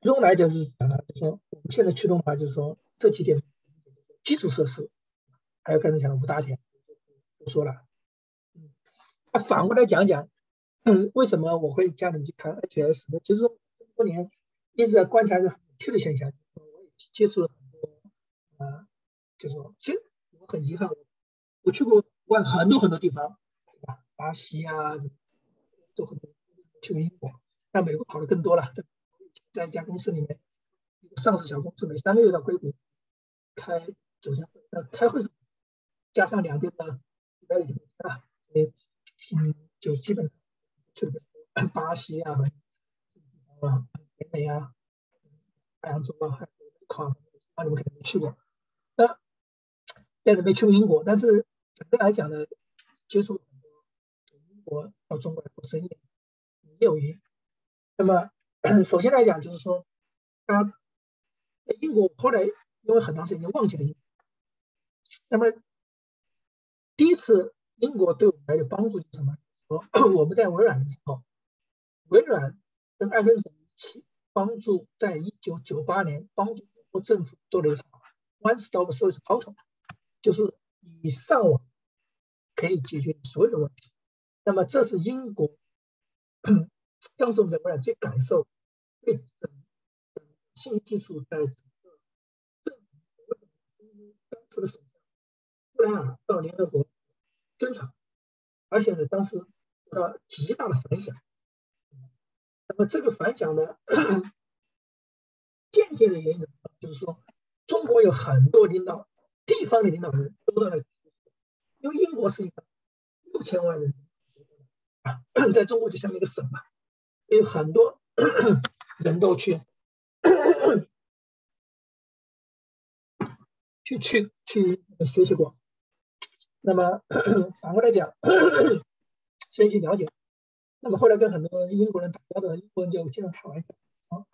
Speaker 4: 总来讲是讲了，就是说我们现在驱动的话，就是说这几点基础设施，还有刚才讲的五大点都说了。那反过来讲讲，为什么我会叫你们去看 HS 呢？就是说这么多年一直在观察一个很有趣的现象，我也接触了很多啊，就说，其实我很遗憾，我去过外很多很多地方，对吧？巴西啊，都很多，去过英国。那美国跑的更多了，在一家公司里面，一个上市小公司，每三个月到硅谷开九天会，那开会加上两边的代理啊，嗯，就基本上去了巴西啊，啊，北美啊，太阳州啊，还有考，啊，你们肯定去过，那但是没去过英国，但是整个来讲呢，接触很多从英国到中国来做生意，业务员。那么，*clears throat* 首先来讲，就是说，他英国后来因为很长时间忘记了英国，那么第一次英国对我们来的帮助是什么？说 *clears throat* 我们在微软的时候，微软跟艾森哲一起帮助，在一九九八年帮助中国政府做了一套 One Stop Service Portal，就是你上网可以解决所有的问题。那么这是英国。当时我们在微软最感受，对信息技术在整个政府当时的首相布莱尔到联合国宣传，而且呢，当时得到极大的反响。那么这个反响呢，*coughs* 间接的原因，就是说中国有很多领导、地方的领导人都到了，因为英国是一个六千万人啊，*coughs* 在中国就像一个省嘛。有很多 *coughs* 人都去 *coughs* 去去去学习过，那么反过来讲，先去了解，那么后来跟很多英国人打交道，英国人就经常开玩笑，啊，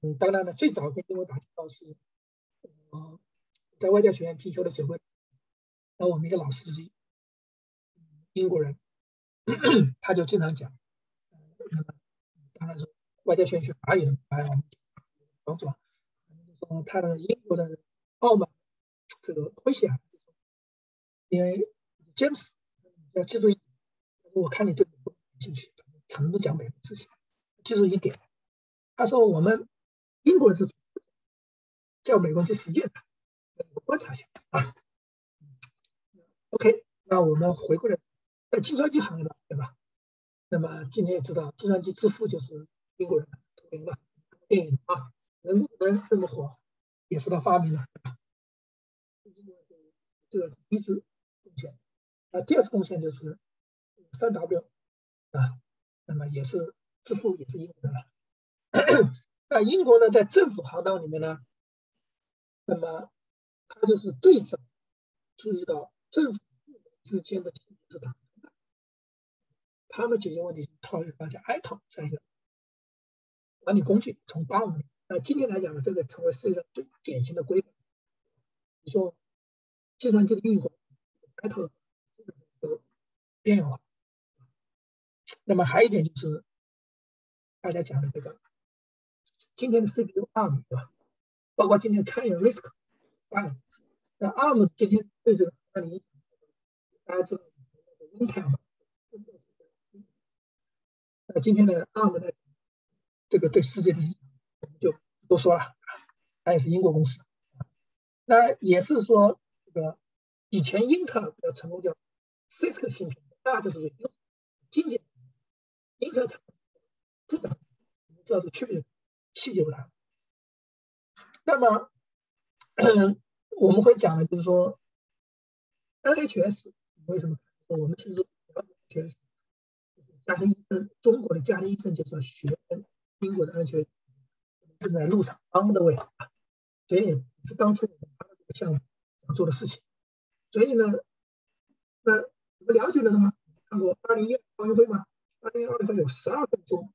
Speaker 4: 我们当然了，最早跟英国打交道是，呃，在外交学院进修的时候，那我们一个老师是英国人，*clears throat* 他就经常讲。那么，当然是外交学院学法语的，哎，我们帮助啊。说他的英国的傲慢，这个诙谐，因为 James 要记住，我看你对美国感兴趣，程度讲美国事情，记住一点，他说我们英国人是叫美国去实践，观察一下啊。OK，那我们回过来，在计算机行业吧，对吧？那么今天也知道，计算机之父就是英国人，图灵吧？电影啊，人工智能这么火，也是他发明的，对吧？这个第一次贡献，那第二次贡献就是三 W 啊，那么也是之父，也是英国人了。*coughs* 那英国呢，在政府行当里面呢，那么他就是最早注意到政府部门之间的信息打。他们解决问题是套一个叫 ITO 这样一个管理工具，从八五年，那今天来讲呢，这个成为世界上最典型的规范。你说计算机的运用，ITO 有边缘化。那么还有一点就是大家讲的这个今天的 CPU ARM 对吧？包括今天开源 RISC，那 ARM 今天对这个管理，大家知道 Intel 嘛？那今天的 ARM 呢，这个对世界的影响我们就不多说了，它也是英国公司，那也是说这个以前英特尔比较成功，叫，Cisco 芯片，那就是有精简，英特尔复杂，你知道这区别，细节不谈。那么，*clears throat* 我们会讲的就是说，NHS 为什么？我们其实 NHS 家庭医生，中国的家庭医生就是要学英国的 NHS，正在路上 on the way 啊，所以是当初我们这个项目想做的事情。所以呢，那你们了解了的话，看过二零一二奥运会吗？二零奥运会有十二分钟，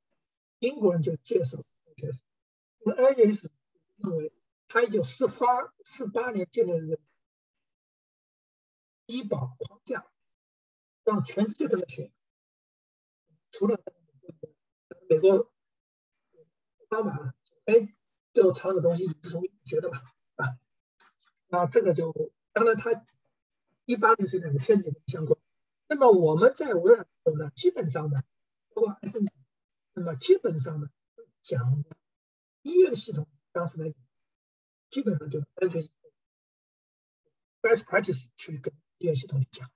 Speaker 4: 英国人就接受 NHS，因为 NHS 认为。他一九四八四八年建立的医保框架，让全世界都在学。除了美国，奥巴马，哎，这种长的东西是从学的吧？啊，那这个就当然他一八年是两个片子相关。那么我们在微软中呢，基本上呢，包括艾森，那么基本上呢讲医院系统，当时来。基本上就安全 best practice 去跟医院系统去讲，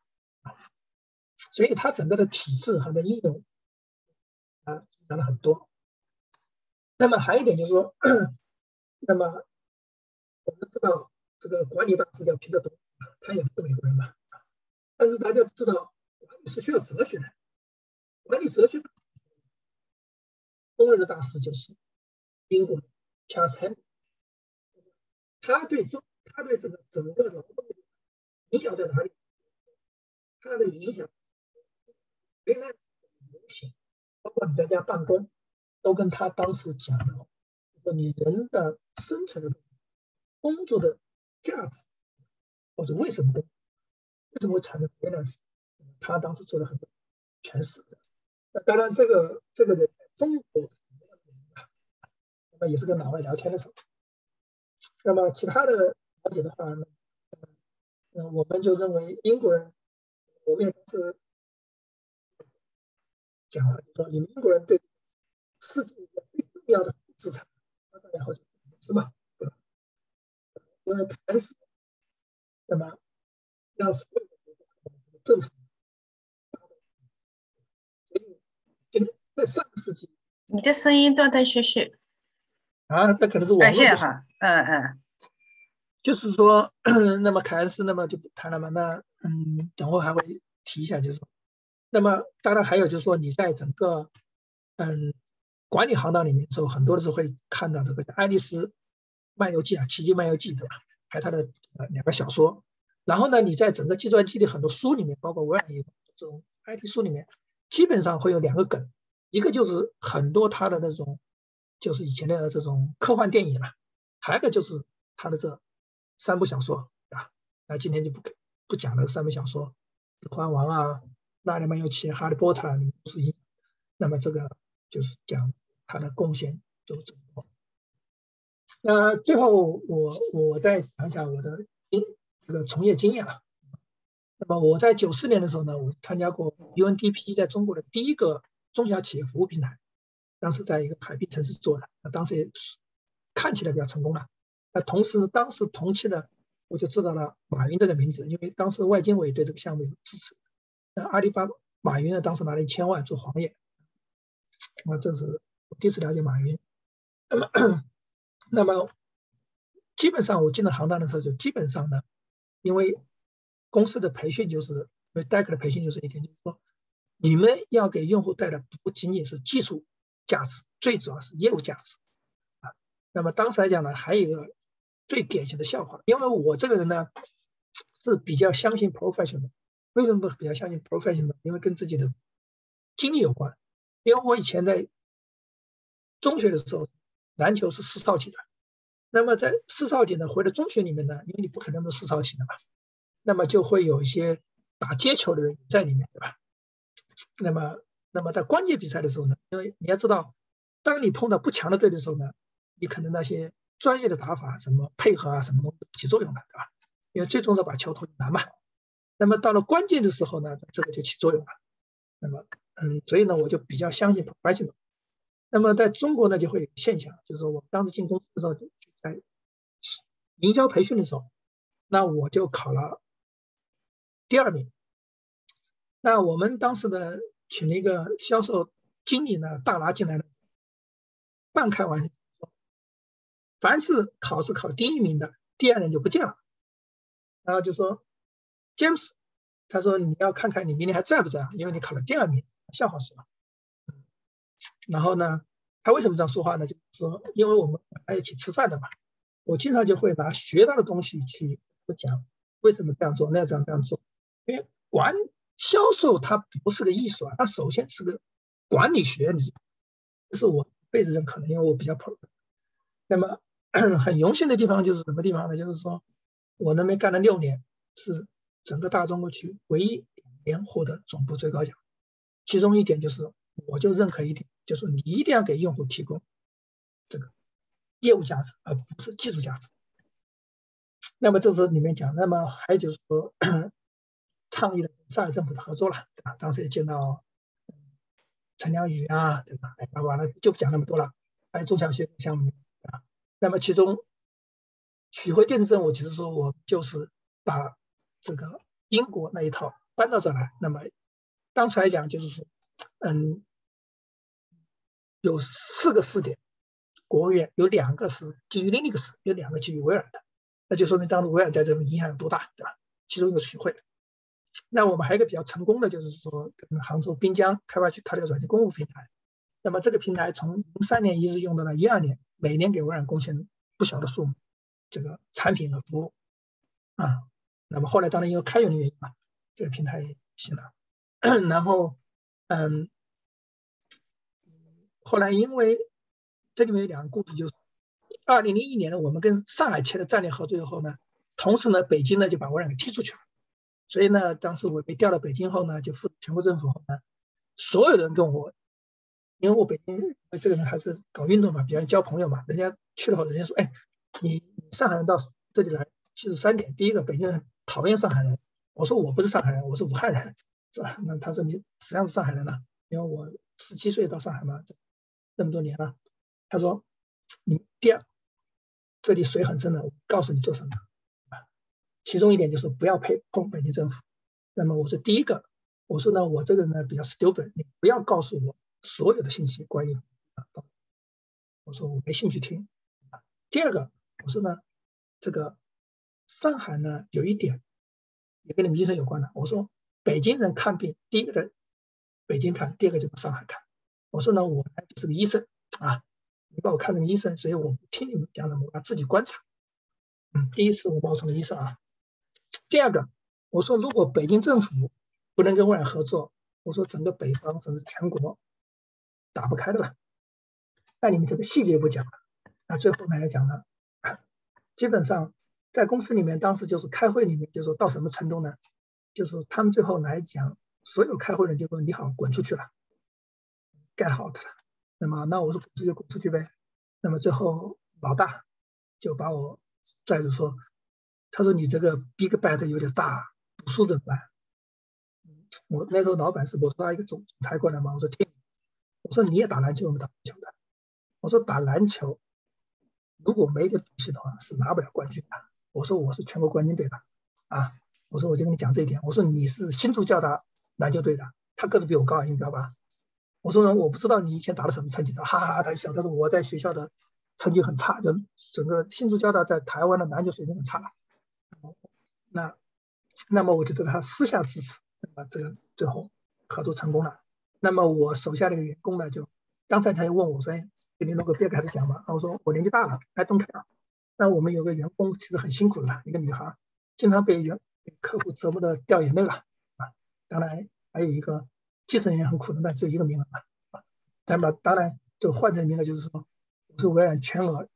Speaker 4: 所以它整个的体制和的应用啊讲了很多。那么还有一点就是说，那么我们知道这个管理大师叫皮特多，他也是美国人嘛，但是大家知道管理是需要哲学的，管理哲学公认的大师就是英国讲财。他对中，他对这个整个劳动影响在哪里？他的影响原来流行，包括你在家办公，都跟他当时讲的，说你人的生存的工作的价值，或者为什么为什么会产生原来他当时做的很多诠释。那当然，这个这个人中国，也是跟老外聊天的时候。那么其他的了解的话呢，那我们就认为英国人，我们也是讲了，就说你们英国人对世界最重要的资产，大概好像是嘛，对吧？因为开始，那么让所有的国家政府，所以今在上个世纪，
Speaker 2: 你的声音断断续续。
Speaker 4: 啊，那可能是我。
Speaker 2: 感谢哈，嗯嗯，
Speaker 4: 就是说，*clears throat* 那么凯恩斯，那么就不谈了嘛。那嗯，等会还会提一下，就是说，那么当然还有就是说，你在整个嗯管理行当里面时候，很多的时候会看到这个《爱丽丝漫游记》啊，《奇迹漫游记》对吧？还有他的呃两个小说。然后呢，你在整个计算机的很多书里面，包括微软也这种 IT 书里面，基本上会有两个梗，一个就是很多他的那种。就是以前的这种科幻电影了，还有一个就是他的这三部小说啊，那今天就不不讲了。三部小说，《指环王》啊，《纳尼漫游记》《哈利波特》都是一。那么这个就是讲他的贡献就这么多。那最后我我再讲一下我的经这个从业经验啊。那么我在九四年的时候呢，我参加过 UNDP 在中国的第一个中小企业服务平台。当时在一个海滨城市做的，那当时也看起来比较成功了。那同时呢，当时同期呢，我就知道了马云这个名字，因为当时外经委对这个项目有支持。那阿里巴巴马云呢，当时拿了一千万做黄页，那这是我第一次了解马云。那么，那么基本上我进了行当的时候，就基本上呢，因为公司的培训就是，因为代课的培训就是一点，就是说，你们要给用户带来不仅仅是技术。价值最主要是业务价值啊。那么当时来讲呢，还有一个最典型的笑话，因为我这个人呢是比较相信 professional。为什么不比较相信 professional？因为跟自己的经历有关。因为我以前在中学的时候，篮球是四少级的。那么在四少级呢，回到中学里面呢，因为你不可能都四少级的嘛，那么就会有一些打接球的人在里面，对吧？那么。那么在关键比赛的时候呢，因为你要知道，当你碰到不强的队的时候呢，你可能那些专业的打法、什么配合啊，什么东西起作用的，对吧？因为最终是把球投进篮嘛。那么到了关键的时候呢，这个就起作用了。那么，嗯，所以呢，我就比较相信 professional。那么在中国呢，就会有现象，就是说我当时进公司的时候，在营销培训的时候，那我就考了第二名。那我们当时的，请了一个销售经理呢，大拿进来了，半开玩笑说，凡是考试考第一名的，第二年就不见了。然后就说，James，他说你要看看你明年还在不在啊？因为你考了第二名，笑话是吧？然后呢，他为什么这样说话呢？就是说，因为我们在一起吃饭的嘛，我经常就会拿学到的东西去讲，为什么这样做，那样这样这样做。因为管销售它不是个艺术啊，它首先是个管理学，你这是我辈子认可的，因为我比较跑。那么 *clears throat* 很荣幸的地方就是什么地方呢？就是说我那边干了六年，是整个大中国区唯一一年获得总部最高奖，其中一点就是我就认可一点。就是你一定要给用户提供这个业务价值，而不是技术价值。那么这是里面讲，那么还有就是说，倡议了上海政府的合作了，对吧？当时也见到陈良宇啊，对吧？哎，完了就不讲那么多了。还有中小学项目啊，那么其中取回电子政务，其实说我就是把这个英国那一套搬到这来。那么当时来讲，就是说，嗯。有四个试点，国务院有两个是基于 Linux，有两个基于微软的，那就说明当时微软在这边影响有多大，对吧？其中一个学会。那我们还有一个比较成功的，就是说跟杭州滨江开发区开了个软件公务平台。那么这个平台从零三年一直用到了一二年，每年给微软贡献不小的数目这个产品和服务啊。那么后来当然因为开源的原因嘛，这个平台也行了。*coughs* 然后，嗯。后来因为这里面有两个故事，就是二零零一年呢，我们跟上海签了战略合作以后呢，同时呢，北京呢就把微软给踢出去了。所以呢，当时我被调到北京后呢，就负责全国政府后呢，所有人跟我，因为我北京这个人还是搞运动嘛，比较交朋友嘛，人家去了后，人家说，哎，你上海人到这里来，记住三点：第一个，北京人讨厌上海人。我说我不是上海人，我是武汉人，是吧？那他说你实际上是上海人了，因为我十七岁到上海嘛。这么多年了，他说：“你第二，这里水很深的，我告诉你做什么？其中一点就是不要配碰北京政府。那么我说第一个，我说呢，我这个人呢比较 stupid，你不要告诉我所有的信息关于啊，我说我没兴趣听。第二个，我说呢，这个上海呢有一点也跟你们医生有关的。我说北京人看病，第一个在北京看，第二个就在上海看。”我说呢，我呢就是个医生啊，你把我看成医生，所以我听你们讲什么，我要自己观察。嗯，第一次我冒充医生啊。第二个，我说如果北京政府不能跟微软合作，我说整个北方甚至全国打不开的了。那你们这个细节不讲了。那最后呢来讲呢，基本上在公司里面，当时就是开会里面就说到什么程度呢？就是他们最后来讲，所有开会人就说你好，滚出去了。get 好的了，那么那我说滚出去滚出去呗，那么最后老大就把我拽着说，他说你这个 big bet 有点大，赌输怎么办？我那时候老板是我说他一个总裁过来嘛，我说听，我说你也打篮球，我们打篮球的，我说打篮球如果没个赌气的话是拿不了冠军的，我说我是全国冠军队的啊，我说我就跟你讲这一点，我说你是新竹交大篮球队的，他个子比我高，你知道吧？我说我不知道你以前打了什么成绩的，哈哈哈，他笑。他说我在学校的成绩很差，就整个新竹交大在台湾的篮球水平很差。那那么我就对他私下支持，那么这个最后合作成功了。那么我手下那个员工呢，就刚才他就问我说：“给你弄个别开始讲吧。”我说我年纪大了，哎，动开啊。那我们有个员工其实很辛苦的，一个女孩，经常被员客户折磨的掉眼泪了啊。当然还有一个。技术人员很苦的，那只有一个名额啊。那么当然，这个换成名额就是说，我是微软全额，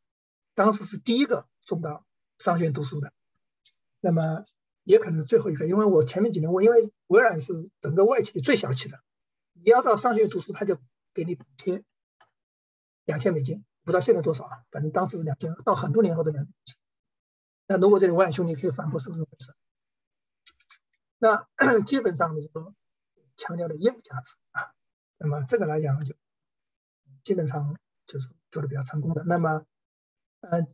Speaker 4: 当时是第一个送到商学院读书的。那么也可能是最后一个，因为我前面几年我因为微软是整个外企里最小气的，你要到商学院读书，他就给你补贴两千美金，不知道现在多少啊？反正当时是两千，到很多年后的两千。那如果这里微软兄弟可以反驳是不是回事？那 *clears throat* 基本上就是说。强调的业务价值啊，那么这个来讲就基本上就是做的比较成功的。那么，嗯，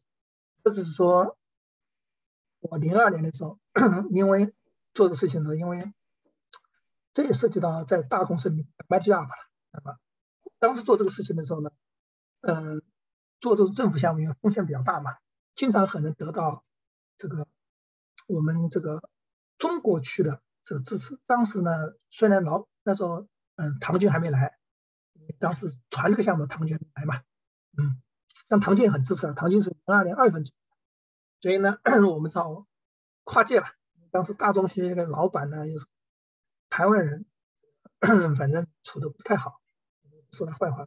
Speaker 4: 或者是说，我零二年的时候，因为做的事情呢，因为这也涉及到在大公司里面 match up 了。那么当时做这个事情的时候呢，嗯，做这种政府项目因为风险比较大嘛，经常很能得到这个我们这个中国区的这个支持。当时呢，虽然老那时候嗯唐军还没来，当时传这个项目唐军来嘛，嗯，但唐军很支持啊，唐军是零二年二月份，所以呢，*clears throat* 我们找跨界了。当时大中心的老板呢又是台湾人，*clears throat* 反正处的不太好，说他坏话，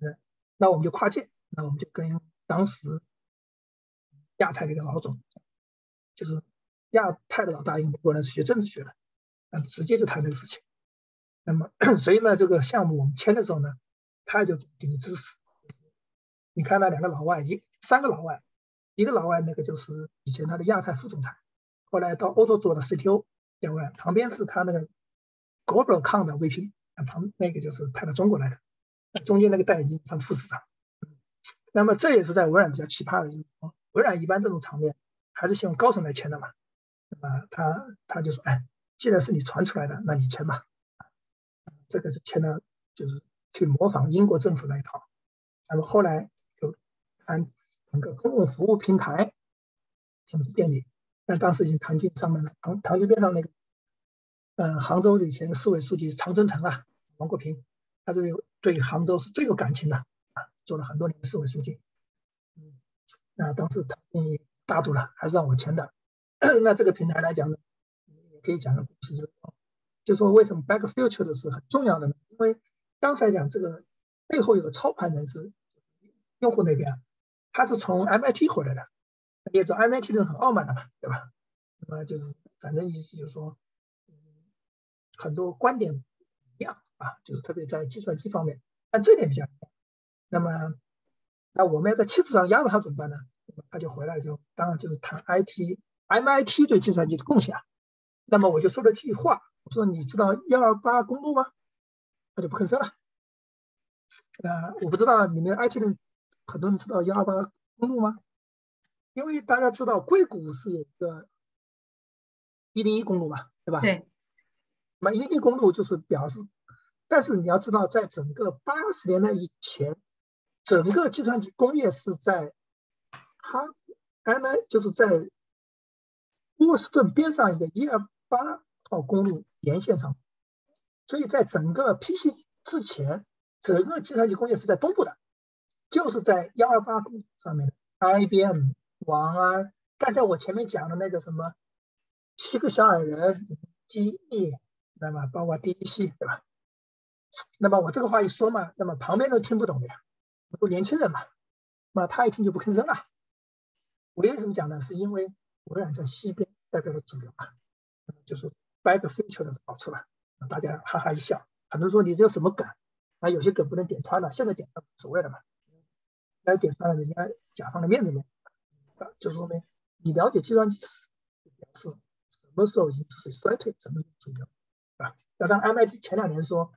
Speaker 4: 嗯，那我们就跨界，那我们就跟当时亚太的一个老总，就是亚太的老大，因为美国人是学政治学的，嗯，直接就谈这个事情。那么，*clears throat* 所以呢，这个项目我们签的时候呢，他就给你支持。你看那两个老外，一三个老外，一个老外那个就是以前他的亚太副总裁。后来到欧洲做的 CTO，两位旁边是他那个 Global Con 的 VP，旁那个就是派到中国来的，中间那个戴眼镜是副市长。那么这也是在微软比较奇葩的，就是说微软一般这种场面还是希望高层来签的嘛。那么他他就说，哎，既然是你传出来的，那你签吧。这个是签了，就是去模仿英国政府那一套。那么后来就谈整个公共服务平台，什么电力。那当时已经唐军上面了，唐唐军边上那个，嗯，杭州以前的市委书记常春藤啊，王国平，他是有对杭州是最有感情的啊，做了很多年的市委书记，嗯，那当时唐军大度了，还是让我签的。*coughs* 那这个平台来讲呢，也可以讲个故事，就说，就说为什么 Back Future 的是很重要的呢？因为刚才讲这个背后有个操盘人是用户那边，他是从 MIT 回来的。也知道 MIT 人很傲慢的嘛，对吧？那么就是反正意思就是说，很多观点一样啊，就是特别在计算机方面，但这点比较。那么，那我们要在气势上压着他怎么办呢？他就回来就当然就是谈 IT MIT 对计算机的贡献。那么我就说了句话，我说你知道幺二八公路吗？他就不吭声了。呃，我不知道你们 IT 人很多人知道幺二八公路吗？因为大家知道硅谷是有一个一零一公路嘛，对吧？
Speaker 2: 对。
Speaker 4: 那么一零公路就是表示，但是你要知道，在整个八十年代以前，整个计算机工业是在它 MI 就是在波士顿边上一个一二八号公路沿线上，所以在整个 PC 之前，整个计算机工业是在东部的，就是在幺二八公上面 IBM。王安，刚才我前面讲的那个什么七个小矮人、机翼，那么包括 DEC，对吧？那么我这个话一说嘛，那么旁边都听不懂的呀，都年轻人嘛，那他一听就不吭声了。我为什么讲呢？是因为微软在西边代表了主流嘛，就是 back future 的好处了，大家哈哈一笑。很多人说你这有什么梗？啊，有些梗不能点穿了，现在点穿无所谓的嘛，来点穿了人家甲方的面子没？就是说明你了解计算机是，表示什么时候已经处于衰退，什么时候主流，啊？那当 MIT 前两年说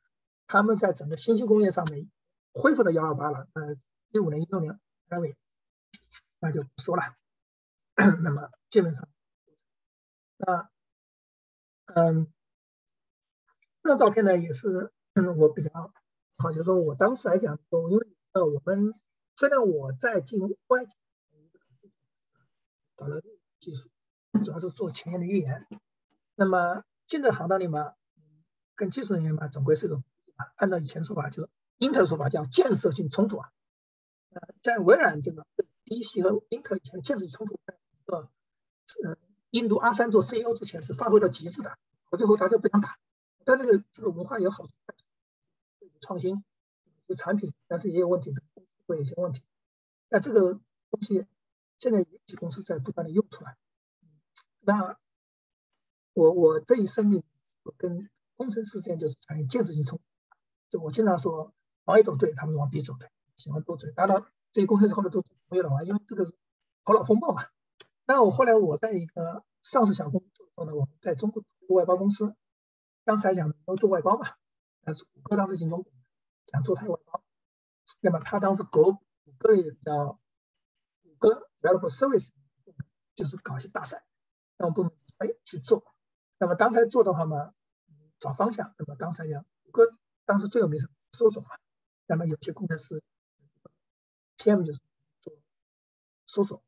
Speaker 4: 他们在整个新兴工业上面恢复到幺二八了，呃，一五年、一六年单位，那就不说了。*coughs* 那么基本上，那嗯，这张照片呢也是 *coughs* 我比较好，就是说我当时来讲说，因为呃我们虽然我在进外。搞了技术，主要是做前沿的预言。那么进这行当里嘛，跟技术人员嘛，总归是个按照以前说法，就是英特尔说法叫建设性冲突啊。呃，在微软这个第一系和英特尔以前建设性冲突，呃，呃，印度阿三做 CEO 之前是发挥到极致的，到最后大家不想打。但这个这个文化有好处，创新有产品，但是也有问题，会有些问题。那这个东西。现在有些公司在不断的用出来，那我我这一生里，我跟工程师之间就是产生建设性冲突。就我经常说，往 A 走对，他们往 B 走对，喜欢多嘴。当然，这些工程师后来都没有了啊，因为这个是头脑风暴嘛。那我后来我在一个上市小公司做的时候呢，我们在中国做外包公司，刚才讲的都做外包嘛，但是谷歌当时进中国，想做它外包，那么他当时国谷歌也叫谷歌。develop service 就是搞一些大赛，让我们部门哎去做。那么当才做的话嘛，找方向。那么当时来讲，谷歌当时最有名是搜索嘛，那么有些工程师 PM 就是做搜索，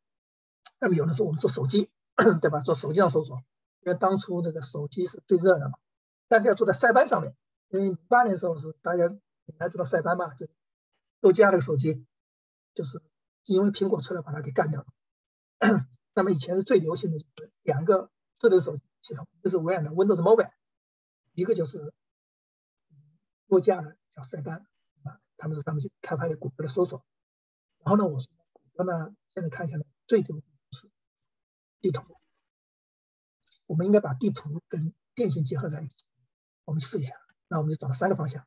Speaker 4: 那么有的时候我们做手机，对吧？做手机上搜索，因为当初这个手机是最热的嘛，但是要做在塞班上面，因为零八年的时候是大家你还知道塞班嘛，就诺基亚那个手机，就是因为苹果出来把它给干掉了。*coughs* 那么以前是最流行的就是两个智能手机系统，一个是微软的 Windows Mobile，一个就是诺基亚的叫塞班啊，他们是他们去开发的谷歌的搜索。然后呢，我说谷歌呢现在看一下呢最牛的是地图，我们应该把地图跟电信结合在一起，我们试一下。那我们就找了三个方向，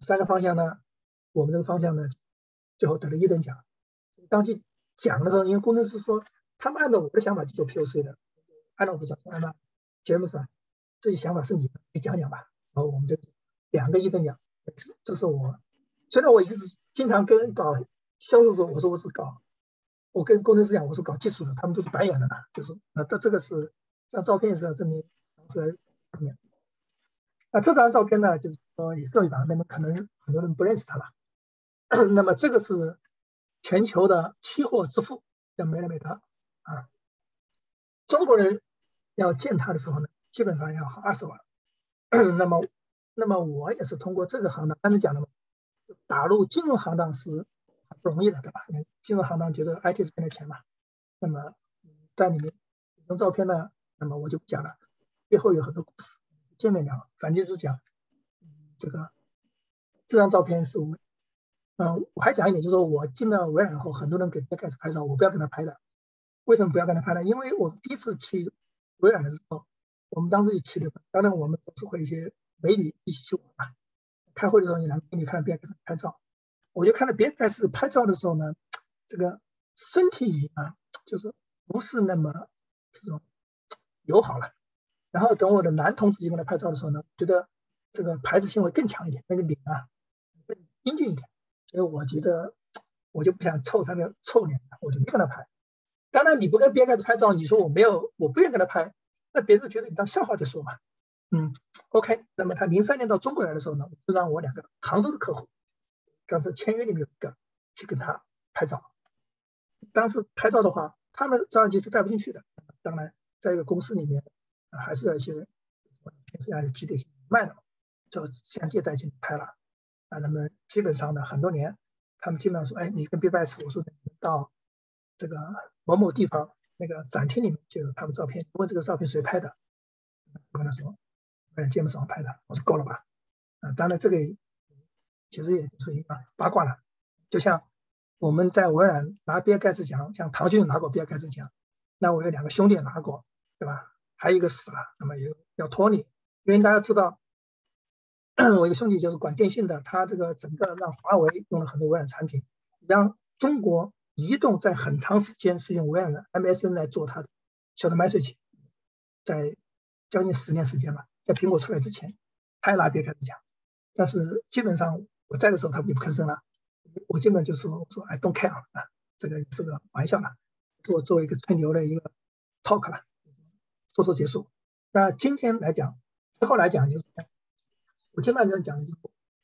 Speaker 4: 三个方向呢，我们这个方向呢最后得了一等奖。当去讲的时候，因为工程师说。他们按照我的想法去做 POC 的，按照我的讲，按照节目上，这些想法是你的，你讲讲吧。然后我们就两个一等奖，这是我，虽然我一直经常跟搞销售说，我说我是搞，我跟工程师讲我是搞技术的，他们都是白眼的，就是啊，这这个是这张照片是要证明当时上面。那这张照片呢，就是说也对吧？那么可能很多人不认识他了。*clears throat* 那么这个是全球的期货之父，叫梅勒美德。啊，中国人要见他的时候呢，基本上要好二十万。*clears throat* 那么，那么我也是通过这个行当，刚才讲的嘛，打入金融行当是很不容易的，对吧？因为金融行当觉得 IT 是骗的钱嘛。那么在里面这张照片呢，那么我就不讲了，背后有很多故事，见面聊。反正就是讲这个这张照片是我，嗯，我还讲一点，就是说我进了微软以后，很多人给盖茨拍照，我不要跟他拍的。为什么不要跟他拍呢？因为我第一次去微软的时候，我们当时就去的，当然我们都是和一些美女一起去玩嘛。开会的时候，你拿美女看比尔盖茨拍照，我就看到比尔盖茨拍照的时候呢，这个身体语啊，就是不是那么这种友好了。然后等我的男同志去跟他拍照的时候呢，觉得这个牌子行为更强一点，那个脸啊更英俊一点。所以我觉得我就不想臭他的臭脸，我就没跟他拍。当然，你不跟别人拍照，你说我没有，我不愿意跟他拍，那别人觉得你当笑话在说嘛。嗯，OK。那么他零三年到中国来的时候呢，就让我两个杭州的客户，当时签约里面有一个去跟他拍照。当时拍照的话，他们照相机是带不进去的。当然，在一个公司里面，还是要一些平时要积累慢的，就相机带进去拍了。啊，他们基本上呢，很多年，他们基本上说，哎，你跟别盖茨，我说到这个。某某地方那个展厅里面就有他们照片，问这个照片谁拍的？我跟他说，在节目上拍的。我说够了吧？啊，当然这个其实也就是一个八卦了。就像我们在微软拿比尔盖茨奖，像唐骏拿过比尔盖茨奖，那我有两个兄弟拿过，对吧？还有一个死了，那么有要托尼，因为大家知道，*clears throat* 我一个兄弟就是管电信的，他这个整个让华为用了很多微软产品，让中国。移动在很长时间是用微软的 MSN 来做它的小的 message，在将近十年时间吧，在苹果出来之前，他也拿别开始讲，但是基本上我在的时候他们就不吭声了，我基本就说我说哎 don't care 啊，这个是个玩笑嘛，做作为一个吹牛的一个 talk 了，说说结束。那今天来讲，最后来讲就是，我基本上讲，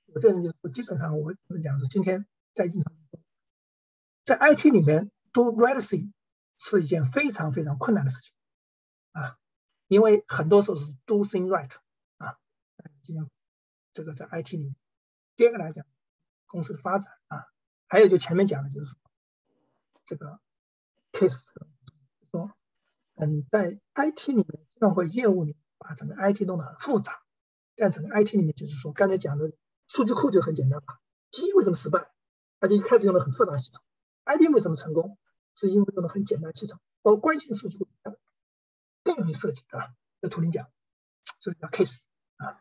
Speaker 4: 我这人就基本上我怎么讲说，今天在经常。在 IT 里面 do right thing 是一件非常非常困难的事情啊，因为很多时候是 do thing right 啊。今天这个在 IT 里面，第二个来讲，公司的发展啊，还有就前面讲的就是这个 case 说，嗯，在 IT 里面经常会业务里把整个 IT 弄得很复杂，在整个 IT 里面就是说刚才讲的数据库就很简单嘛，G 为什么失败？它就一开始用的很复杂系统。IBM 为什么成功？是因为用的很简单系统，包括关系数据库更容易设计，对吧？这图灵讲，所以叫 case 啊。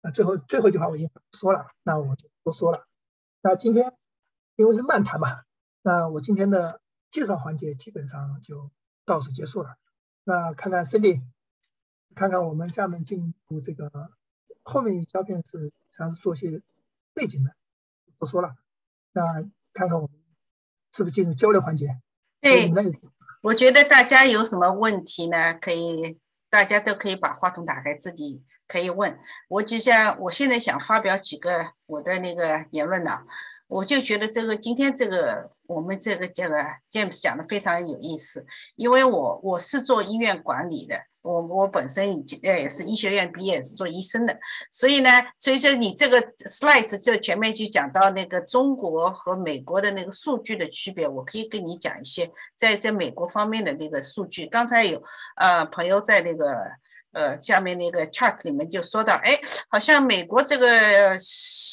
Speaker 4: 那最后最后一句话我已经说了，那我就不说了。那今天因为是漫谈嘛，那我今天的介绍环节基本上就到此结束了。那看看 Cindy，看看我们下面进入这个后面胶片是实际上是做些背景的，不说了。那看看我们。是不是进入交流环节？
Speaker 2: 对，我觉得大家有什么问题呢？可以，大家都可以把话筒打开，自己可以问。我就像我现在想发表几个我的那个言论呢，我就觉得这个今天这个我们这个这个 James 讲的非常有意思，因为我我是做医院管理的。我我本身已经呃也是医学院毕业，是做医生的，所以呢，所以说你这个 slides 就前面就讲到那个中国和美国的那个数据的区别，我可以跟你讲一些在在美国方面的那个数据。刚才有呃朋友在那个。呃，下面那个 chart 里面就说到，哎，好像美国这个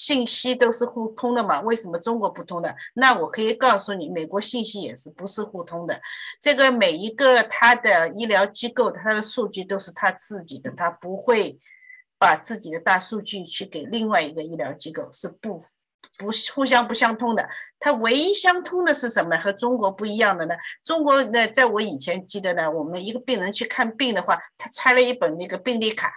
Speaker 2: 信息都是互通的嘛，为什么中国不通的？那我可以告诉你，美国信息也是不是互通的。这个每一个他的医疗机构，他的数据都是他自己的，他不会把自己的大数据去给另外一个医疗机构，是不。不互相不相通的，它唯一相通的是什么？和中国不一样的呢？中国呢，在我以前记得呢，我们一个病人去看病的话，他揣了一本那个病历卡。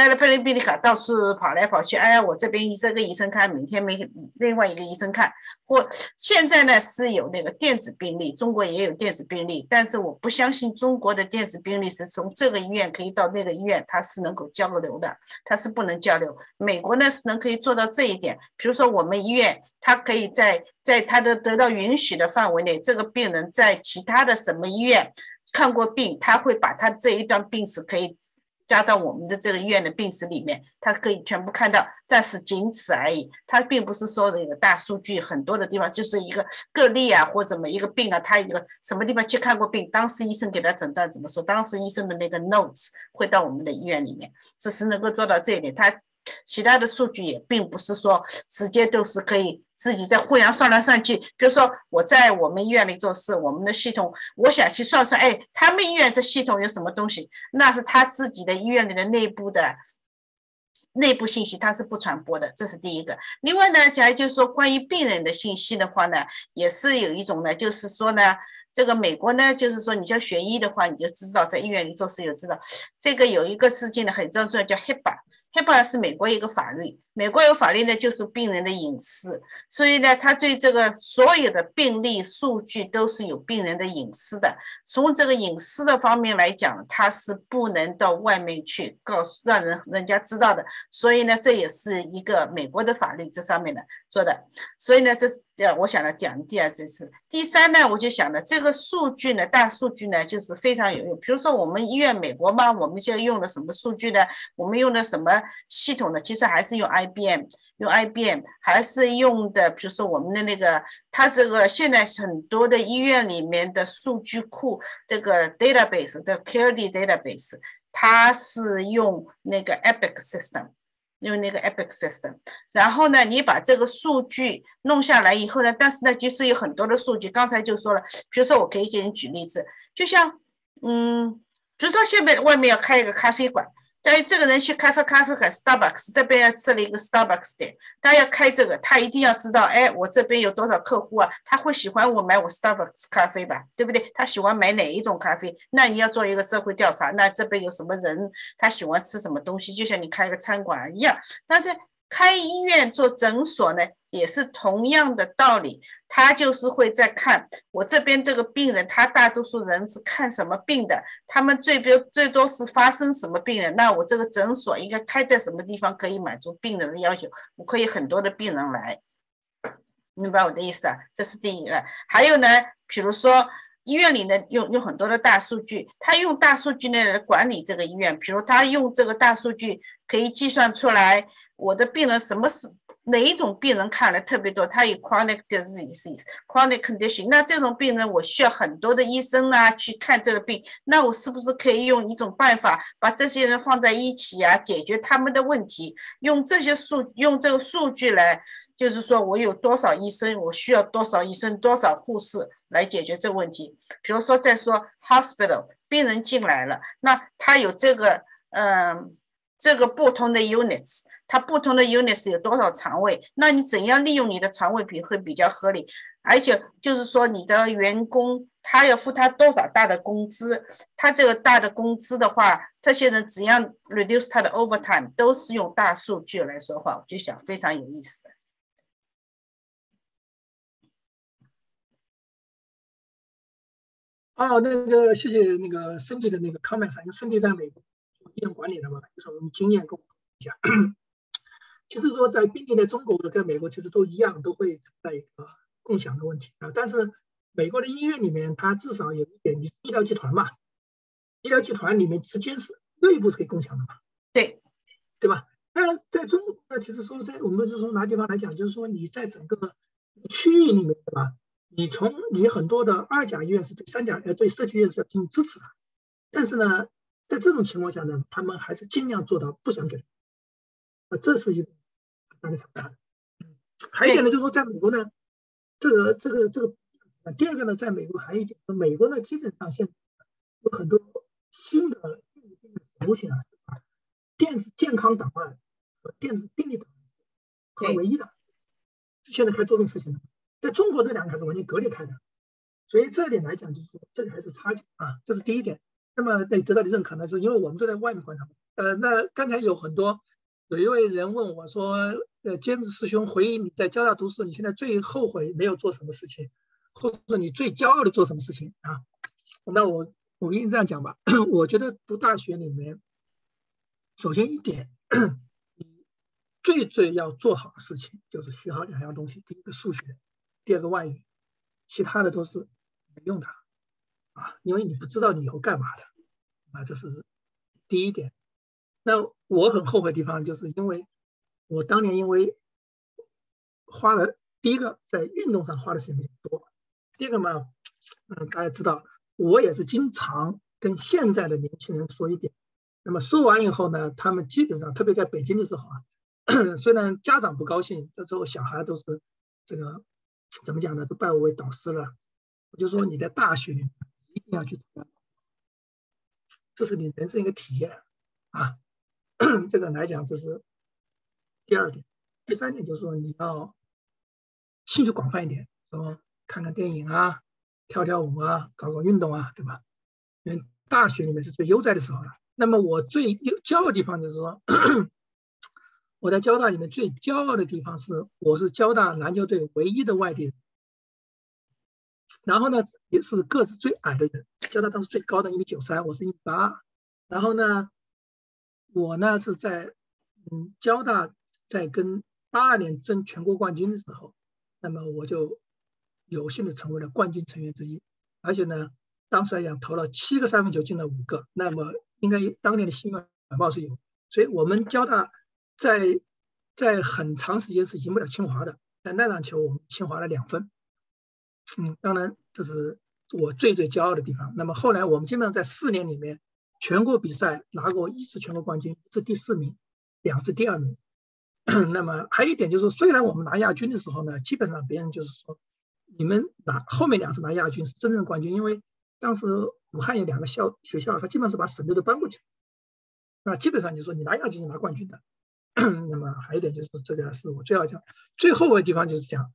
Speaker 2: 带了病历病历卡到处跑来跑去，哎呀，我这边这个医生看，明天没另外一个医生看。或现在呢是有那个电子病历，中国也有电子病历，但是我不相信中国的电子病历是从这个医院可以到那个医院，它是能够交流的，它是不能交流。美国呢是能可以做到这一点，比如说我们医院，它可以在在它的得到允许的范围内，这个病人在其他的什么医院看过病，他会把他这一段病史可以。加到我们的这个医院的病史里面，它可以全部看到，但是仅此而已。它并不是说那个大数据很多的地方，就是一个个例啊，或者每一个病啊，他一个什么地方去看过病，当时医生给他诊断怎么说，当时医生的那个 notes 会到我们的医院里面，只是能够做到这一点。他其他的数据也并不是说直接都是可以。自己在互相算来算去，比如说我在我们医院里做事，我们的系统，我想去算算，哎，他们医院这系统有什么东西？那是他自己的医院里的内部的内部信息，他是不传播的，这是第一个。另外呢，假如就是说关于病人的信息的话呢，也是有一种呢，就是说呢，这个美国呢，就是说你要学医的话，你就知道在医院里做事，就知道这个有一个事情呢很重要，叫 hipa。HIPAA 是美国一个法律，美国有法律呢，就是病人的隐私，所以呢，他对这个所有的病例数据都是有病人的隐私的。从这个隐私的方面来讲，他是不能到外面去告诉让人人家知道的。所以呢，这也是一个美国的法律这上面的说的。所以呢，这是呃，我想呢讲第二件事。第三呢，我就想了，这个数据呢，大数据呢，就是非常有用。比如说我们医院美国嘛，我们现在用的什么数据呢？我们用的什么？系统呢，其实还是用 IBM，用 IBM 还是用的，比如说我们的那个，它这个现在很多的医院里面的数据库，这个 database 的 Cardi database，它是用那个 Epic system，用那个 Epic system。然后呢，你把这个数据弄下来以后呢，但是呢，其实有很多的数据，刚才就说了，比如说我可以给你举例子，就像，嗯，比如说现在外面要开一个咖啡馆。在这个人去开发咖啡和 Starbucks 这边要设立一个 Starbucks 店，他要开这个，他一定要知道，哎，我这边有多少客户啊？他会喜欢我买我 Starbucks 咖啡吧？对不对？他喜欢买哪一种咖啡？那你要做一个社会调查，那这边有什么人？他喜欢吃什么东西？就像你开一个餐馆一样。那这开医院做诊所呢，也是同样的道理。他就是会在看我这边这个病人，他大多数人是看什么病的？他们最多最多是发生什么病人？那我这个诊所应该开在什么地方可以满足病人的要求？我可以很多的病人来，明白我的意思啊？这是第一个。还有呢，比如说医院里呢用用很多的大数据，他用大数据呢来管理这个医院。比如他用这个大数据可以计算出来我的病人什么是。哪一种病人看了特别多？他有 chronic disease、chronic condition，那这种病人我需要很多的医生啊去看这个病，那我是不是可以用一种办法把这些人放在一起啊，解决他们的问题？用这些数，用这个数据来，就是说我有多少医生，我需要多少医生、多少护士来解决这个问题。比如说，再说 hospital，病人进来了，那他有这个，嗯，这个不同的 units。它不同的 units 有多少床位？那你怎样利用你的床位比会比较合理？而且就是说，你的员工他要付他多少大的工资？他这个大的工资的话，这些人怎样 reduce 他的 overtime？都是用大数据来说话，我就想非常有意思的。
Speaker 4: 啊，那个谢谢那个圣地的那个 comments，因为 Cindy 在美国。院管理的嘛，有什么经验跟我讲？其实说在病例在中国的跟美国其实都一样，都会存在一个共享的问题啊。但是美国的医院里面，它至少有一点，你是医疗集团嘛，医疗集团里面之间是内部是可以共享的嘛，
Speaker 2: 对
Speaker 4: 对吧？那在中国那其实说在我们就从哪地方来讲，就是说你在整个区域里面，对吧？你从你很多的二甲医院是对三甲呃对社区医院是进行支持的，但是呢，在这种情况下呢，他们还是尽量做到不想给，啊，这是一。还有一点呢，就是说在美国呢，这个这个这个，第二个呢，在美国还有一点，美国呢基本上现在有很多新的模型啊，电子健康档案和电子病历档案合为一的，现在开始做这个事情了。在中国这两个还是完全隔离开的，所以这一点来讲，就是说这个还是差距啊，这是第一点。那么得得到的认可呢，是因为我们都在外面观察。呃，那刚才有很多有一位人问我说，呃，兼职师兄回忆你在交大读书，你现在最后悔没有做什么事情，或者你最骄傲的做什么事情啊？那我我跟你这样讲吧，*clears throat* 我觉得读大学里面，首先一点，你最最要做好的事情就是学好两样东西，第一个数学。第二个外语，其他的都是没用的啊，因为你不知道你以后干嘛的啊，这是第一点。那我很后悔的地方，就是因为我当年因为花了第一个在运动上花的时间比较多，第二个嘛，嗯，大家知道我也是经常跟现在的年轻人说一点，那么说完以后呢，他们基本上特别在北京的时候啊，*coughs* 虽然家长不高兴，这时候小孩都是这个。怎么讲呢？都拜我为导师了。我就说你在大学里一定要去，这是你人生一个体验啊。*coughs* 这个来讲，这是第二点。第三点就是说你要兴趣广泛一点，说看看电影啊，跳跳舞啊，搞搞运动啊，对吧？因为大学里面是最悠哉的时候了。那么我最骄傲的地方就是说。*clears throat* 我在交大里面最骄傲的地方是，我是交大篮球队唯一的外地人。然后呢，也是个子最矮的人。交大当时最高的一米九三，我是一米八。然后呢，我呢是在嗯交大在跟八二年争全国冠军的时候，那么我就有幸的成为了冠军成员之一。而且呢，当时来讲投了七个三分球进了五个，那么应该当年的新闻晚报是有。所以我们交大。在在很长时间是赢不了清华的，但那场球我们清华了两分，嗯，当然这是我最最骄傲的地方。那么后来我们基本上在四年里面，全国比赛拿过一次全国冠军，一次第四名，两次第二名。*clears throat* 那么还有一点就是，虽然我们拿亚军的时候呢，基本上别人就是说，你们拿后面两次拿亚军是真正的冠军，因为当时武汉有两个校学校，他基本上是把省队都搬过去，那基本上就是说你拿亚军就拿冠军的。*clears throat* 那么还有一点就是，这个是我最要讲、最后的地方就是讲，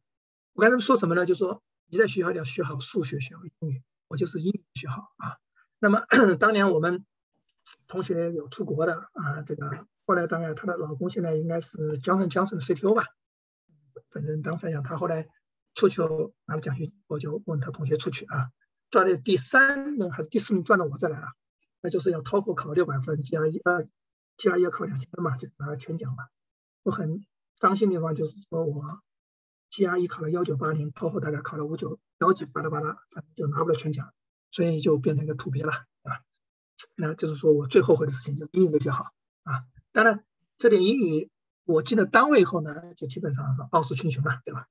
Speaker 4: 我刚才说什么呢？就说你在学校里要学好数学，学好英语，我就是英语学好啊。那么 *clears throat* 当年我们同学有出国的啊，这个后来当然她的老公现在应该是江省江省 CTO 吧，反正当时讲，她后来出去拿了奖学金，我就问她同学出去啊，赚的第三名还是第四名，赚到我这来了，那就是要托福考六百分，GRE 呃。GRE 要考两千分嘛，就拿了全奖嘛。我很伤心的地方就是说我 GRE 考了幺九八零，托福大概考了五九幺几，巴拉巴拉，反正就拿不了全奖，所以就变成一个土鳖了，啊？那就是说我最后悔的事情就是英语没学好啊。当然，这点英语我进了单位以后呢，就基本上是傲视群雄了，对吧？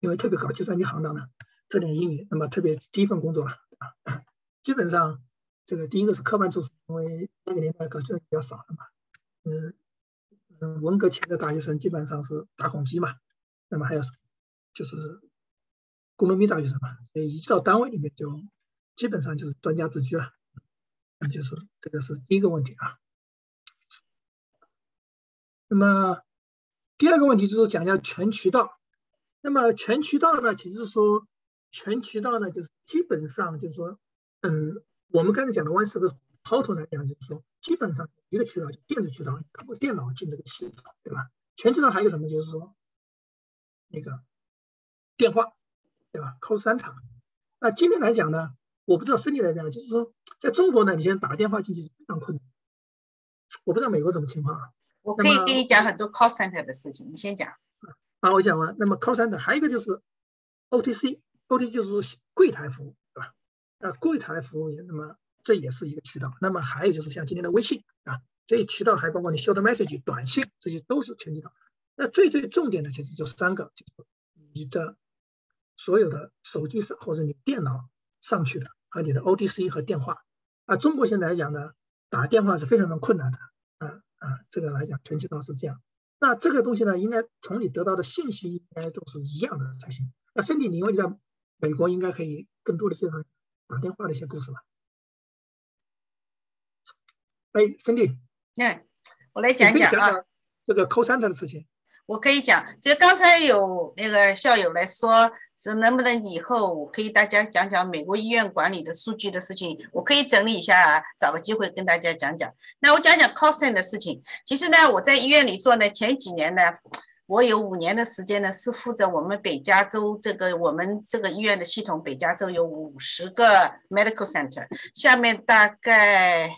Speaker 4: 因为特别搞计算机行当呢，这点英语，那么特别第一份工作了，啊，*laughs* 基本上。这个第一个是科班出身，因为那个年代搞计算机比较少了嘛，嗯嗯，文革前的大学生基本上是打孔机嘛，那么还有就是工农兵大学生嘛，所以一到单位里面就基本上就是专家自居了，那就是这个是第一个问题啊。那么第二个问题就是讲一下全渠道，那么全渠道呢，其实说全渠道呢，就是基本上就是说，嗯。我们刚才讲的 One s 个抛头来讲，就是说，基本上一个渠道就电子渠道，通过电脑进这个系统，对吧？全渠道还有什么？就是说，那个电话，对吧？call center。那今天来讲呢，我不知道深圳来讲，就是说，在中国呢，你现在打电话进去是非常困难。我不知道美国什么情况啊。
Speaker 2: 我可以跟你讲很多 call center 的事情，你先讲。
Speaker 4: 啊，我讲完。那么 call center 还有一个就是 OTC，OTC 就是柜台服务，对吧？啊，柜台服务业，那么这也是一个渠道。那么还有就是像今天的微信啊，这些渠道还包括你 short message 短信，这些都是全渠道。那最最重点的其实就三个，就是你的所有的手机上或者你电脑上去的和你的 OTC 和电话。啊，中国现在来讲呢，打电话是非常的困难的。啊啊，这个来讲全球道是这样。那这个东西呢，应该从你得到的信息应该都是一样的才行。那身体，你因为你在美国，应该可以更多的介绍打电话的一些故事吧？哎，身体，
Speaker 2: 嗯，我来讲讲啊，
Speaker 4: 这个 call center 的事情。
Speaker 2: 我可以讲，就刚才有那个校友来说，是能不能以后我可以大家讲讲美国医院管理的数据的事情？我可以整理一下，找个机会跟大家讲讲。那我讲讲 costing 的事情。其实呢，我在医院里做呢，前几年呢，我有五年的时间呢，是负责我们北加州这个我们这个医院的系统。北加州有五十个 medical center，下面大概。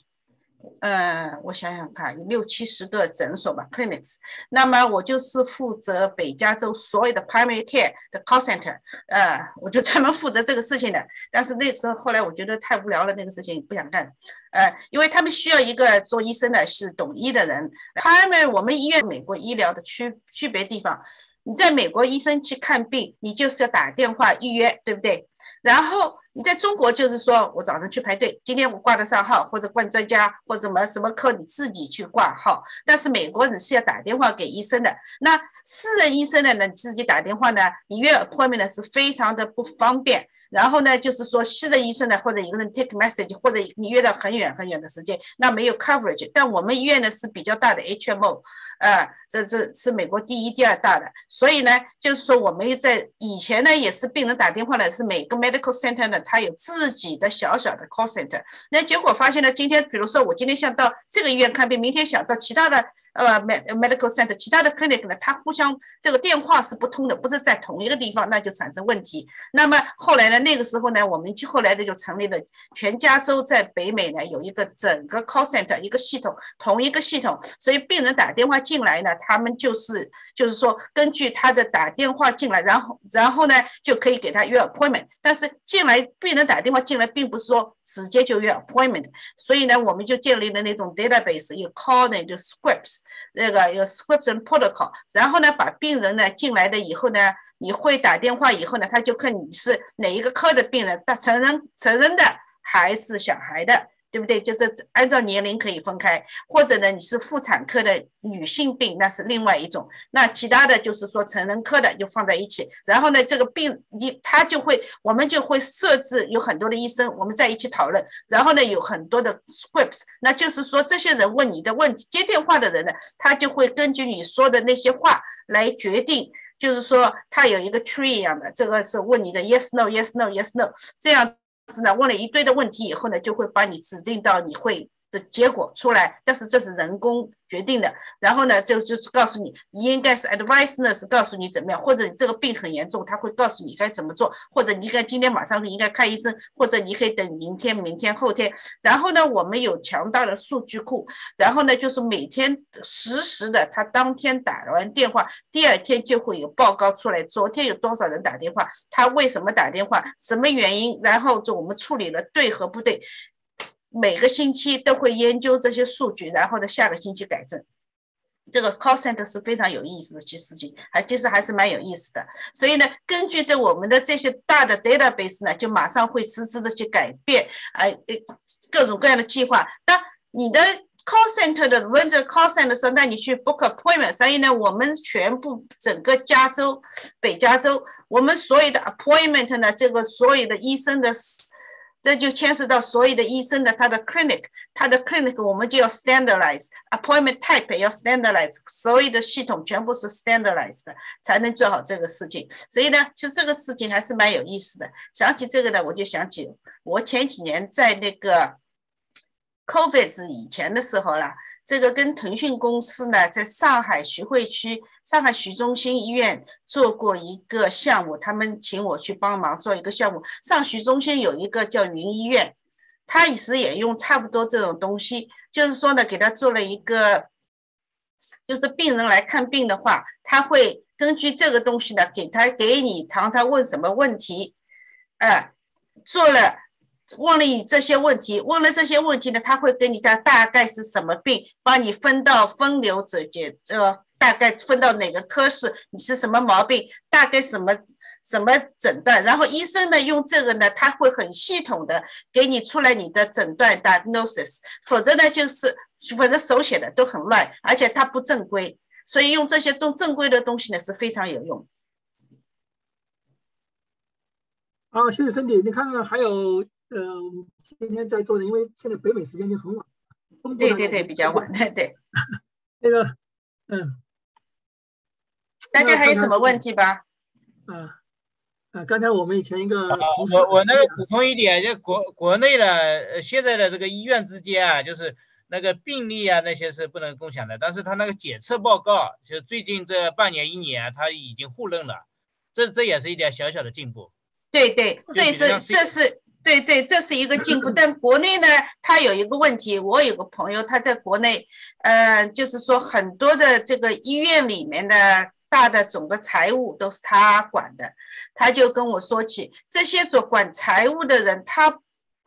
Speaker 2: 嗯，我想想看，有六七十个诊所吧，clinics。那么我就是负责北加州所有的 primary care 的 call center，呃，我就专门负责这个事情的。但是那时候后来我觉得太无聊了，那个事情不想干。呃，因为他们需要一个做医生的是懂医的人。primary 我们医院美国医疗的区区别地方，你在美国医生去看病，你就是要打电话预约，对不对？然后你在中国就是说我早上去排队，今天我挂得上号，或者挂专家或者什么什么科你自己去挂号。但是美国人是要打电话给医生的，那私人医生呢，你自己打电话呢，你约后面呢是非常的不方便。然后呢，就是说私人医生呢，或者一个人 take message，或者你约到很远很远的时间，那没有 coverage。但我们医院呢是比较大的 HMO，呃，这是是美国第一、第二大的。所以呢，就是说我们在以前呢也是病人打电话呢，是每个 medical center 呢，它有自己的小小的 call center。那结果发现呢，今天比如说我今天想到这个医院看病，明天想到其他的。呃，med medical center，其他的 clinic 呢，它互相这个电话是不通的，不是在同一个地方，那就产生问题。那么后来呢，那个时候呢，我们就后来的就成立了全加州在北美呢有一个整个 call center 一个系统，同一个系统，所以病人打电话进来呢，他们就是就是说根据他的打电话进来，然后然后呢就可以给他约 appointment。但是进来病人打电话进来，并不是说直接就约 appointment，所以呢，我们就建立了那种 database，有 call 呢就 scripts。那个有 script and protocol，然后呢，把病人呢进来的以后呢，你会打电话以后呢，他就看你是哪一个科的病人，他成人成人的还是小孩的。对不对？就是按照年龄可以分开，或者呢，你是妇产科的女性病，那是另外一种。那其他的就是说成人科的就放在一起。然后呢，这个病你他就会，我们就会设置有很多的医生，我们在一起讨论。然后呢，有很多的 scripts，那就是说这些人问你的问题，接电话的人呢，他就会根据你说的那些话来决定，就是说他有一个 tree 一样的，这个是问你的 yes no yes no yes no 这样。是呢，问了一堆的问题以后呢，就会把你指定到你会的结果出来，但是这是人工。决定的，然后呢，就就是告诉你，你应该是 advice 呢，是告诉你怎么样，或者你这个病很严重，他会告诉你该怎么做，或者你应该今天马上应该看医生，或者你可以等明天、明天、后天。然后呢，我们有强大的数据库，然后呢，就是每天实时的，他当天打完电话，第二天就会有报告出来，昨天有多少人打电话，他为什么打电话，什么原因，然后就我们处理了对和不对。每个星期都会研究这些数据，然后呢，下个星期改正。这个 call center 是非常有意思的其事情，还其实还是蛮有意思的。所以呢，根据这我们的这些大的 database 呢，就马上会实质的去改变，哎，各种各样的计划。当你的 call center 的 run 这 call center 的时候，那你去 book appointment。所以呢，我们全部整个加州，北加州，我们所有的 appointment 呢，这个所有的医生的。这就牵涉到所有的医生的他的 clinic，他的 clinic 我们就要 standardize，appointment type 要 standardize，所有的系统全部是 standardized 的，才能做好这个事情。所以呢，其实这个事情还是蛮有意思的。想起这个呢，我就想起我前几年在那个 COVID 以前的时候了。这个跟腾讯公司呢，在上海徐汇区上海徐中心医院做过一个项目，他们请我去帮忙做一个项目。上徐中心有一个叫云医院。他也是也用差不多这种东西，就是说呢，给他做了一个，就是病人来看病的话，他会根据这个东西呢，给他给你常常问什么问题，呃，做了问了你这些问题，问了这些问题呢，他会跟你讲大概是什么病，帮你分到分流这些，这大概分到哪个科室，你是什么毛病，大概什么。什么诊断？然后医生呢，用这个呢，他会很系统的给你出来你的诊断 diagnosis，否则呢，就是否则手写的都很乱，而且它不正规，所以用这些都正规的东西呢是非常有用。
Speaker 4: 啊，谢谢身体。你看看还有，呃，今天在座的，因为现在北美时间就很晚，
Speaker 2: 对对对，比较晚，对。*laughs*
Speaker 4: 那个，嗯，
Speaker 2: 大家还有什么问题吧？
Speaker 4: 啊。啊，刚才我们以前一个，
Speaker 5: 我我那个补充一点，就国国内的现在的这个医院之间啊，就是那个病例啊那些是不能共享的，但是他那个检测报告，就最近这半年一年，他已经互认了，这这也是一点小小的进步。
Speaker 2: 对对，这是这是对对，这是一个进步。但国内呢，他有一个问题，我有个朋友他在国内，呃，就是说很多的这个医院里面的。大的总的财务都是他管的，他就跟我说起这些做管财务的人，他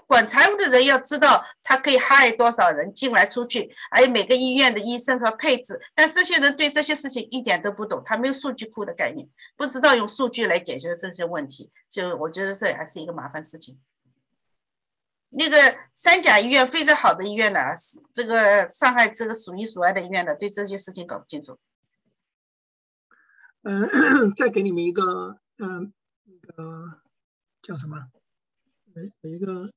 Speaker 2: 管财务的人要知道他可以 hire 多少人进来出去，还有每个医院的医生和配置。但这些人对这些事情一点都不懂，他没有数据库的概念，不知道用数据来解决这些问题。就我觉得这还是一个麻烦事情。那个三甲医院非常好的医院呢，这个上海这个数一数二的医院呢，对这些事情搞不清楚。
Speaker 4: 嗯，*coughs* 再给你们一个，嗯，那个叫什么？有一个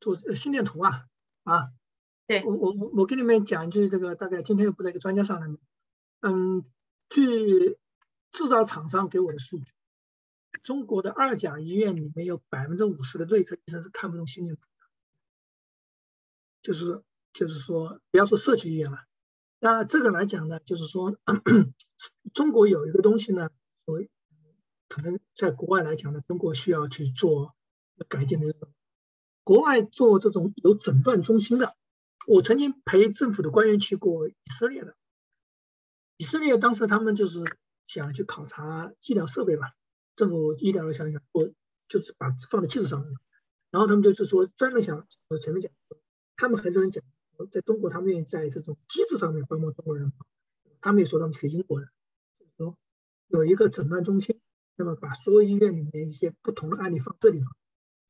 Speaker 4: 做心电图啊，啊，
Speaker 2: 对
Speaker 4: 我我我我给你们讲一句，这个大概今天又不在一个专家上来，嗯，据制造厂商给我的数据，中国的二甲医院里面有百分之五十的内科医生是看不懂心电图的，就是就是说，不要说社区医院了。那这个来讲呢，就是说，中国有一个东西呢，所可能在国外来讲呢，中国需要去做改进的。国外做这种有诊断中心的，我曾经陪政府的官员去过以色列的。以色列当时他们就是想去考察医疗设备嘛，政府医疗的想想，我就是把放在技术上面，然后他们就是说专门想，我前面讲，他们很多人讲。在中国，他们愿意在这种机制上面帮帮中国人。他们也说他们学英国人，说有一个诊断中心，那么把所有医院里面一些不同的案例放这里头。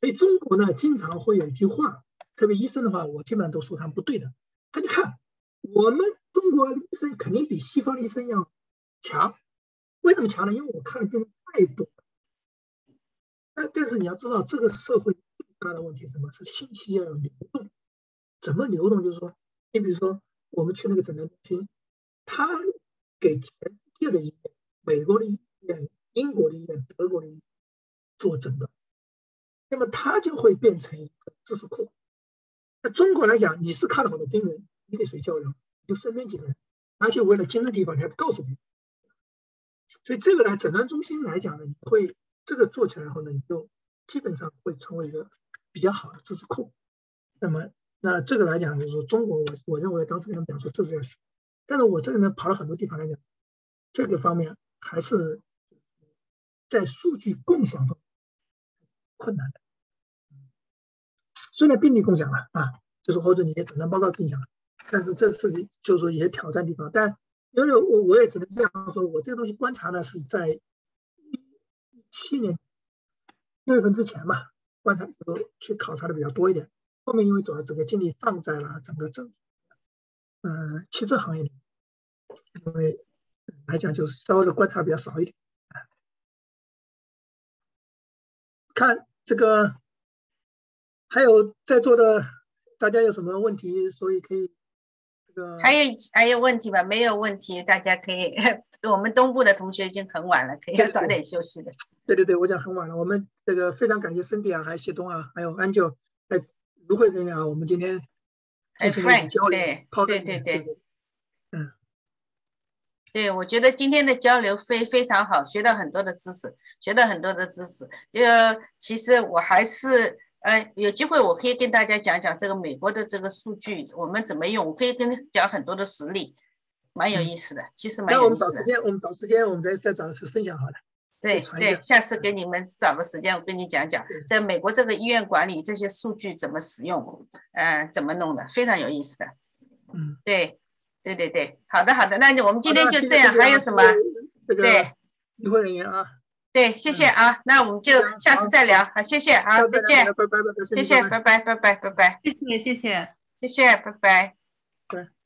Speaker 4: 所以中国呢，经常会有一句话，特别医生的话，我基本上都说他们不对的。他就看我们中国医生肯定比西方医生要强，为什么强呢？因为我看的病人太多。但但是你要知道，这个社会最大的问题是什么是信息要有流动。怎么流动？就是说，你比如说，我们去那个诊断中心，他给全世界的医院、美国的医院、英国的医院、德国的医院做诊断，那么他就会变成一个知识库。那中国来讲，你是看了很多病人，你给谁交流？就身边几个人，而且为了精的地方，你还不告诉别人。所以这个呢，诊断中心来讲呢，你会这个做起来以后呢，你就基本上会成为一个比较好的知识库。那么。那这个来讲，就是说中国，我我认为当时跟他们讲说这是要学，但是我这个人跑了很多地方来讲，这个方面还是在数据共享中困难的。虽然病例共享了啊，就是或者你些诊断报告共享了，但是这是就是说一些挑战地方。但因为我我也只能这样说，我这个东西观察呢是在七年六月份之前吧，观察去考察的比较多一点。后面因为主要整个精力放在了整个政，嗯，汽车行业，因为来讲就是稍微的观察比较少一点。看这个，还有在座的大家有什么问题，所以可以个
Speaker 2: 还有还有问题吗？没有问题，大家可以。*laughs* 我们东部的同学已经很晚了，可以要早点休息的。*laughs*
Speaker 4: 对对对，我讲很晚了。我们这个非常感谢森迪啊，还有谢东啊，还有安九在。芦荟这样，我们今天进行交流，
Speaker 2: 对对对对，
Speaker 4: 嗯，
Speaker 2: 对，我觉得今天的交流非非常好，学到很多的知识，学到很多的知识。就其实我还是呃，有机会我可以跟大家讲讲这个美国的这个数据我们怎么用，我可以跟你讲很多的实例，蛮有意思的，其实蛮有意思的。
Speaker 4: 那我们找时间，我们找时间，我们再再找次分享好了。
Speaker 2: 对对，下次给你们找个时间，我跟你讲讲，在美国这个医院管理这些数据怎么使用，呃，怎么弄的，非常有意思的。
Speaker 4: 嗯，
Speaker 2: 对，对对对，好的好的，那就我们今天就这样，还有什么？
Speaker 4: 这个
Speaker 2: 对
Speaker 4: 医护人员啊，
Speaker 2: 对，谢谢啊，那我们就
Speaker 4: 嗯
Speaker 2: 下次再聊，好，谢谢，啊，再见，
Speaker 4: 拜拜拜拜，
Speaker 2: 谢谢，拜拜拜拜拜拜，
Speaker 8: 谢谢谢谢。
Speaker 2: 谢谢，拜拜。
Speaker 4: 对。